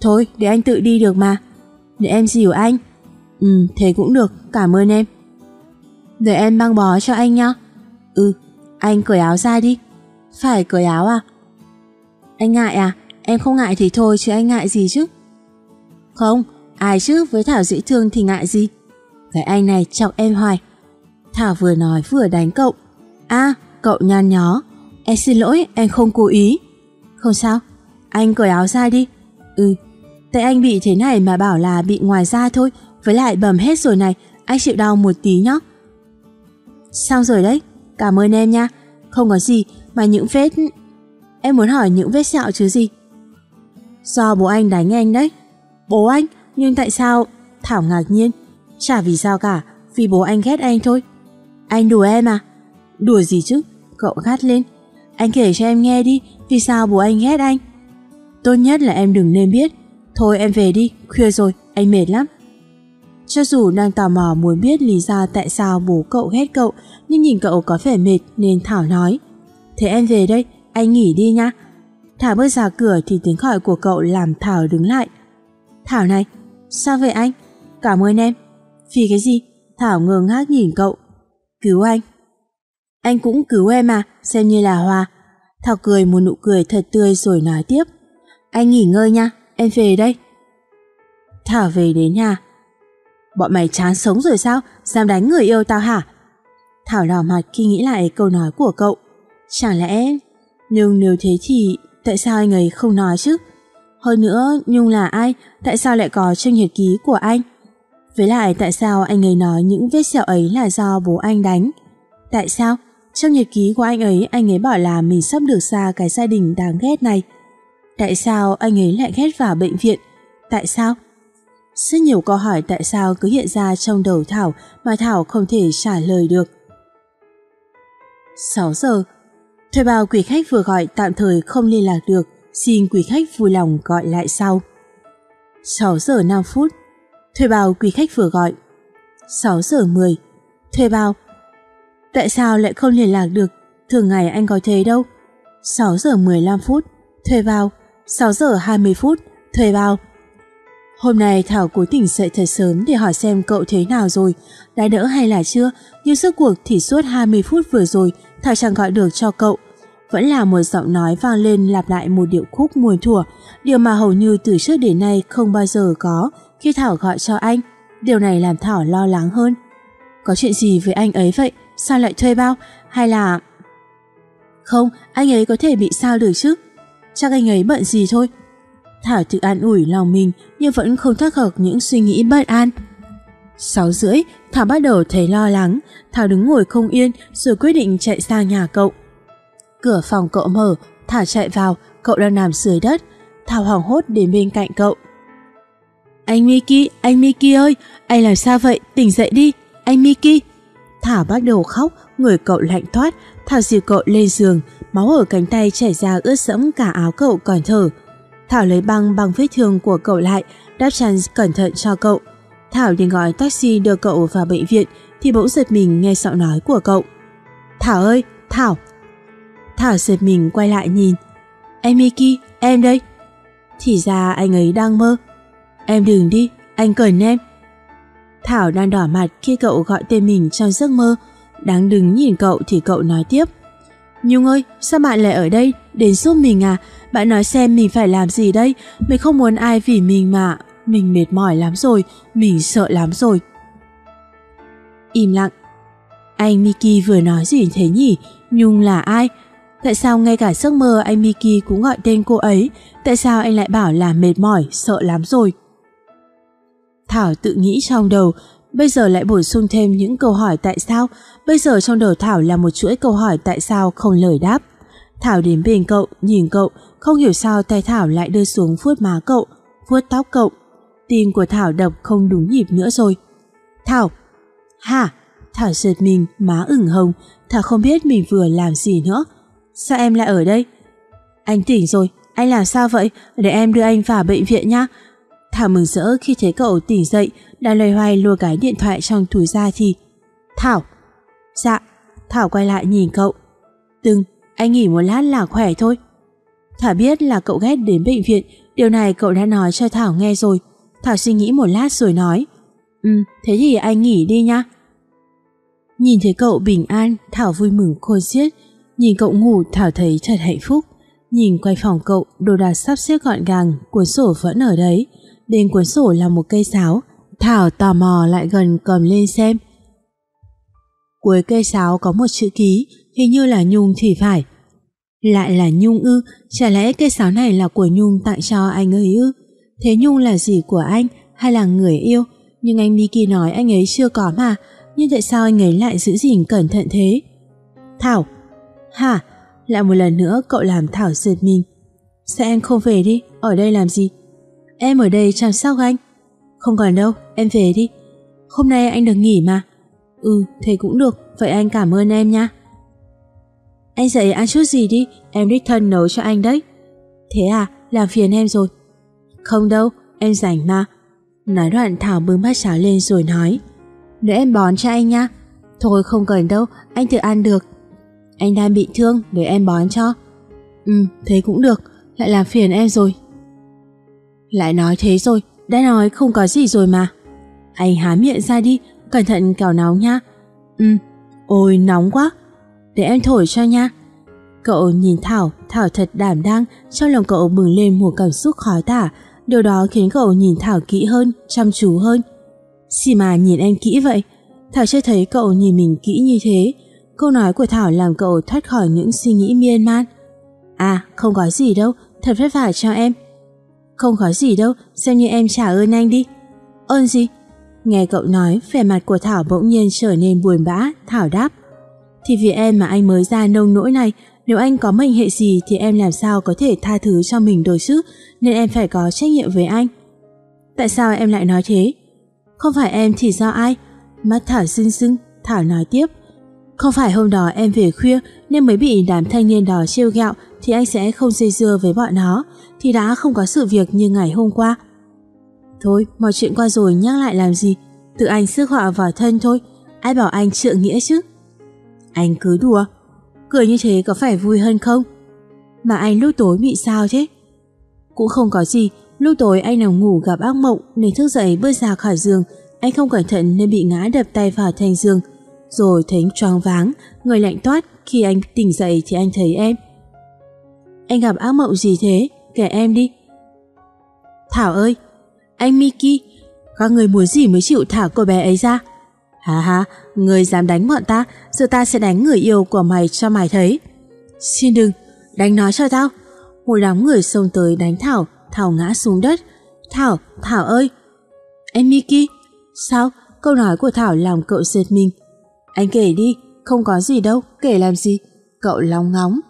Thôi, để anh tự đi được mà. Để em dìu anh. Ừ, thế cũng được, cảm ơn em. Để em băng bó cho anh nhá. Ừ, anh cởi áo ra đi. Phải cởi áo à? Anh ngại à? Em không ngại thì thôi chứ anh ngại gì chứ? Không, ai chứ với Thảo dễ thương thì ngại gì? Cái anh này chọc em hoài. Thảo vừa nói vừa đánh cậu. À, cậu nhăn nhó. Em xin lỗi, em không cố ý. Không sao, anh cởi áo ra đi. Ừ, tại anh bị thế này mà bảo là bị ngoài da thôi, với lại bầm hết rồi này, anh chịu đau một tí nhé. Xong rồi đấy, cảm ơn em nha. Không có gì mà những vết... Em muốn hỏi những vết sẹo chứ gì? Do bố anh đánh anh đấy. Bố anh? Nhưng tại sao? Thảo ngạc nhiên. Chả vì sao cả, vì bố anh ghét anh thôi. Anh đùa em à? Đùa gì chứ? Cậu gắt lên. Anh kể cho em nghe đi, vì sao bố anh ghét anh? Tốt nhất là em đừng nên biết. Thôi em về đi, khuya rồi, anh mệt lắm. Cho dù đang tò mò muốn biết lý do tại sao bố cậu ghét cậu, nhưng nhìn cậu có vẻ mệt nên Thảo nói. Thế em về đây, anh nghỉ đi nha. Thảo bước ra cửa thì tiếng gọi của cậu làm Thảo đứng lại. Thảo này, sao vậy anh? Cảm ơn em. Vì cái gì? Thảo ngơ ngác nhìn cậu. Cứu anh. Anh cũng cứu em à, xem như là hòa. Thảo cười một nụ cười thật tươi rồi nói tiếp. Anh nghỉ ngơi nha, em về đây. Thảo về đến nhà. Bọn mày chán sống rồi sao? Dám đánh người yêu tao hả? Thảo đỏ mặt khi nghĩ lại câu nói của cậu. Chẳng lẽ... Nhưng nếu thế thì tại sao anh ấy không nói chứ? Hơn nữa, Nhung là ai? Tại sao lại có trong nhật ký của anh? Với lại tại sao anh ấy nói những vết sẹo ấy là do bố anh đánh? Tại sao? Trong nhật ký của anh ấy, anh ấy bảo là mình sắp được xa cái gia đình đáng ghét này. Tại sao anh ấy lại ghét vào bệnh viện? Tại sao? Rất nhiều câu hỏi tại sao cứ hiện ra trong đầu Thảo mà Thảo không thể trả lời được. 6 giờ Thuê bao quý khách vừa gọi tạm thời không liên lạc được, xin quý khách vui lòng gọi lại sau. 6 giờ 5 phút Thuê bao quý khách vừa gọi 6 giờ 10 Thuê bao Tại sao lại không liên lạc được Thường ngày anh có thế đâu 6 giờ 15 phút Thuê bao 6 giờ 20 phút Thuê bao Hôm nay Thảo cố tỉnh dậy thật sớm để hỏi xem cậu thế nào rồi, đã đỡ hay là chưa, nhưng suốt cuộc thì suốt 20 phút vừa rồi Thảo chẳng gọi được cho cậu. Vẫn là một giọng nói vang lên lặp lại một điệu khúc muôn thuở, điều mà hầu như từ trước đến nay không bao giờ có khi Thảo gọi cho anh. Điều này làm Thảo lo lắng hơn. Có chuyện gì với anh ấy vậy? Sao lại thuê bao? Hay là... Không, anh ấy có thể bị sao được chứ? Chắc anh ấy bận gì thôi. Thảo tự an ủi lòng mình nhưng vẫn không thoát khỏi những suy nghĩ bất an. 6 rưỡi, Thảo bắt đầu thấy lo lắng. Thảo đứng ngồi không yên rồi quyết định chạy sang nhà cậu. Cửa phòng cậu mở, Thảo chạy vào, cậu đang nằm dưới đất. Thảo hoảng hốt đến bên cạnh cậu. Anh Miki, anh Miki ơi, anh làm sao vậy, tỉnh dậy đi, anh Miki. Thảo bắt đầu khóc, người cậu lạnh thoát. Thảo dìu cậu lên giường, máu ở cánh tay chảy ra ướt sẫm cả áo cậu còn thở. Thảo lấy băng băng vết thương của cậu lại, đáp chăn cẩn thận cho cậu. Thảo liền gọi taxi đưa cậu vào bệnh viện thì bỗng giật mình nghe giọng nói của cậu. Thảo ơi, Thảo! Thảo giật mình quay lại nhìn. Em Miki, em đây. Thì ra anh ấy đang mơ. Em đừng đi, anh cần em. Thảo đang đỏ mặt khi cậu gọi tên mình trong giấc mơ. Đáng đứng nhìn cậu thì cậu nói tiếp. Nhung ơi, sao bạn lại ở đây? Đến giúp mình à? Bạn nói xem mình phải làm gì đây? Mình không muốn ai vì mình mà. Mình mệt mỏi lắm rồi, mình sợ lắm rồi. Im lặng. Anh Miki vừa nói gì thế nhỉ? Nhung là ai? Tại sao ngay cả giấc mơ anh Miki cũng gọi tên cô ấy? Tại sao anh lại bảo là mệt mỏi, sợ lắm rồi? Thảo tự nghĩ trong đầu, bây giờ lại bổ sung thêm những câu hỏi tại sao, bây giờ trong đầu Thảo là một chuỗi câu hỏi tại sao không lời đáp. Thảo đến bên cậu, nhìn cậu, không hiểu sao tay Thảo lại đưa xuống vuốt má cậu, vuốt tóc cậu. Tim của Thảo đập không đúng nhịp nữa rồi. Thảo! Hả? Thảo giật mình, má ửng hồng, Thảo không biết mình vừa làm gì nữa. Sao em lại ở đây? Anh tỉnh rồi, anh làm sao vậy? Để em đưa anh vào bệnh viện nhá. Thảo mừng rỡ khi thấy cậu tỉnh dậy, đang lời hoay lùa cái điện thoại trong túi ra thì... Thảo! Dạ, Thảo quay lại nhìn cậu. từng anh nghỉ một lát là khỏe thôi. Thảo biết là cậu ghét đến bệnh viện, điều này cậu đã nói cho Thảo nghe rồi. Thảo suy nghĩ một lát rồi nói, Ừ, thế thì anh nghỉ đi nha. Nhìn thấy cậu bình an, Thảo vui mừng khôn xiết. Nhìn cậu ngủ, Thảo thấy thật hạnh phúc. Nhìn quay phòng cậu, đồ đạc sắp xếp gọn gàng, cuốn sổ vẫn ở đấy. Bên cuốn sổ là một cây sáo. Thảo tò mò lại gần cầm lên xem. Cuối cây sáo có một chữ ký, Hình như là Nhung thì phải. Lại là Nhung ư, chả lẽ cây sáo này là của Nhung tặng cho anh ấy ư? Thế Nhung là gì của anh hay là người yêu? Nhưng anh Miki nói anh ấy chưa có mà, nhưng tại sao anh ấy lại giữ gìn cẩn thận thế? Thảo, hả? Lại một lần nữa cậu làm Thảo giật mình. Sao em không về đi, ở đây làm gì? Em ở đây chăm sóc anh. Không còn đâu, em về đi. Hôm nay anh được nghỉ mà. Ừ, thế cũng được, vậy anh cảm ơn em nha. Anh dậy ăn chút gì đi, em đích thân nấu cho anh đấy. Thế à, làm phiền em rồi. Không đâu, em rảnh mà. Nói đoạn Thảo bưng bát cháo lên rồi nói. Để em bón cho anh nha. Thôi không cần đâu, anh tự ăn được. Anh đang bị thương, để em bón cho. Ừ, thế cũng được, lại làm phiền em rồi. Lại nói thế rồi, đã nói không có gì rồi mà. Anh há miệng ra đi, cẩn thận cào nóng nha. Ừ, ôi nóng quá. Để em thổi cho nha. Cậu nhìn Thảo, Thảo thật đảm đang, trong lòng cậu bừng lên một cảm xúc khó tả. Điều đó khiến cậu nhìn Thảo kỹ hơn, chăm chú hơn. Xì mà nhìn em kỹ vậy. Thảo chưa thấy cậu nhìn mình kỹ như thế. Câu nói của Thảo làm cậu thoát khỏi những suy nghĩ miên man. À, không có gì đâu, thật vất vả cho em. Không có gì đâu, xem như em trả ơn anh đi. Ơn gì? Nghe cậu nói, vẻ mặt của Thảo bỗng nhiên trở nên buồn bã, Thảo đáp. Thì vì em mà anh mới ra nông nỗi này, nếu anh có mệnh hệ gì thì em làm sao có thể tha thứ cho mình được chứ, nên em phải có trách nhiệm với anh. Tại sao em lại nói thế? Không phải em thì do ai? Mắt Thảo sưng xưng. Thảo nói tiếp. Không phải hôm đó em về khuya nên mới bị đám thanh niên đó trêu gạo thì anh sẽ không dây dưa với bọn nó, thì đã không có sự việc như ngày hôm qua. Thôi, mọi chuyện qua rồi nhắc lại làm gì, tự anh sức họa vào thân thôi, ai bảo anh trượng nghĩa chứ. Anh cứ đùa, cười như thế có phải vui hơn không? Mà anh lúc tối bị sao thế? Cũng không có gì, lúc tối anh nằm ngủ gặp ác mộng nên thức dậy bước ra khỏi giường, anh không cẩn thận nên bị ngã đập tay vào thành giường, rồi thấy choáng váng, người lạnh toát, khi anh tỉnh dậy thì anh thấy em. Anh gặp ác mộng gì thế? Kể em đi. Thảo ơi, anh Miki, các người muốn gì mới chịu thả cô bé ấy ra? Hà hà, người dám đánh bọn ta, giờ ta sẽ đánh người yêu của mày cho mày thấy. Xin đừng, đánh nó cho tao. Một đám người xông tới đánh Thảo, Thảo ngã xuống đất. Thảo, Thảo ơi! Em Miki, sao? Câu nói của Thảo làm cậu giật mình. Anh kể đi, không có gì đâu, kể làm gì? Cậu lóng ngóng.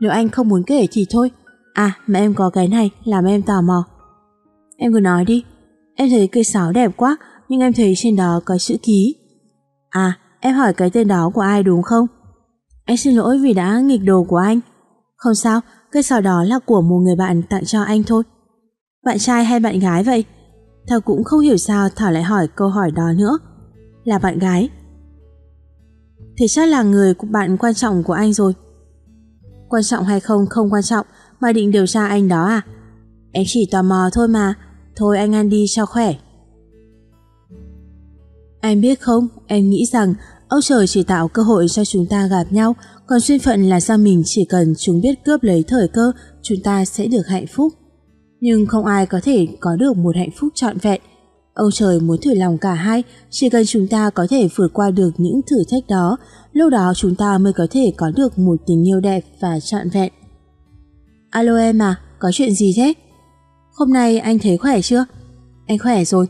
Nếu anh không muốn kể thì thôi. À, mà em có cái này làm em tò mò. Em cứ nói đi. Em thấy cây sáo đẹp quá, nhưng em thấy trên đó có chữ ký. À, em hỏi cái tên đó của ai đúng không? Em xin lỗi vì đã nghịch đồ của anh. Không sao, cây sáo đó là của một người bạn tặng cho anh thôi. Bạn trai hay bạn gái vậy? Thảo cũng không hiểu sao Thảo lại hỏi câu hỏi đó nữa. Là bạn gái. Thì chắc là người bạn quan trọng của anh rồi. Quan trọng hay không không quan trọng, mà định điều tra anh đó à? Em chỉ tò mò thôi mà, thôi anh ăn đi cho khỏe. em biết không, em nghĩ rằng ông trời chỉ tạo cơ hội cho chúng ta gặp nhau, còn duyên phận là do mình chỉ cần chúng biết cướp lấy thời cơ, chúng ta sẽ được hạnh phúc. Nhưng không ai có thể có được một hạnh phúc trọn vẹn. Ông trời muốn thử lòng cả hai, chỉ cần chúng ta có thể vượt qua được những thử thách đó, lúc đó chúng ta mới có thể có được một tình yêu đẹp và trọn vẹn. Alo em à, có chuyện gì thế? Hôm nay anh thấy khỏe chưa? Anh khỏe rồi.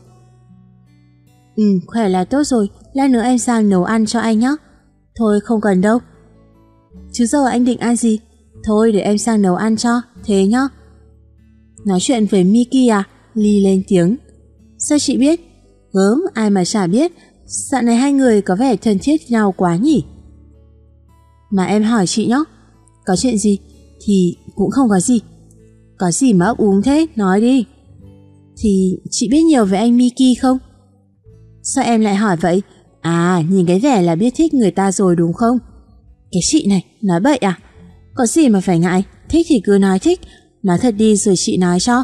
Ừ, khỏe là tốt rồi, lát nữa em sang nấu ăn cho anh nhé. Thôi không cần đâu. Chứ giờ anh định ăn gì? Thôi để em sang nấu ăn cho, thế nhá. Nói chuyện với Miki à? Ly lên tiếng. Sao chị biết? Gớm, ai mà chả biết. Dạo này hai người có vẻ thân thiết nhau quá nhỉ? Mà em hỏi chị nhé. Có chuyện gì? Thì cũng không có gì. Có gì mà ấp úng thế, nói đi. Thì chị biết nhiều về anh Miki không? Sao em lại hỏi vậy? À, nhìn cái vẻ là biết thích người ta rồi đúng không? Cái chị này, nói bậy à? Có gì mà phải ngại, thích thì cứ nói thích, nói thật đi rồi chị nói cho.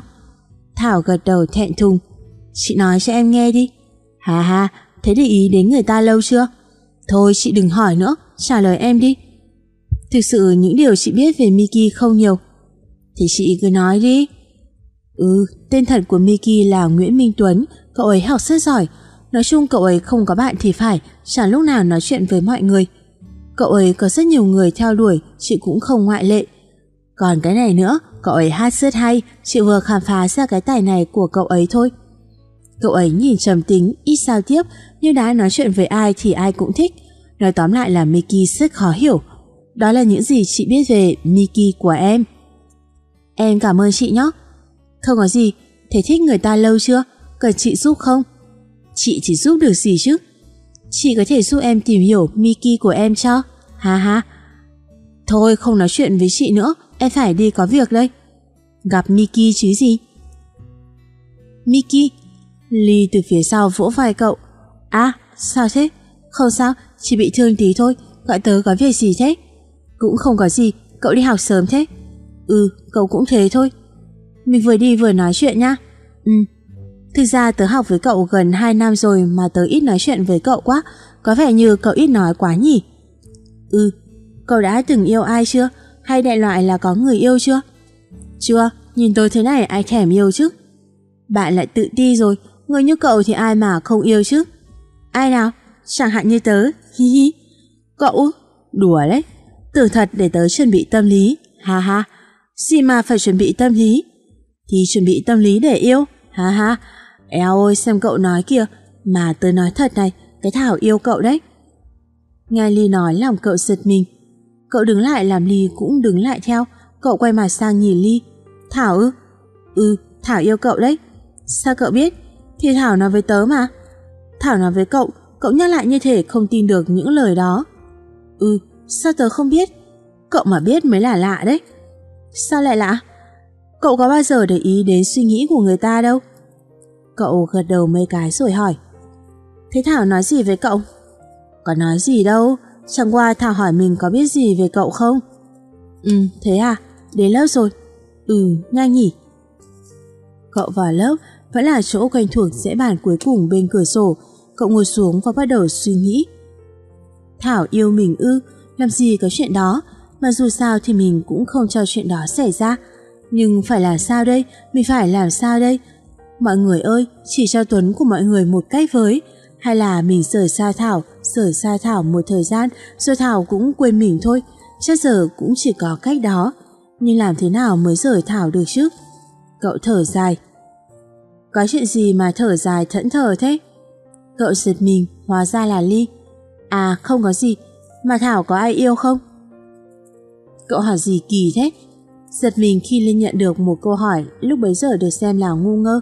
Thảo gật đầu thẹn thùng. Chị nói cho em nghe đi. Hà hà, thế để ý đến người ta lâu chưa? Thôi chị đừng hỏi nữa, trả lời em đi. Thực sự những điều chị biết về Miki không nhiều. Thì chị cứ nói đi. Ừ, tên thật của Miki là Nguyễn Minh Tuấn, cậu ấy học rất giỏi. Nói chung cậu ấy không có bạn thì phải, chẳng lúc nào nói chuyện với mọi người. Cậu ấy có rất nhiều người theo đuổi, chị cũng không ngoại lệ. Còn cái này nữa, cậu ấy hát rất hay, chị vừa khám phá ra cái tài này của cậu ấy thôi. Cậu ấy nhìn trầm tính, ít giao tiếp, nhưng đã nói chuyện với ai thì ai cũng thích. Nói tóm lại là Mickey rất khó hiểu. Đó là những gì chị biết về Miki của em. Em cảm ơn chị nhé. Không có gì, thế thích người ta lâu chưa? Cần chị giúp không? Chị chỉ giúp được gì chứ? Chị có thể giúp em tìm hiểu Miki của em cho? Ha ha. Thôi không nói chuyện với chị nữa, em phải đi có việc đây. Gặp Miki chứ gì? Miki. Ly từ phía sau vỗ vai cậu. À, sao thế? Không sao, chỉ bị thương tí thôi, gọi tớ có việc gì thế? Cũng không có gì, cậu đi học sớm thế? Ừ, cậu cũng thế thôi. Mình vừa đi vừa nói chuyện nhá. Ừ. Thực ra tớ học với cậu gần 2 năm rồi mà tớ ít nói chuyện với cậu quá, có vẻ như cậu ít nói quá nhỉ? Ừ, cậu đã từng yêu ai chưa? Hay đại loại là có người yêu chưa? Chưa, nhìn tôi thế này ai thèm yêu chứ? Bạn lại tự ti rồi, người như cậu thì ai mà không yêu chứ? Ai nào? Chẳng hạn như tớ, hi hi. Cậu, đùa đấy. Tưởng thật để tớ chuẩn bị tâm lý, ha ha. Gì mà phải chuẩn bị tâm lý? Thì chuẩn bị tâm lý để yêu, ha ha. Eo ơi xem cậu nói kìa, mà tớ nói thật này, cái Thảo yêu cậu đấy. Nghe Ly nói làm cậu giật mình. Cậu đứng lại làm Ly cũng đứng lại theo, cậu quay mặt sang nhìn Ly. Thảo ư? Ừ, Thảo yêu cậu đấy. Sao cậu biết? Thì Thảo nói với tớ mà. Thảo nói với cậu, cậu nhắc lại như thể không tin được những lời đó. Ừ, sao tớ không biết? Cậu mà biết mới là lạ đấy. Sao lại lạ? Cậu có bao giờ để ý đến suy nghĩ của người ta đâu? Cậu gật đầu mấy cái rồi hỏi. Thế Thảo nói gì với cậu? Có nói gì đâu, chẳng qua Thảo hỏi mình có biết gì về cậu không? Ừ, thế à, đến lớp rồi. Ừ, nhanh nhỉ. Cậu vào lớp vẫn là chỗ quen thuộc dễ bàn cuối cùng bên cửa sổ. Cậu ngồi xuống và bắt đầu suy nghĩ. Thảo yêu mình ư, làm gì có chuyện đó, mà dù sao thì mình cũng không cho chuyện đó xảy ra. Nhưng phải làm sao đây, mình phải làm sao đây? Mọi người ơi, chỉ cho Tuấn của mọi người một cách với, hay là mình rời xa Thảo, rời xa Thảo một thời gian, rồi Thảo cũng quên mình thôi, chắc giờ cũng chỉ có cách đó. Nhưng làm thế nào mới rời Thảo được chứ? Cậu thở dài. Có chuyện gì mà thở dài thẫn thờ thế? Cậu giật mình, hóa ra là Ly. À không có gì, mà Thảo có ai yêu không? Cậu hỏi gì kỳ thế? Giật mình khi Linh nhận được một câu hỏi lúc bấy giờ được xem là ngu ngơ.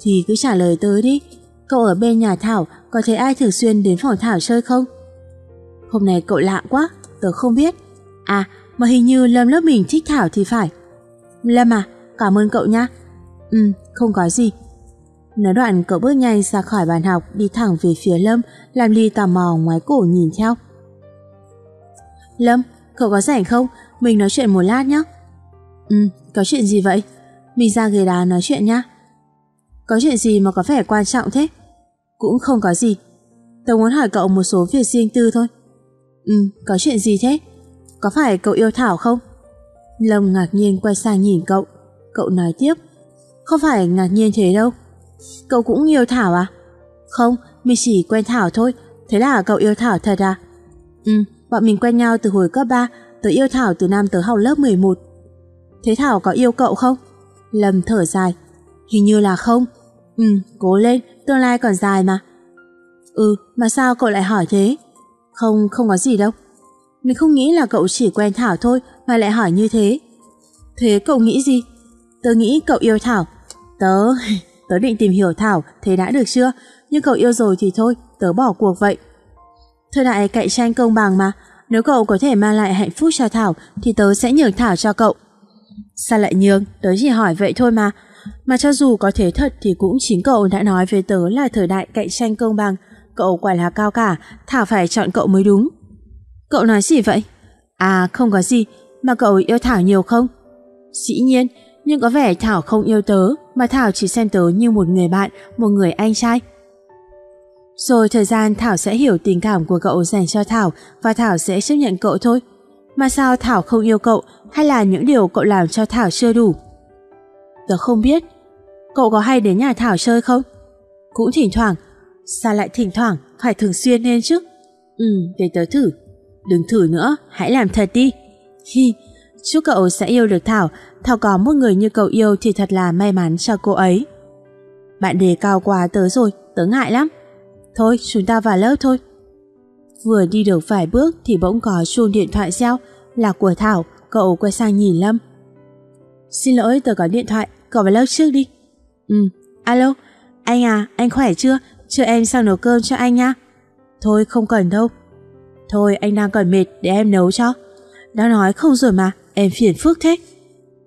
Thì cứ trả lời tới đi, cậu ở bên nhà Thảo có thấy ai thường xuyên đến phòng Thảo chơi không? Hôm nay cậu lạ quá, tớ không biết. À, mà hình như Lâm lớp mình thích Thảo thì phải. Lâm à, cảm ơn cậu nha. Ừ, không có gì. Nói đoạn cậu bước nhanh ra khỏi bàn học đi thẳng về phía Lâm, làm Ly tò mò ngoái cổ nhìn theo. Lâm, cậu có rảnh không? Mình nói chuyện một lát nhé. Ừ, có chuyện gì vậy? Mình ra ghế đá nói chuyện nhá. Có chuyện gì mà có vẻ quan trọng thế? Cũng không có gì. Tớ muốn hỏi cậu một số việc riêng tư thôi. Ừ, có chuyện gì thế? Có phải cậu yêu Thảo không? Lâm ngạc nhiên quay sang nhìn cậu. Cậu nói tiếp. Không phải ngạc nhiên thế đâu. Cậu cũng yêu Thảo à? Không, mình chỉ quen Thảo thôi. Thế là cậu yêu Thảo thật à? Ừ, bọn mình quen nhau từ hồi cấp 3. Tớ yêu Thảo từ năm tớ học lớp 11. Thế Thảo có yêu cậu không? Lâm thở dài. Hình như là không. Ừ, cố lên, tương lai còn dài mà. Ừ, mà sao cậu lại hỏi thế? Không, không có gì đâu. Mình không nghĩ là cậu chỉ quen Thảo thôi mà lại hỏi như thế. Thế cậu nghĩ gì? Tớ nghĩ cậu yêu Thảo. Tớ... tớ định tìm hiểu Thảo, thế đã được chưa? Nhưng cậu yêu rồi thì thôi, tớ bỏ cuộc vậy. Thời đại cạnh tranh công bằng mà, nếu cậu có thể mang lại hạnh phúc cho Thảo thì tớ sẽ nhường Thảo cho cậu. Sao lại nhường, tớ chỉ hỏi vậy thôi mà. Mà cho dù có thế thật thì cũng chính cậu đã nói với tớ là thời đại cạnh tranh công bằng. Cậu quả là cao cả, Thảo phải chọn cậu mới đúng. Cậu nói gì vậy? À không có gì, mà cậu yêu Thảo nhiều không? Dĩ nhiên, nhưng có vẻ Thảo không yêu tớ, mà Thảo chỉ xem tớ như một người bạn, một người anh trai. Rồi thời gian Thảo sẽ hiểu tình cảm của cậu dành cho Thảo và Thảo sẽ chấp nhận cậu thôi. Mà sao Thảo không yêu cậu hay là những điều cậu làm cho Thảo chưa đủ? Tớ không biết. Cậu có hay đến nhà Thảo chơi không? Cũng thỉnh thoảng. Sao lại thỉnh thoảng, phải thường xuyên nên chứ? Ừ, để tớ thử. Đừng thử nữa, hãy làm thật đi. Hi, chúc cậu sẽ yêu được Thảo. Thảo có một người như cậu yêu thì thật là may mắn cho cô ấy. Bạn đề cao quá tớ rồi, tớ ngại lắm. Thôi, chúng ta vào lớp thôi. Vừa đi được vài bước thì bỗng có chuông điện thoại reo, là của Thảo, cậu quay sang nhìn Lâm. Xin lỗi, tôi có điện thoại, cậu vào lớp trước đi. Ừ, alo, anh à, anh khỏe chưa? Chờ em sang nấu cơm cho anh nha. Thôi không cần đâu. Thôi anh đang còn mệt để em nấu cho. Đã nói không rồi mà, em phiền phức thế.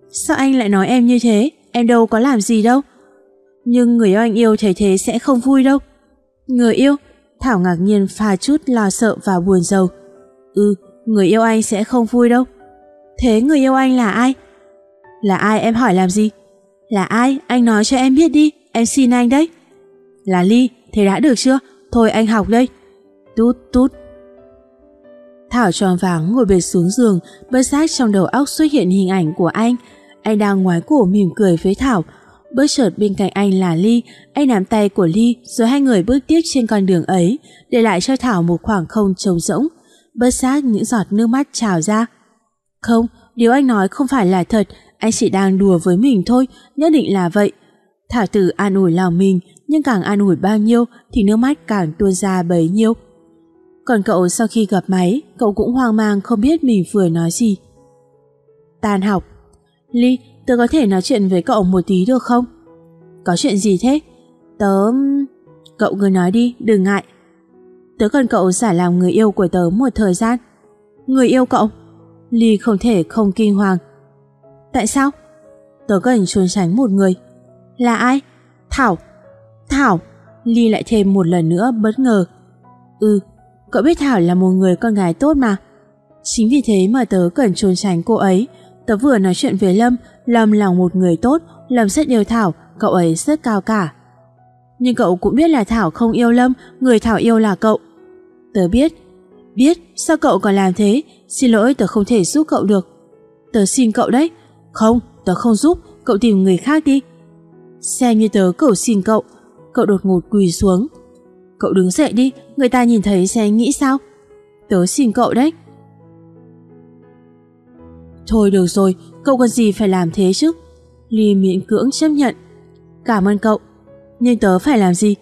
Sao anh lại nói em như thế? Em đâu có làm gì đâu. Nhưng người yêu anh yêu thấy thế sẽ không vui đâu. Người yêu? Thảo ngạc nhiên pha chút lo sợ và buồn rầu. Ừ, người yêu anh sẽ không vui đâu. Thế người yêu anh là ai? Là ai em hỏi làm gì? Là ai? Anh nói cho em biết đi, em xin anh đấy. Là Ly, thế đã được chưa? Thôi anh học đây. Tút tút. Thảo tròn váng ngồi bệt xuống giường, bất giác trong đầu óc xuất hiện hình ảnh của anh. Anh đang ngoái cổ mỉm cười với Thảo. Bước chợt bên cạnh anh là Ly, anh nắm tay của Ly rồi hai người bước tiếp trên con đường ấy, để lại cho Thảo một khoảng không trống rỗng. Bất giác những giọt nước mắt trào ra. Không, điều anh nói không phải là thật, anh chỉ đang đùa với mình thôi, nhất định là vậy. Thảo tử an ủi lòng mình, nhưng càng an ủi bao nhiêu thì nước mắt càng tuôn ra bấy nhiêu. Còn cậu sau khi gặp máy, cậu cũng hoang mang không biết mình vừa nói gì. Tan học. Ly, tớ có thể nói chuyện với cậu một tí được không? Có chuyện gì thế? Tớ... Cậu cứ nói đi, đừng ngại. Tớ cần cậu giả làm người yêu của tớ một thời gian. Người yêu cậu? Ly không thể không kinh hoàng. Tại sao? Tớ cần trốn tránh một người. Là ai? Thảo. Thảo. Ly lại thêm một lần nữa bất ngờ. Ừ, cậu biết Thảo là một người con gái tốt mà. Chính vì thế mà tớ cần trốn tránh cô ấy. Tớ vừa nói chuyện với Lâm, Lâm là một người tốt, Lâm rất yêu Thảo, cậu ấy rất cao cả. Nhưng cậu cũng biết là Thảo không yêu Lâm, người Thảo yêu là cậu. Tớ biết. Biết, sao cậu còn làm thế? Xin lỗi tớ không thể giúp cậu được. Tớ xin cậu đấy. Không, tớ không giúp, cậu tìm người khác đi. Xem như tớ cầu xin cậu. Cậu đột ngột quỳ xuống. Cậu đứng dậy đi, người ta nhìn thấy sẽ nghĩ sao? Tớ xin cậu đấy. Thôi được rồi, cậu cần gì phải làm thế chứ? Ly miễn cưỡng chấp nhận. Cảm ơn cậu. Nhưng tớ phải làm gì?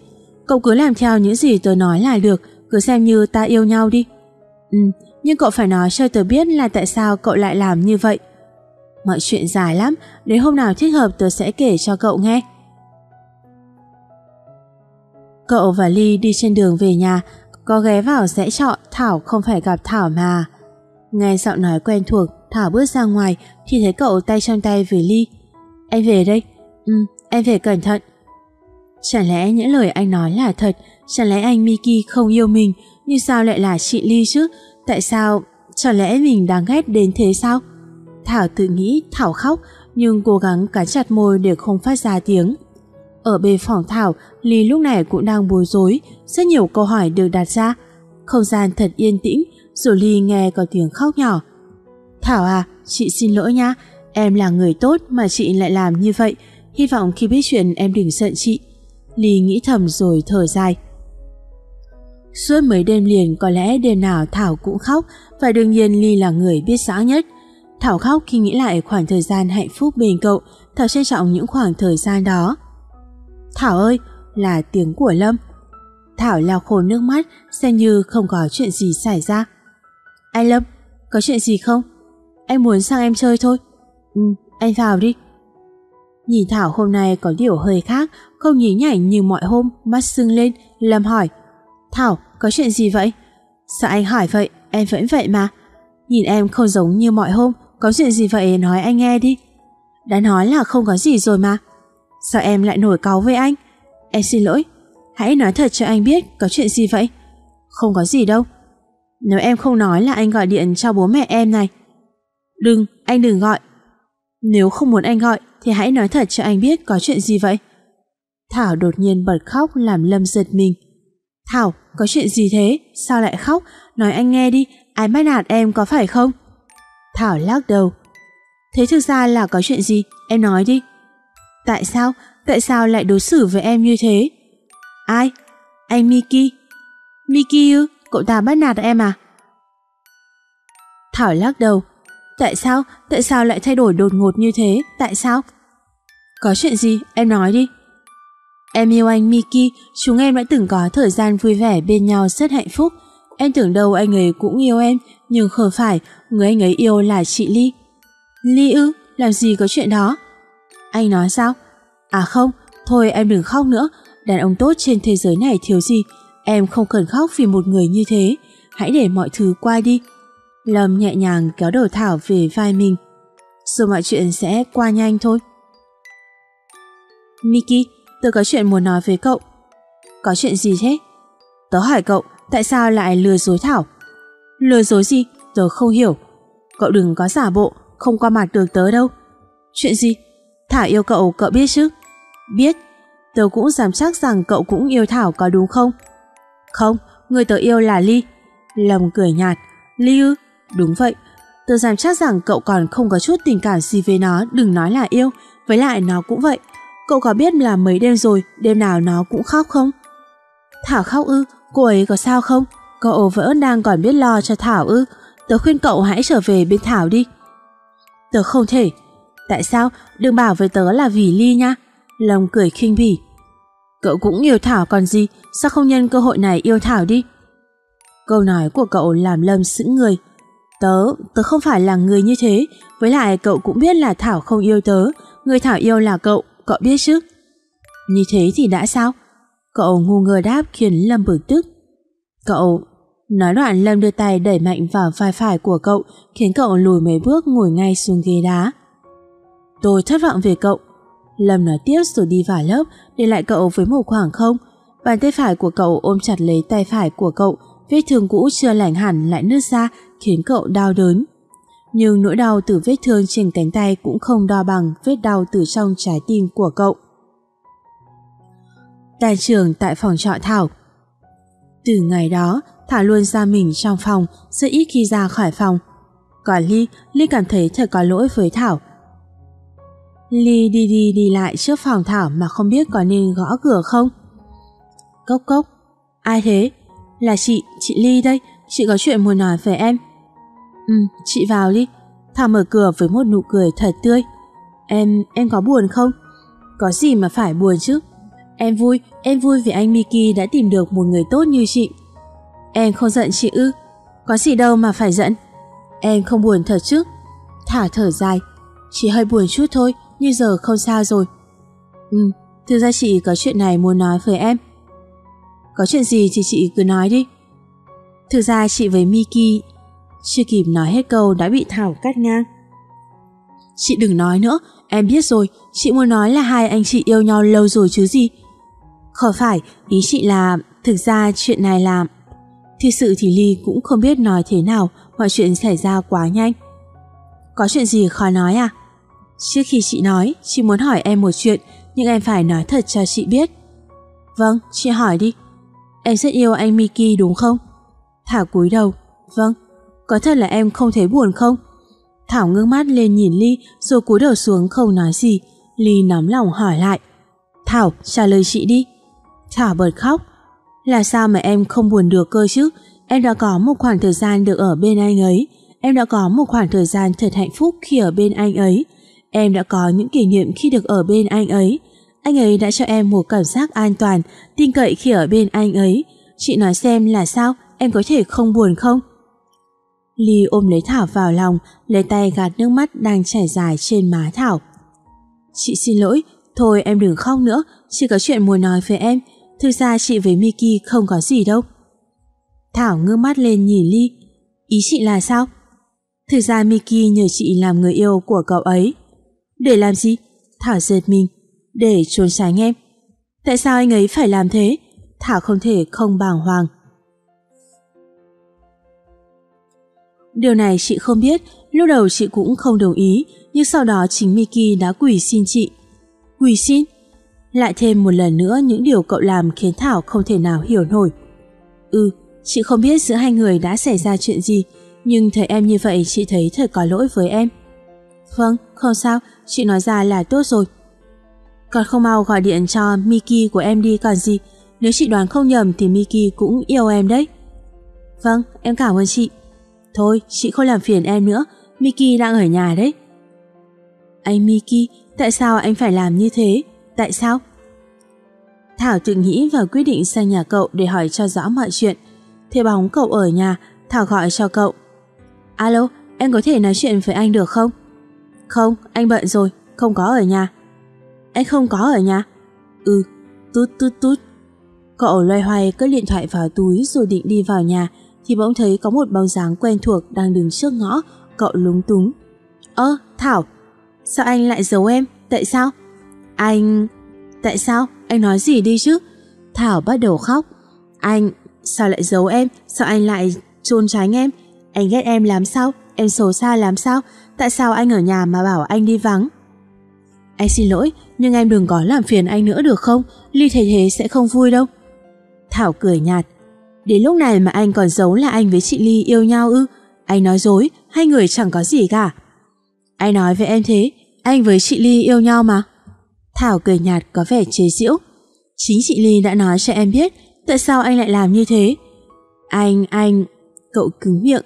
Cậu cứ làm theo những gì tớ nói là được, cứ xem như ta yêu nhau đi. Ừ, nhưng cậu phải nói cho tớ biết là tại sao cậu lại làm như vậy. Mọi chuyện dài lắm, đến hôm nào thích hợp tớ sẽ kể cho cậu nghe. Cậu và Ly đi trên đường về nhà, có ghé vào rẽ trọ Thảo không phải gặp Thảo mà. Nghe giọng nói quen thuộc, Thảo bước ra ngoài thì thấy cậu tay trong tay với Ly. Anh về đây. Ừ, em về cẩn thận. Chẳng lẽ những lời anh nói là thật, chẳng lẽ anh Miki không yêu mình, nhưng sao lại là chị Ly chứ? Tại sao? Chẳng lẽ mình đáng ghét đến thế sao? Thảo tự nghĩ Thảo khóc, nhưng cố gắng cắn chặt môi để không phát ra tiếng. Ở bên phòng Thảo, Ly lúc này cũng đang bối rối, rất nhiều câu hỏi được đặt ra. Không gian thật yên tĩnh, rồi Ly nghe có tiếng khóc nhỏ. Thảo à, chị xin lỗi nha, em là người tốt mà chị lại làm như vậy. Hy vọng khi biết chuyện em đừng giận chị. Ly nghĩ thầm rồi thở dài. Suốt mấy đêm liền có lẽ đêm nào Thảo cũng khóc và đương nhiên Ly là người biết rõ nhất. Thảo khóc khi nghĩ lại khoảng thời gian hạnh phúc bên cậu, Thảo trân trọng những khoảng thời gian đó. Thảo ơi, là tiếng của Lâm. Thảo lao khô nước mắt, xem như không có chuyện gì xảy ra. Anh Lâm, có chuyện gì không? Anh muốn sang em chơi thôi. Ừ, anh vào đi. Nhìn Thảo hôm nay có điều hơi khác, không nhí nhảnh như mọi hôm, mắt sưng lên, Lâm hỏi. Thảo, có chuyện gì vậy? Sao anh hỏi vậy, em vẫn vậy mà. Nhìn em không giống như mọi hôm, có chuyện gì vậy nói anh nghe đi. Đã nói là không có gì rồi mà. Sao em lại nổi cáu với anh? Em xin lỗi, hãy nói thật cho anh biết có chuyện gì vậy. Không có gì đâu. Nếu em không nói là anh gọi điện cho bố mẹ em này. Đừng, anh đừng gọi. Nếu không muốn anh gọi thì hãy nói thật cho anh biết có chuyện gì vậy. Thảo đột nhiên bật khóc làm Lâm giật mình. Thảo, có chuyện gì thế? Sao lại khóc? Nói anh nghe đi, ai bắt nạt em có phải không? Thảo lắc đầu. Thế thực ra là có chuyện gì? Em nói đi. Tại sao? Tại sao lại đối xử với em như thế? Ai? Anh Miki. Miki ư? Cậu ta bắt nạt em à? Thảo lắc đầu. Tại sao? Tại sao lại thay đổi đột ngột như thế? Tại sao? Có chuyện gì? Em nói đi. Em yêu anh Miki, chúng em đã từng có thời gian vui vẻ bên nhau rất hạnh phúc. Em tưởng đâu anh ấy cũng yêu em, nhưng không phải, người anh ấy yêu là chị Ly. Ly ư? Làm gì có chuyện đó? Anh nói sao? À không, thôi em đừng khóc nữa, đàn ông tốt trên thế giới này thiếu gì, em không cần khóc vì một người như thế, hãy để mọi thứ qua đi. Lâm nhẹ nhàng kéo đầu Thảo về vai mình, rồi mọi chuyện sẽ qua nhanh thôi. Miki, tôi có chuyện muốn nói với cậu. Có chuyện gì thế? Tớ hỏi cậu, tại sao lại lừa dối Thảo? Lừa dối gì? Tớ không hiểu. Cậu đừng có giả bộ, không qua mặt được tớ đâu. Chuyện gì? Thảo yêu cậu, cậu biết chứ? Biết. Tớ cũng dám chắc rằng cậu cũng yêu Thảo có đúng không? Không, người tớ yêu là Ly. Lầm cười nhạt. Ly ư? Đúng vậy. Tớ dám chắc rằng cậu còn không có chút tình cảm gì với nó, đừng nói là yêu. Với lại nó cũng vậy. Cậu có biết là mấy đêm rồi, đêm nào nó cũng khóc không? Thảo khóc ư? Cô ấy có sao không? Cậu vẫn đang còn biết lo cho Thảo ư? Tớ khuyên cậu hãy trở về bên Thảo đi. Tớ không thể. Tại sao? Đừng bảo với tớ là vì Ly nha. lòng cười khinh bỉ. Cậu cũng yêu Thảo còn gì, sao không nhân cơ hội này yêu Thảo đi? Câu nói của cậu làm Lâm sững người. Tớ, tớ không phải là người như thế, với lại cậu cũng biết là Thảo không yêu tớ, người Thảo yêu là cậu, cậu biết chứ? Như thế thì đã sao? Cậu ngu ngơ đáp khiến Lâm bực tức. Cậu... Nói đoạn Lâm đưa tay đẩy mạnh vào vai phải của cậu khiến cậu lùi mấy bước ngồi ngay xuống ghế đá. Tôi thất vọng về cậu. Lâm nói tiếp rồi đi vào lớp để lại cậu với một khoảng không. Bàn tay phải của cậu ôm chặt lấy tay phải của cậu vết thương cũ chưa lành hẳn lại nứt ra khiến cậu đau đớn. Nhưng nỗi đau từ vết thương trên cánh tay cũng không đo bằng vết đau từ trong trái tim của cậu. Tài trường tại phòng trọ Thảo Từ ngày đó, Thảo luôn ra mình trong phòng, rất ít khi ra khỏi phòng. Còn Ly, Ly cảm thấy thật có lỗi với Thảo. Ly đi đi đi lại trước phòng Thảo mà không biết có nên gõ cửa không. Cốc cốc, ai thế? Là chị, chị Ly đây, chị có chuyện muốn nói với em. Ừ, chị vào đi. Thảo mở cửa với một nụ cười thật tươi. Em, em có buồn không? Có gì mà phải buồn chứ? Em vui, em vui vì anh Miki đã tìm được một người tốt như chị. Em không giận chị ư? Có gì đâu mà phải giận. Em không buồn thật chứ? Thả thở dài. Chỉ hơi buồn chút thôi, nhưng giờ không sao rồi. Ừ, thực ra chị có chuyện này muốn nói với em. Có chuyện gì thì chị cứ nói đi. Thực ra chị với Miki chưa kịp nói hết câu đã bị Thảo cắt ngang. Chị đừng nói nữa, em biết rồi, chị muốn nói là hai anh chị yêu nhau lâu rồi chứ gì. Không phải, ý chị là thực ra chuyện này là... Thì sự thì Ly cũng không biết nói thế nào, mọi chuyện xảy ra quá nhanh. Có chuyện gì khó nói à? Trước khi chị nói, chị muốn hỏi em một chuyện, nhưng em phải nói thật cho chị biết. Vâng, chị hỏi đi. Em rất yêu anh Miki đúng không? Thảo cúi đầu. Vâng. Có thật là em không thấy buồn không? Thảo ngước mắt lên nhìn Ly rồi cúi đầu xuống không nói gì. Ly nóng lòng hỏi lại. Thảo, trả lời chị đi. Thảo bật khóc. Là sao mà em không buồn được cơ chứ? Em đã có một khoảng thời gian được ở bên anh ấy. Em đã có một khoảng thời gian thật hạnh phúc khi ở bên anh ấy. Em đã có những kỷ niệm khi được ở bên anh ấy. Anh ấy đã cho em một cảm giác an toàn, tin cậy khi ở bên anh ấy. Chị nói xem là sao, em có thể không buồn không? Ly ôm lấy Thảo vào lòng, lấy tay gạt nước mắt đang chảy dài trên má Thảo. Chị xin lỗi, thôi em đừng khóc nữa, chị có chuyện muốn nói với em. Thực ra chị với Miki không có gì đâu. Thảo ngước mắt lên nhìn Ly. Ý chị là sao? Thực ra Miki nhờ chị làm người yêu của cậu ấy. Để làm gì? Thảo giật mình. Để trốn tránh em. Tại sao anh ấy phải làm thế? Thảo không thể không bàng hoàng. Điều này chị không biết, lúc đầu chị cũng không đồng ý, nhưng sau đó chính Miki đã quỳ xin chị. Quỳ xin? Lại thêm một lần nữa những điều cậu làm khiến Thảo không thể nào hiểu nổi. Ừ, chị không biết giữa hai người đã xảy ra chuyện gì, nhưng thấy em như vậy chị thấy thật có lỗi với em. Vâng, không sao, chị nói ra là tốt rồi. Còn không mau gọi điện cho Miki của em đi còn gì, nếu chị đoán không nhầm thì Miki cũng yêu em đấy. Vâng, em cảm ơn chị. Thôi, chị không làm phiền em nữa, Miki đang ở nhà đấy. Anh Miki, tại sao anh phải làm như thế? Tại sao? Thảo tự nghĩ và quyết định sang nhà cậu để hỏi cho rõ mọi chuyện. Thế bóng cậu ở nhà, Thảo gọi cho cậu. Alo, em có thể nói chuyện với anh được không? Không, anh bận rồi, không có ở nhà. Anh không có ở nhà? Ừ, tút tút tút. Cậu loay hoay cất điện thoại vào túi rồi định đi vào nhà thì bỗng thấy có một bóng dáng quen thuộc đang đứng trước ngõ, cậu lúng túng. Ơ, Thảo, sao anh lại giấu em? Tại sao? Anh... Tại sao? Anh nói gì đi chứ? Thảo bắt đầu khóc. Anh... Sao lại giấu em? Sao anh lại chôn tránh em? Anh ghét em làm sao? Em xấu xa làm sao? Tại sao anh ở nhà mà bảo anh đi vắng? Anh xin lỗi, nhưng em đừng có làm phiền anh nữa được không? Ly thế thế sẽ không vui đâu. Thảo cười nhạt. Đến lúc này mà anh còn giấu là anh với chị Ly yêu nhau ư? Anh nói dối, hai người chẳng có gì cả. Anh nói với em thế, anh với chị Ly yêu nhau mà. Thảo cười nhạt có vẻ chế giễu. Chính chị Ly đã nói cho em biết tại sao anh lại làm như thế. Anh, anh... Cậu cứng miệng.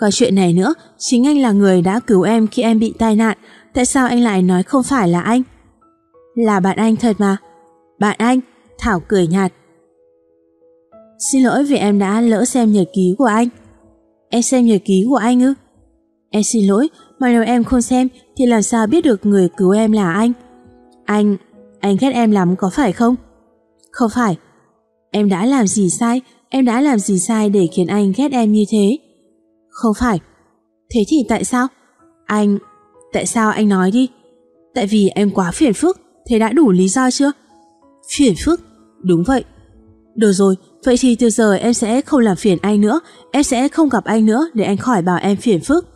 Có chuyện này nữa, chính anh là người đã cứu em khi em bị tai nạn. Tại sao anh lại nói không phải là anh? Là bạn anh thật mà. Bạn anh? Thảo cười nhạt. Xin lỗi vì em đã lỡ xem nhật ký của anh. Em xem nhật ký của anh ư? Em xin lỗi, mà nếu em không xem thì làm sao biết được người cứu em là anh? Anh, anh ghét em lắm có phải không? Không phải. Em đã làm gì sai? Em đã làm gì sai để khiến anh ghét em như thế? Không phải. Thế thì tại sao? Anh... Tại sao anh nói đi? Tại vì em quá phiền phức, thế đã đủ lý do chưa? Phiền phức? Đúng vậy. Được rồi, vậy thì từ giờ em sẽ không làm phiền anh nữa, em sẽ không gặp anh nữa để anh khỏi bảo em phiền phức.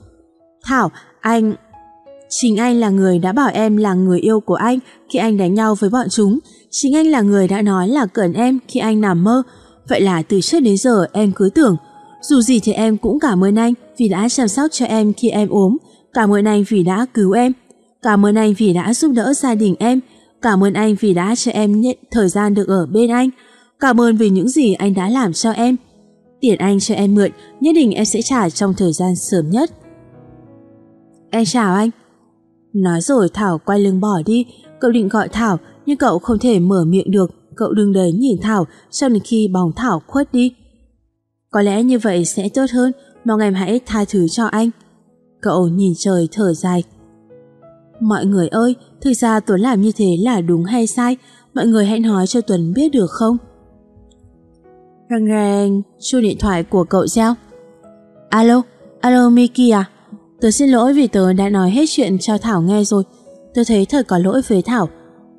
Thảo, anh... Chính anh là người đã bảo em là người yêu của anh khi anh đánh nhau với bọn chúng. Chính anh là người đã nói là cần em khi anh nằm mơ. Vậy là từ trước đến giờ em cứ tưởng. Dù gì thì em cũng cảm ơn anh vì đã chăm sóc cho em khi em ốm. Cảm ơn anh vì đã cứu em. Cảm ơn anh vì đã giúp đỡ gia đình em. Cảm ơn anh vì đã cho em nhận thời gian được ở bên anh. Cảm ơn vì những gì anh đã làm cho em. Tiền anh cho em mượn, nhất định em sẽ trả trong thời gian sớm nhất. Em chào anh. Nói rồi Thảo quay lưng bỏ đi, cậu định gọi Thảo nhưng cậu không thể mở miệng được, cậu đứng đấy nhìn Thảo cho đến khi bóng Thảo khuất đi. Có lẽ như vậy sẽ tốt hơn, mong em hãy tha thứ cho anh. Cậu nhìn trời thở dài. Mọi người ơi, thực ra Tuấn làm như thế là đúng hay sai, mọi người hãy nói cho Tuấn biết được không? Răng rang, chuông điện thoại của cậu reo. Alo, alo Miki à? Tớ xin lỗi vì tớ đã nói hết chuyện cho Thảo nghe rồi. Tớ thấy thật có lỗi với Thảo.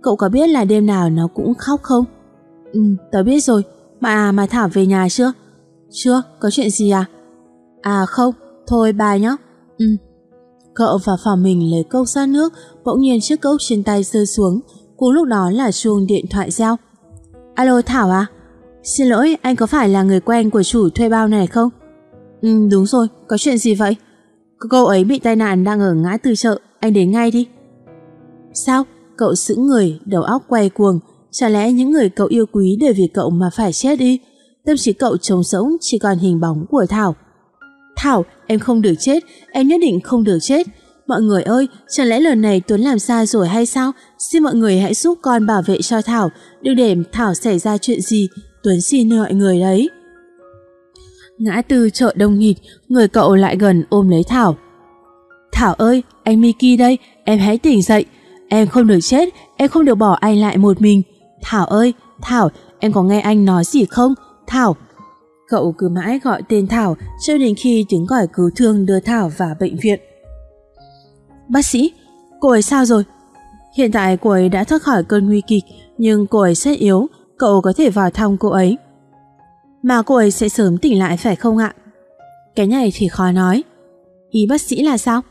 Cậu có biết là đêm nào nó cũng khóc không? Ừ, tớ biết rồi. Mà mà Thảo về nhà chưa? Chưa, có chuyện gì à? À không, thôi bà nhé. Ừ. Cậu vào phòng mình lấy cốc ra nước, bỗng nhiên chiếc cốc trên tay rơi xuống. Cùng lúc đó là chuông điện thoại reo. Alo Thảo à? Xin lỗi, anh có phải là người quen của chủ thuê bao này không? Ừ, đúng rồi, có chuyện gì vậy? Cô ấy bị tai nạn đang ở ngã tư chợ, anh đến ngay đi. Sao? Cậu sững người, đầu óc quay cuồng. Chả lẽ những người cậu yêu quý để vì cậu mà phải chết đi? Tâm trí cậu trống sống chỉ còn hình bóng của Thảo. Thảo, em không được chết, em nhất định không được chết. Mọi người ơi, chẳng lẽ lần này Tuấn làm sai rồi hay sao? Xin mọi người hãy giúp con bảo vệ cho Thảo, đừng để Thảo xảy ra chuyện gì. Tuấn xin mọi người đấy. Ngã từ chợ đông nghịt, người cậu lại gần ôm lấy Thảo. Thảo ơi, anh Miki đây, em hãy tỉnh dậy. Em không được chết, em không được bỏ anh lại một mình. Thảo ơi, Thảo, em có nghe anh nói gì không? Thảo. Cậu cứ mãi gọi tên Thảo cho đến khi tiếng gọi cứu thương đưa Thảo vào bệnh viện. Bác sĩ, cô ấy sao rồi? Hiện tại cô ấy đã thoát khỏi cơn nguy kịch, nhưng cô ấy rất yếu, cậu có thể vào thăm cô ấy. Mà cô ấy sẽ sớm tỉnh lại phải không ạ? Cái này thì khó nói. Ý bác sĩ là sao?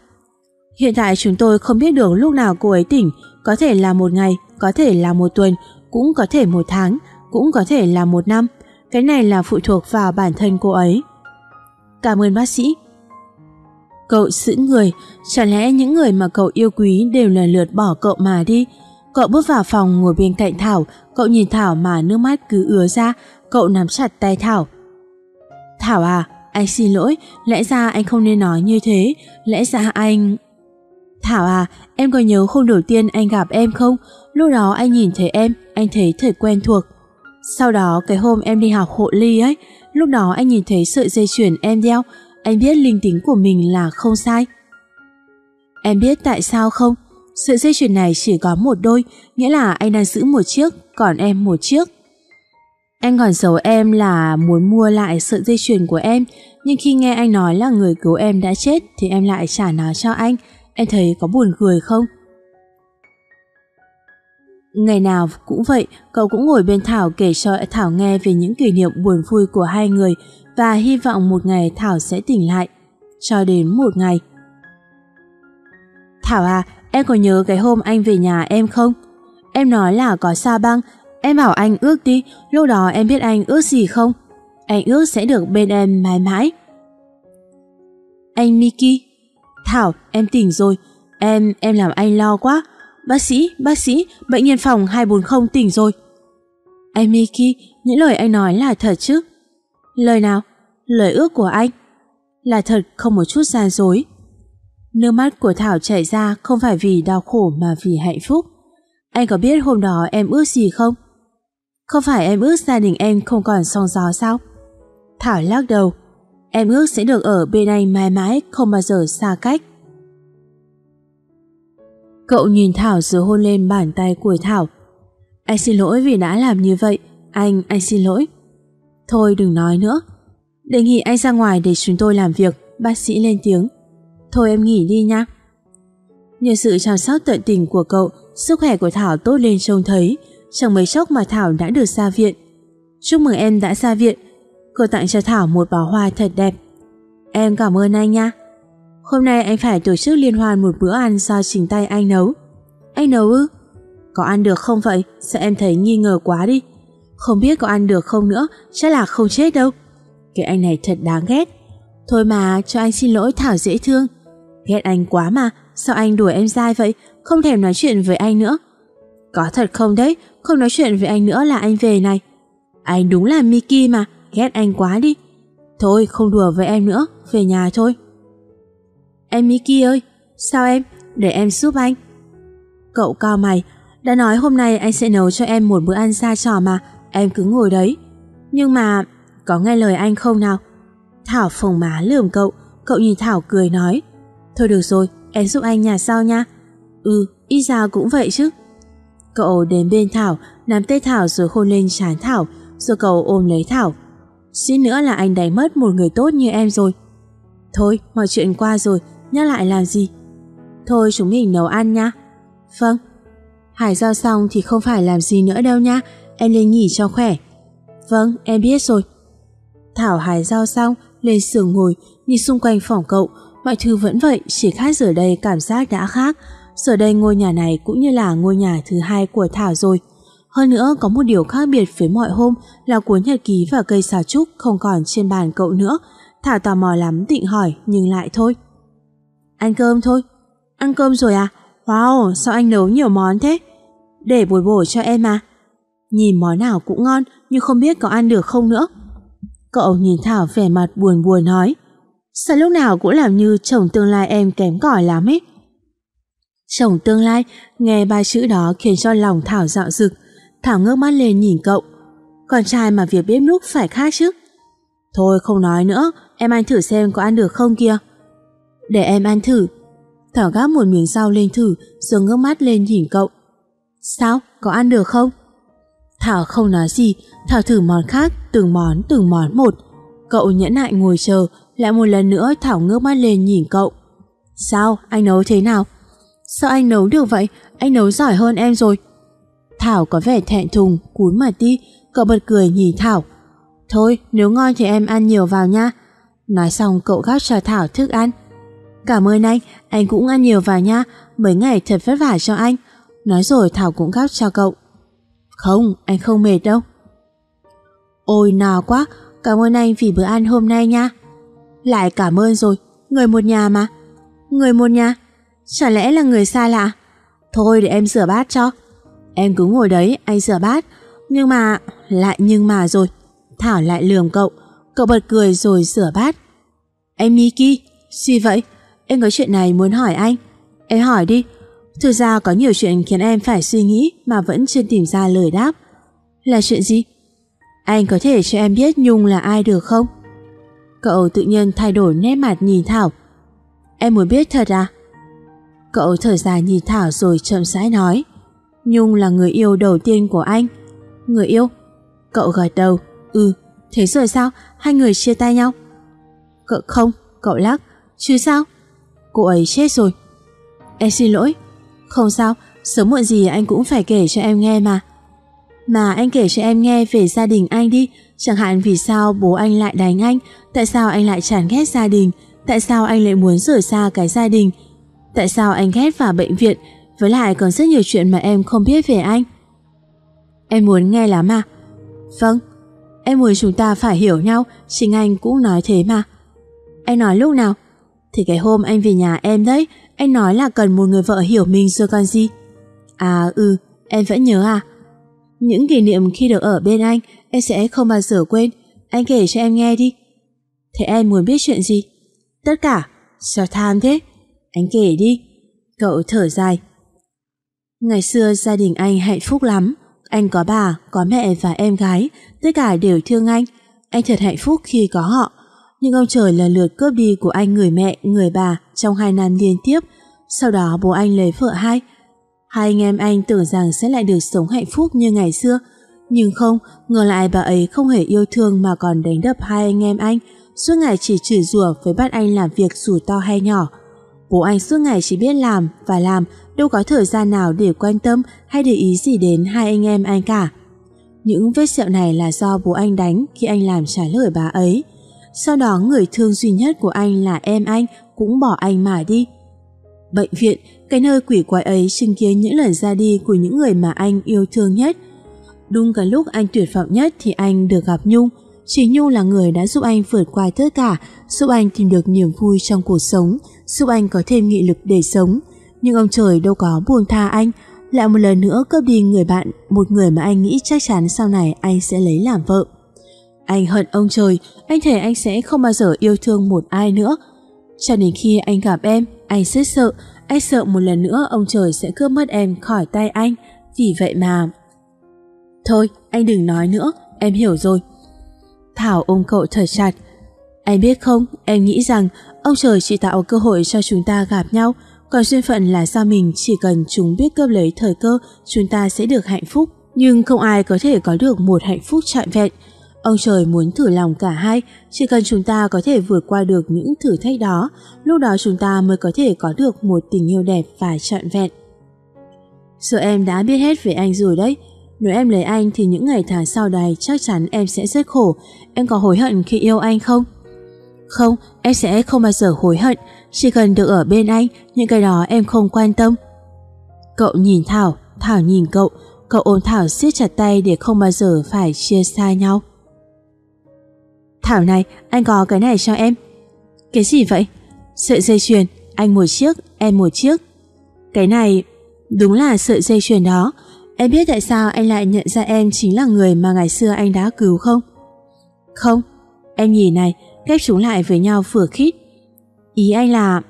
Hiện tại chúng tôi không biết được lúc nào cô ấy tỉnh, có thể là một ngày, có thể là một tuần, cũng có thể một tháng, cũng có thể là một năm. Cái này là phụ thuộc vào bản thân cô ấy. Cảm ơn bác sĩ. Cậu giữ người, chẳng lẽ những người mà cậu yêu quý đều lần lượt bỏ cậu mà đi? Cậu bước vào phòng ngồi bên cạnh Thảo, cậu nhìn Thảo mà nước mắt cứ ứa ra, cậu nắm chặt tay Thảo. Thảo à, Anh xin lỗi, lẽ ra anh không nên nói như thế, lẽ ra anh... Thảo à, em có nhớ hôm đầu tiên anh gặp em không? Lúc đó anh nhìn thấy em, anh thấy thật quen thuộc. Sau đó cái hôm em đi học hộ ly ấy, lúc đó anh nhìn thấy sợi dây chuyền em đeo, anh biết linh tính của mình là không sai. Em biết tại sao không? Sợi dây chuyền này chỉ có một đôi, nghĩa là anh đang giữ một chiếc, còn em một chiếc. Anh còn giấu em là muốn mua lại sợi dây chuyền của em, nhưng khi nghe anh nói là người cứu em đã chết thì em lại trả nó cho anh. Em thấy có buồn cười không? Ngày nào cũng vậy, cậu cũng ngồi bên Thảo kể cho Thảo nghe về những kỷ niệm buồn vui của hai người và hy vọng một ngày Thảo sẽ tỉnh lại. Cho đến một ngày. Thảo à, em có nhớ cái hôm anh về nhà em không? Em nói là có xa băng, em bảo anh ước đi, lúc đó em biết anh ước gì không? Anh ước sẽ được bên em mãi mãi. Anh Miki, Thảo, em tỉnh rồi, em, em làm anh lo quá. Bác sĩ, bác sĩ, bệnh nhân phòng 240 tỉnh rồi. Anh Miki, những lời anh nói là thật chứ? Lời nào? Lời ước của anh. Là thật không một chút gian dối. Nước mắt của Thảo chảy ra không phải vì đau khổ mà vì hạnh phúc. Anh có biết hôm đó em ước gì không? Không phải em ước gia đình em không còn song gió sao? Thảo lắc đầu. Em ước sẽ được ở bên anh mãi mãi không bao giờ xa cách. Cậu nhìn Thảo rồi hôn lên bàn tay của Thảo. Anh xin lỗi vì đã làm như vậy. Anh, anh xin lỗi. Thôi đừng nói nữa. Đề nghị anh ra ngoài để chúng tôi làm việc. Bác sĩ lên tiếng. Thôi em nghỉ đi nhá Nhờ sự chăm sóc tận tình của cậu, sức khỏe của Thảo tốt lên trông thấy. Chẳng mấy chốc mà Thảo đã được ra viện. Chúc mừng em đã ra viện. Cô tặng cho Thảo một bó hoa thật đẹp. Em cảm ơn anh nha. Hôm nay anh phải tổ chức liên hoan một bữa ăn do chính tay anh nấu. Anh nấu ư? Có ăn được không vậy? Sao em thấy nghi ngờ quá đi? Không biết có ăn được không nữa, chắc là không chết đâu. Cái anh này thật đáng ghét. Thôi mà, cho anh xin lỗi Thảo dễ thương. Ghét anh quá mà, sao anh đuổi em dai vậy, không thèm nói chuyện với anh nữa. Có thật không đấy, không nói chuyện với anh nữa là anh về này. Anh đúng là Mickey mà, ghét anh quá đi. Thôi, không đùa với em nữa, về nhà thôi. Em Mickey ơi, sao em? Để em giúp anh. Cậu cao mày, đã nói hôm nay anh sẽ nấu cho em một bữa ăn xa trò mà, em cứ ngồi đấy. Nhưng mà, có nghe lời anh không nào? Thảo phồng má lườm cậu, cậu nhìn Thảo cười nói. Thôi được rồi, em giúp anh nhà sau nha. Ừ, ít ra cũng vậy chứ. Cậu đến bên Thảo, nắm tay Thảo rồi hôn lên trán Thảo, rồi cậu ôm lấy Thảo. Xin nữa là anh đánh mất một người tốt như em rồi. Thôi, mọi chuyện qua rồi, nhắc lại làm gì? Thôi chúng mình nấu ăn nha. Vâng. Hải giao xong thì không phải làm gì nữa đâu nha, em lên nghỉ cho khỏe. Vâng, em biết rồi. Thảo hải giao xong, lên giường ngồi, nhìn xung quanh phòng cậu, mọi thứ vẫn vậy, chỉ khác giờ đây cảm giác đã khác. Giờ đây ngôi nhà này cũng như là ngôi nhà thứ hai của Thảo rồi. Hơn nữa có một điều khác biệt với mọi hôm là cuốn nhật ký và cây xà trúc không còn trên bàn cậu nữa. Thảo tò mò lắm định hỏi nhưng lại thôi. Ăn cơm thôi. Ăn cơm rồi à? Wow, sao anh nấu nhiều món thế? Để bồi bổ cho em mà. Nhìn món nào cũng ngon nhưng không biết có ăn được không nữa. Cậu nhìn Thảo vẻ mặt buồn buồn nói. Sao lúc nào cũng làm như chồng tương lai em kém cỏi lắm ấy. Chồng tương lai, nghe ba chữ đó khiến cho lòng Thảo dạo rực. Thảo ngước mắt lên nhìn cậu. Con trai mà việc bếp núc phải khác chứ. Thôi không nói nữa, em ăn thử xem có ăn được không kia. Để em ăn thử. Thảo gắp một miếng rau lên thử rồi ngước mắt lên nhìn cậu. Sao? Có ăn được không? Thảo không nói gì, Thảo thử món khác, từng món từng món một. Cậu nhẫn nại ngồi chờ, lại một lần nữa Thảo ngước mắt lên nhìn cậu. Sao? Anh nấu thế nào? Sao anh nấu được vậy? Anh nấu giỏi hơn em rồi. Thảo có vẻ thẹn thùng, cúi mặt đi, cậu bật cười nhìn Thảo. Thôi, nếu ngon thì em ăn nhiều vào nha. Nói xong cậu gắp cho Thảo thức ăn. Cảm ơn anh, anh cũng ăn nhiều vào nha, mấy ngày thật vất vả cho anh. Nói rồi Thảo cũng gắp cho cậu. Không, anh không mệt đâu. Ôi nào quá, cảm ơn anh vì bữa ăn hôm nay nha. Lại cảm ơn rồi, người một nhà mà. Người một nhà? Chả lẽ là người xa lạ? Thôi để em rửa bát cho. Em cứ ngồi đấy, anh rửa bát. Nhưng mà, lại nhưng mà rồi. Thảo lại lườm cậu. Cậu bật cười rồi rửa bát. Em Miki, gì vậy? Em có chuyện này muốn hỏi anh. Em hỏi đi. Thực ra có nhiều chuyện khiến em phải suy nghĩ mà vẫn chưa tìm ra lời đáp. Là chuyện gì? Anh có thể cho em biết Nhung là ai được không? Cậu tự nhiên thay đổi nét mặt nhìn Thảo. Em muốn biết thật à? Cậu thở dài nhìn Thảo rồi chậm rãi nói. Nhung là người yêu đầu tiên của anh. Người yêu? Cậu gật đầu. Ừ, thế rồi sao? Hai người chia tay nhau? Cậu không, cậu lắc. Chứ sao? Cô ấy chết rồi. Em xin lỗi. Không sao, sớm muộn gì anh cũng phải kể cho em nghe mà. Mà anh kể cho em nghe về gia đình anh đi, chẳng hạn vì sao bố anh lại đánh anh, tại sao anh lại chán ghét gia đình, tại sao anh lại muốn rời xa cái gia đình, tại sao anh ghét vào bệnh viện, với lại còn rất nhiều chuyện mà em không biết về anh. Em muốn nghe lắm à? Vâng, em muốn chúng ta phải hiểu nhau, chính anh cũng nói thế mà. Anh nói lúc nào? Thì cái hôm anh về nhà em đấy, anh nói là cần một người vợ hiểu mình rồi còn gì. À ừ, em vẫn nhớ à. Những kỷ niệm khi được ở bên anh, em sẽ không bao giờ quên. Anh kể cho em nghe đi. Thế em muốn biết chuyện gì? Tất cả. Sao tham thế? Anh kể đi. Cậu thở dài. Ngày xưa gia đình anh hạnh phúc lắm. Anh có bà, có mẹ và em gái. Tất cả đều thương anh. Anh thật hạnh phúc khi có họ. Nhưng ông trời lần lượt cướp đi của anh người mẹ, người bà trong hai năm liên tiếp. Sau đó bố anh lấy vợ hai. Hai anh em anh tưởng rằng sẽ lại được sống hạnh phúc như ngày xưa. Nhưng không, ngược lại bà ấy không hề yêu thương mà còn đánh đập hai anh em anh. Suốt ngày chỉ chửi rủa với bắt anh làm việc dù to hay nhỏ. Bố anh suốt ngày chỉ biết làm và làm, đâu có thời gian nào để quan tâm hay để ý gì đến hai anh em anh cả. Những vết sẹo này là do bố anh đánh khi anh làm trả lời bà ấy. Sau đó người thương duy nhất của anh là em anh cũng bỏ anh mà đi. Bệnh viện, cái nơi quỷ quái ấy chứng kiến những lần ra đi của những người mà anh yêu thương nhất. Đúng cái lúc anh tuyệt vọng nhất thì anh được gặp Nhung. Chỉ Nhung là người đã giúp anh vượt qua tất cả, giúp anh tìm được niềm vui trong cuộc sống, giúp anh có thêm nghị lực để sống. Nhưng ông trời đâu có buông tha anh, lại một lần nữa cướp đi người bạn, một người mà anh nghĩ chắc chắn sau này anh sẽ lấy làm vợ. Anh hận ông trời, anh thề anh sẽ không bao giờ yêu thương một ai nữa. Cho đến khi anh gặp em, anh rất sợ, anh sợ một lần nữa ông trời sẽ cướp mất em khỏi tay anh. Vì vậy mà... Thôi, anh đừng nói nữa, em hiểu rồi. Thảo ôm cậu thật chặt. Anh biết không, em nghĩ rằng ông trời chỉ tạo cơ hội cho chúng ta gặp nhau, còn duyên phận là do mình chỉ cần chúng biết cướp lấy thời cơ, chúng ta sẽ được hạnh phúc. Nhưng không ai có thể có được một hạnh phúc trọn vẹn. Ông trời muốn thử lòng cả hai, chỉ cần chúng ta có thể vượt qua được những thử thách đó, lúc đó chúng ta mới có thể có được một tình yêu đẹp và trọn vẹn. Giờ em đã biết hết về anh rồi đấy, nếu em lấy anh thì những ngày tháng sau đây chắc chắn em sẽ rất khổ, em có hối hận khi yêu anh không? Không, em sẽ không bao giờ hối hận, chỉ cần được ở bên anh, những cái đó em không quan tâm. Cậu nhìn Thảo, Thảo nhìn cậu, cậu ôm Thảo siết chặt tay để không bao giờ phải chia xa nhau. Thảo này, anh có cái này cho em. Cái gì vậy? Sợi dây chuyền, anh một chiếc, em một chiếc. Cái này, đúng là sợi dây chuyền đó. Em biết tại sao anh lại nhận ra em chính là người mà ngày xưa anh đã cứu không? Không, em nhìn này, ghép chúng lại với nhau vừa khít. Ý anh là...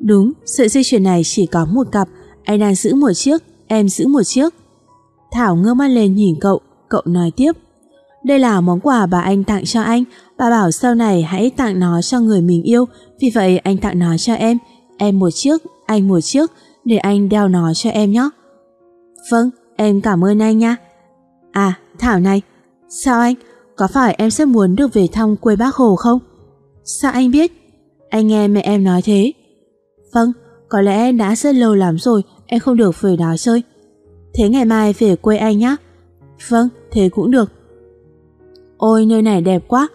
Đúng, sợi dây chuyền này chỉ có một cặp, anh đang giữ một chiếc, em giữ một chiếc. Thảo ngơ mắt lên nhìn cậu, cậu nói tiếp. Đây là món quà bà anh tặng cho anh, bà bảo sau này hãy tặng nó cho người mình yêu, vì vậy anh tặng nó cho em, em một chiếc, anh một chiếc, để anh đeo nó cho em nhé. Vâng, em cảm ơn anh nha. À, Thảo này, sao anh, có phải em sẽ muốn được về thăm quê bác Hồ không? Sao anh biết? Anh nghe mẹ em nói thế. Vâng, có lẽ đã rất lâu lắm rồi em không được về đó chơi. Thế ngày mai về quê anh nhé. Vâng, thế cũng được. Ôi nơi này đẹp quá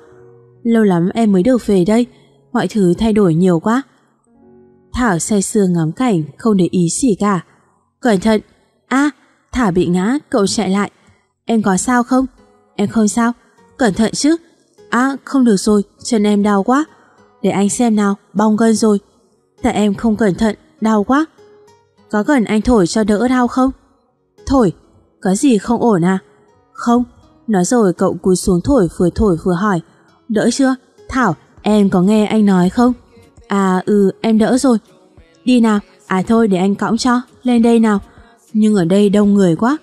Lâu lắm em mới được về đây, Mọi thứ thay đổi nhiều quá. Thảo say sưa ngắm cảnh, Không để ý gì cả. Cẩn thận! A Thảo bị ngã, cậu chạy lại. Em có sao không? Em không sao. Cẩn thận chứ! À không được rồi, chân em đau quá. Để anh xem nào, bong gân rồi. Tại em không cẩn thận, đau quá. Có cần anh thổi cho đỡ đau không? Thổi? Có gì không ổn à? Không. Nói rồi cậu cúi xuống thổi, vừa thổi vừa hỏi. Đỡ chưa? Thảo, Em có nghe anh nói không? À ừ em đỡ rồi Đi nào À thôi để anh cõng cho Lên đây nào Nhưng ở đây đông người quá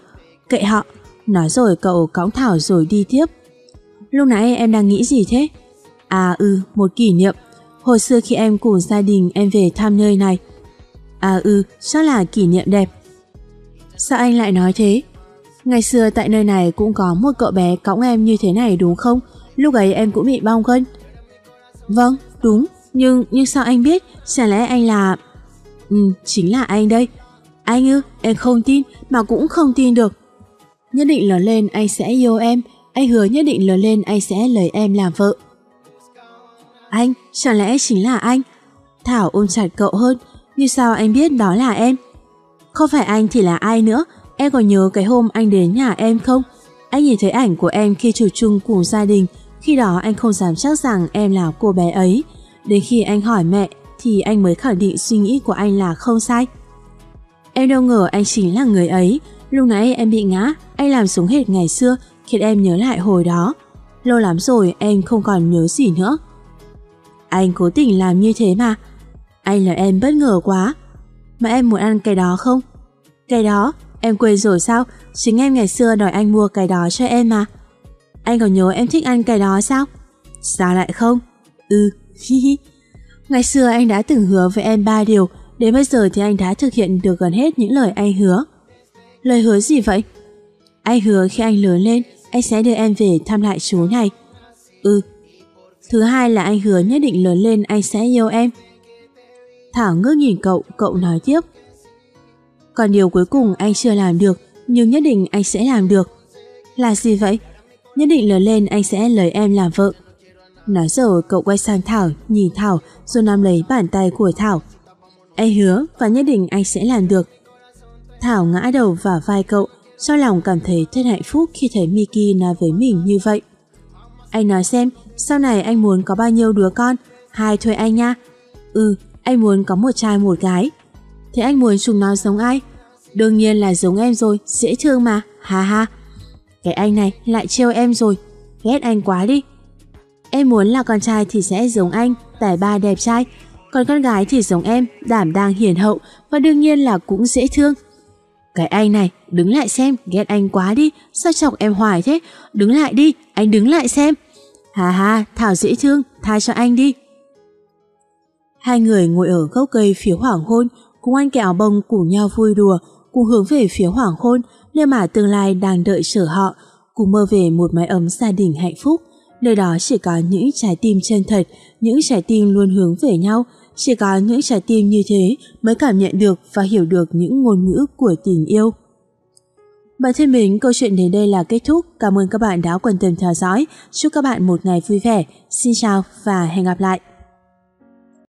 Kệ họ Nói rồi cậu cõng Thảo rồi đi tiếp Lúc nãy em đang nghĩ gì thế? À ừ một kỷ niệm Hồi xưa khi em cùng gia đình em về thăm nơi này À ừ chắc là kỷ niệm đẹp Sao anh lại nói thế? Ngày xưa tại nơi này cũng có một cậu bé cõng em như thế này đúng không? Lúc ấy em cũng bị bong gân. Vâng, đúng, nhưng nhưng sao anh biết? chả lẽ anh là... Ừ, chính là anh đây. Anh ư, em không tin, mà cũng không tin được. Nhất định lớn lên anh sẽ yêu em, anh hứa nhất định lớn lên anh sẽ lấy em làm vợ. Anh, chẳng lẽ chính là anh? Thảo ôm chặt cậu hơn, như sao anh biết đó là em? Không phải anh thì là ai nữa, Em còn nhớ cái hôm anh đến nhà em không? Anh nhìn thấy ảnh của em khi chụp chung cùng gia đình, khi đó anh không dám chắc rằng em là cô bé ấy. Đến khi anh hỏi mẹ thì anh mới khẳng định suy nghĩ của anh là không sai. Em đâu ngờ anh chính là người ấy. Lúc nãy em bị ngã, anh làm sống hệt ngày xưa khiến em nhớ lại hồi đó. Lâu lắm rồi em không còn nhớ gì nữa. Anh cố tình làm như thế mà. Anh là em bất ngờ quá. Mà em muốn ăn cái đó không? Cái đó Em quên rồi sao? Chính em ngày xưa đòi anh mua cái đó cho em mà. Anh còn nhớ em thích ăn cái đó sao? Sao lại không? Ừ, hi hi. Ngày xưa anh đã từng hứa với em ba điều, đến bây giờ thì anh đã thực hiện được gần hết những lời anh hứa. Lời hứa gì vậy? Anh hứa khi anh lớn lên, anh sẽ đưa em về thăm lại chú này. Ừ. Thứ hai là anh hứa nhất định lớn lên anh sẽ yêu em. Thảo ngước nhìn cậu, cậu nói tiếp. Còn điều cuối cùng anh chưa làm được, nhưng nhất định anh sẽ làm được. Là gì vậy? Nhất định lớn lên anh sẽ lấy em làm vợ. Nói rồi cậu quay sang Thảo, nhìn Thảo rồi nắm lấy bàn tay của Thảo. Anh hứa và nhất định anh sẽ làm được. Thảo ngã đầu vào vai cậu, sau lòng cảm thấy thật hạnh phúc khi thấy Miki nói với mình như vậy. Anh nói xem, sau này anh muốn có bao nhiêu đứa con? Hai thôi anh nha. Ừ, anh muốn có một trai một gái. Thế anh muốn chúng nó giống ai? Đương nhiên là giống em rồi, dễ thương mà, ha ha. Cái anh này lại trêu em rồi, ghét anh quá đi. Em muốn là con trai thì sẽ giống anh, tài ba đẹp trai, còn con gái thì giống em, đảm đang hiền hậu và đương nhiên là cũng dễ thương. Cái anh này, đứng lại xem, ghét anh quá đi, sao chọc em hoài thế, đứng lại đi, anh đứng lại xem. Hà hà, Thảo dễ thương, tha cho anh đi. Hai người ngồi ở gốc cây phía hoàng hôn, cùng anh kẹo bông cùng nhau vui đùa, cùng hướng về phía hoàng hôn, nơi mà tương lai đang đợi chờ họ, cùng mơ về một mái ấm gia đình hạnh phúc. Nơi đó chỉ có những trái tim chân thật, những trái tim luôn hướng về nhau, chỉ có những trái tim như thế mới cảm nhận được và hiểu được những ngôn ngữ của tình yêu. Bạn thân mến, câu chuyện đến đây là kết thúc. Cảm ơn các bạn đã quan tâm theo dõi. Chúc các bạn một ngày vui vẻ. Xin chào và hẹn gặp lại.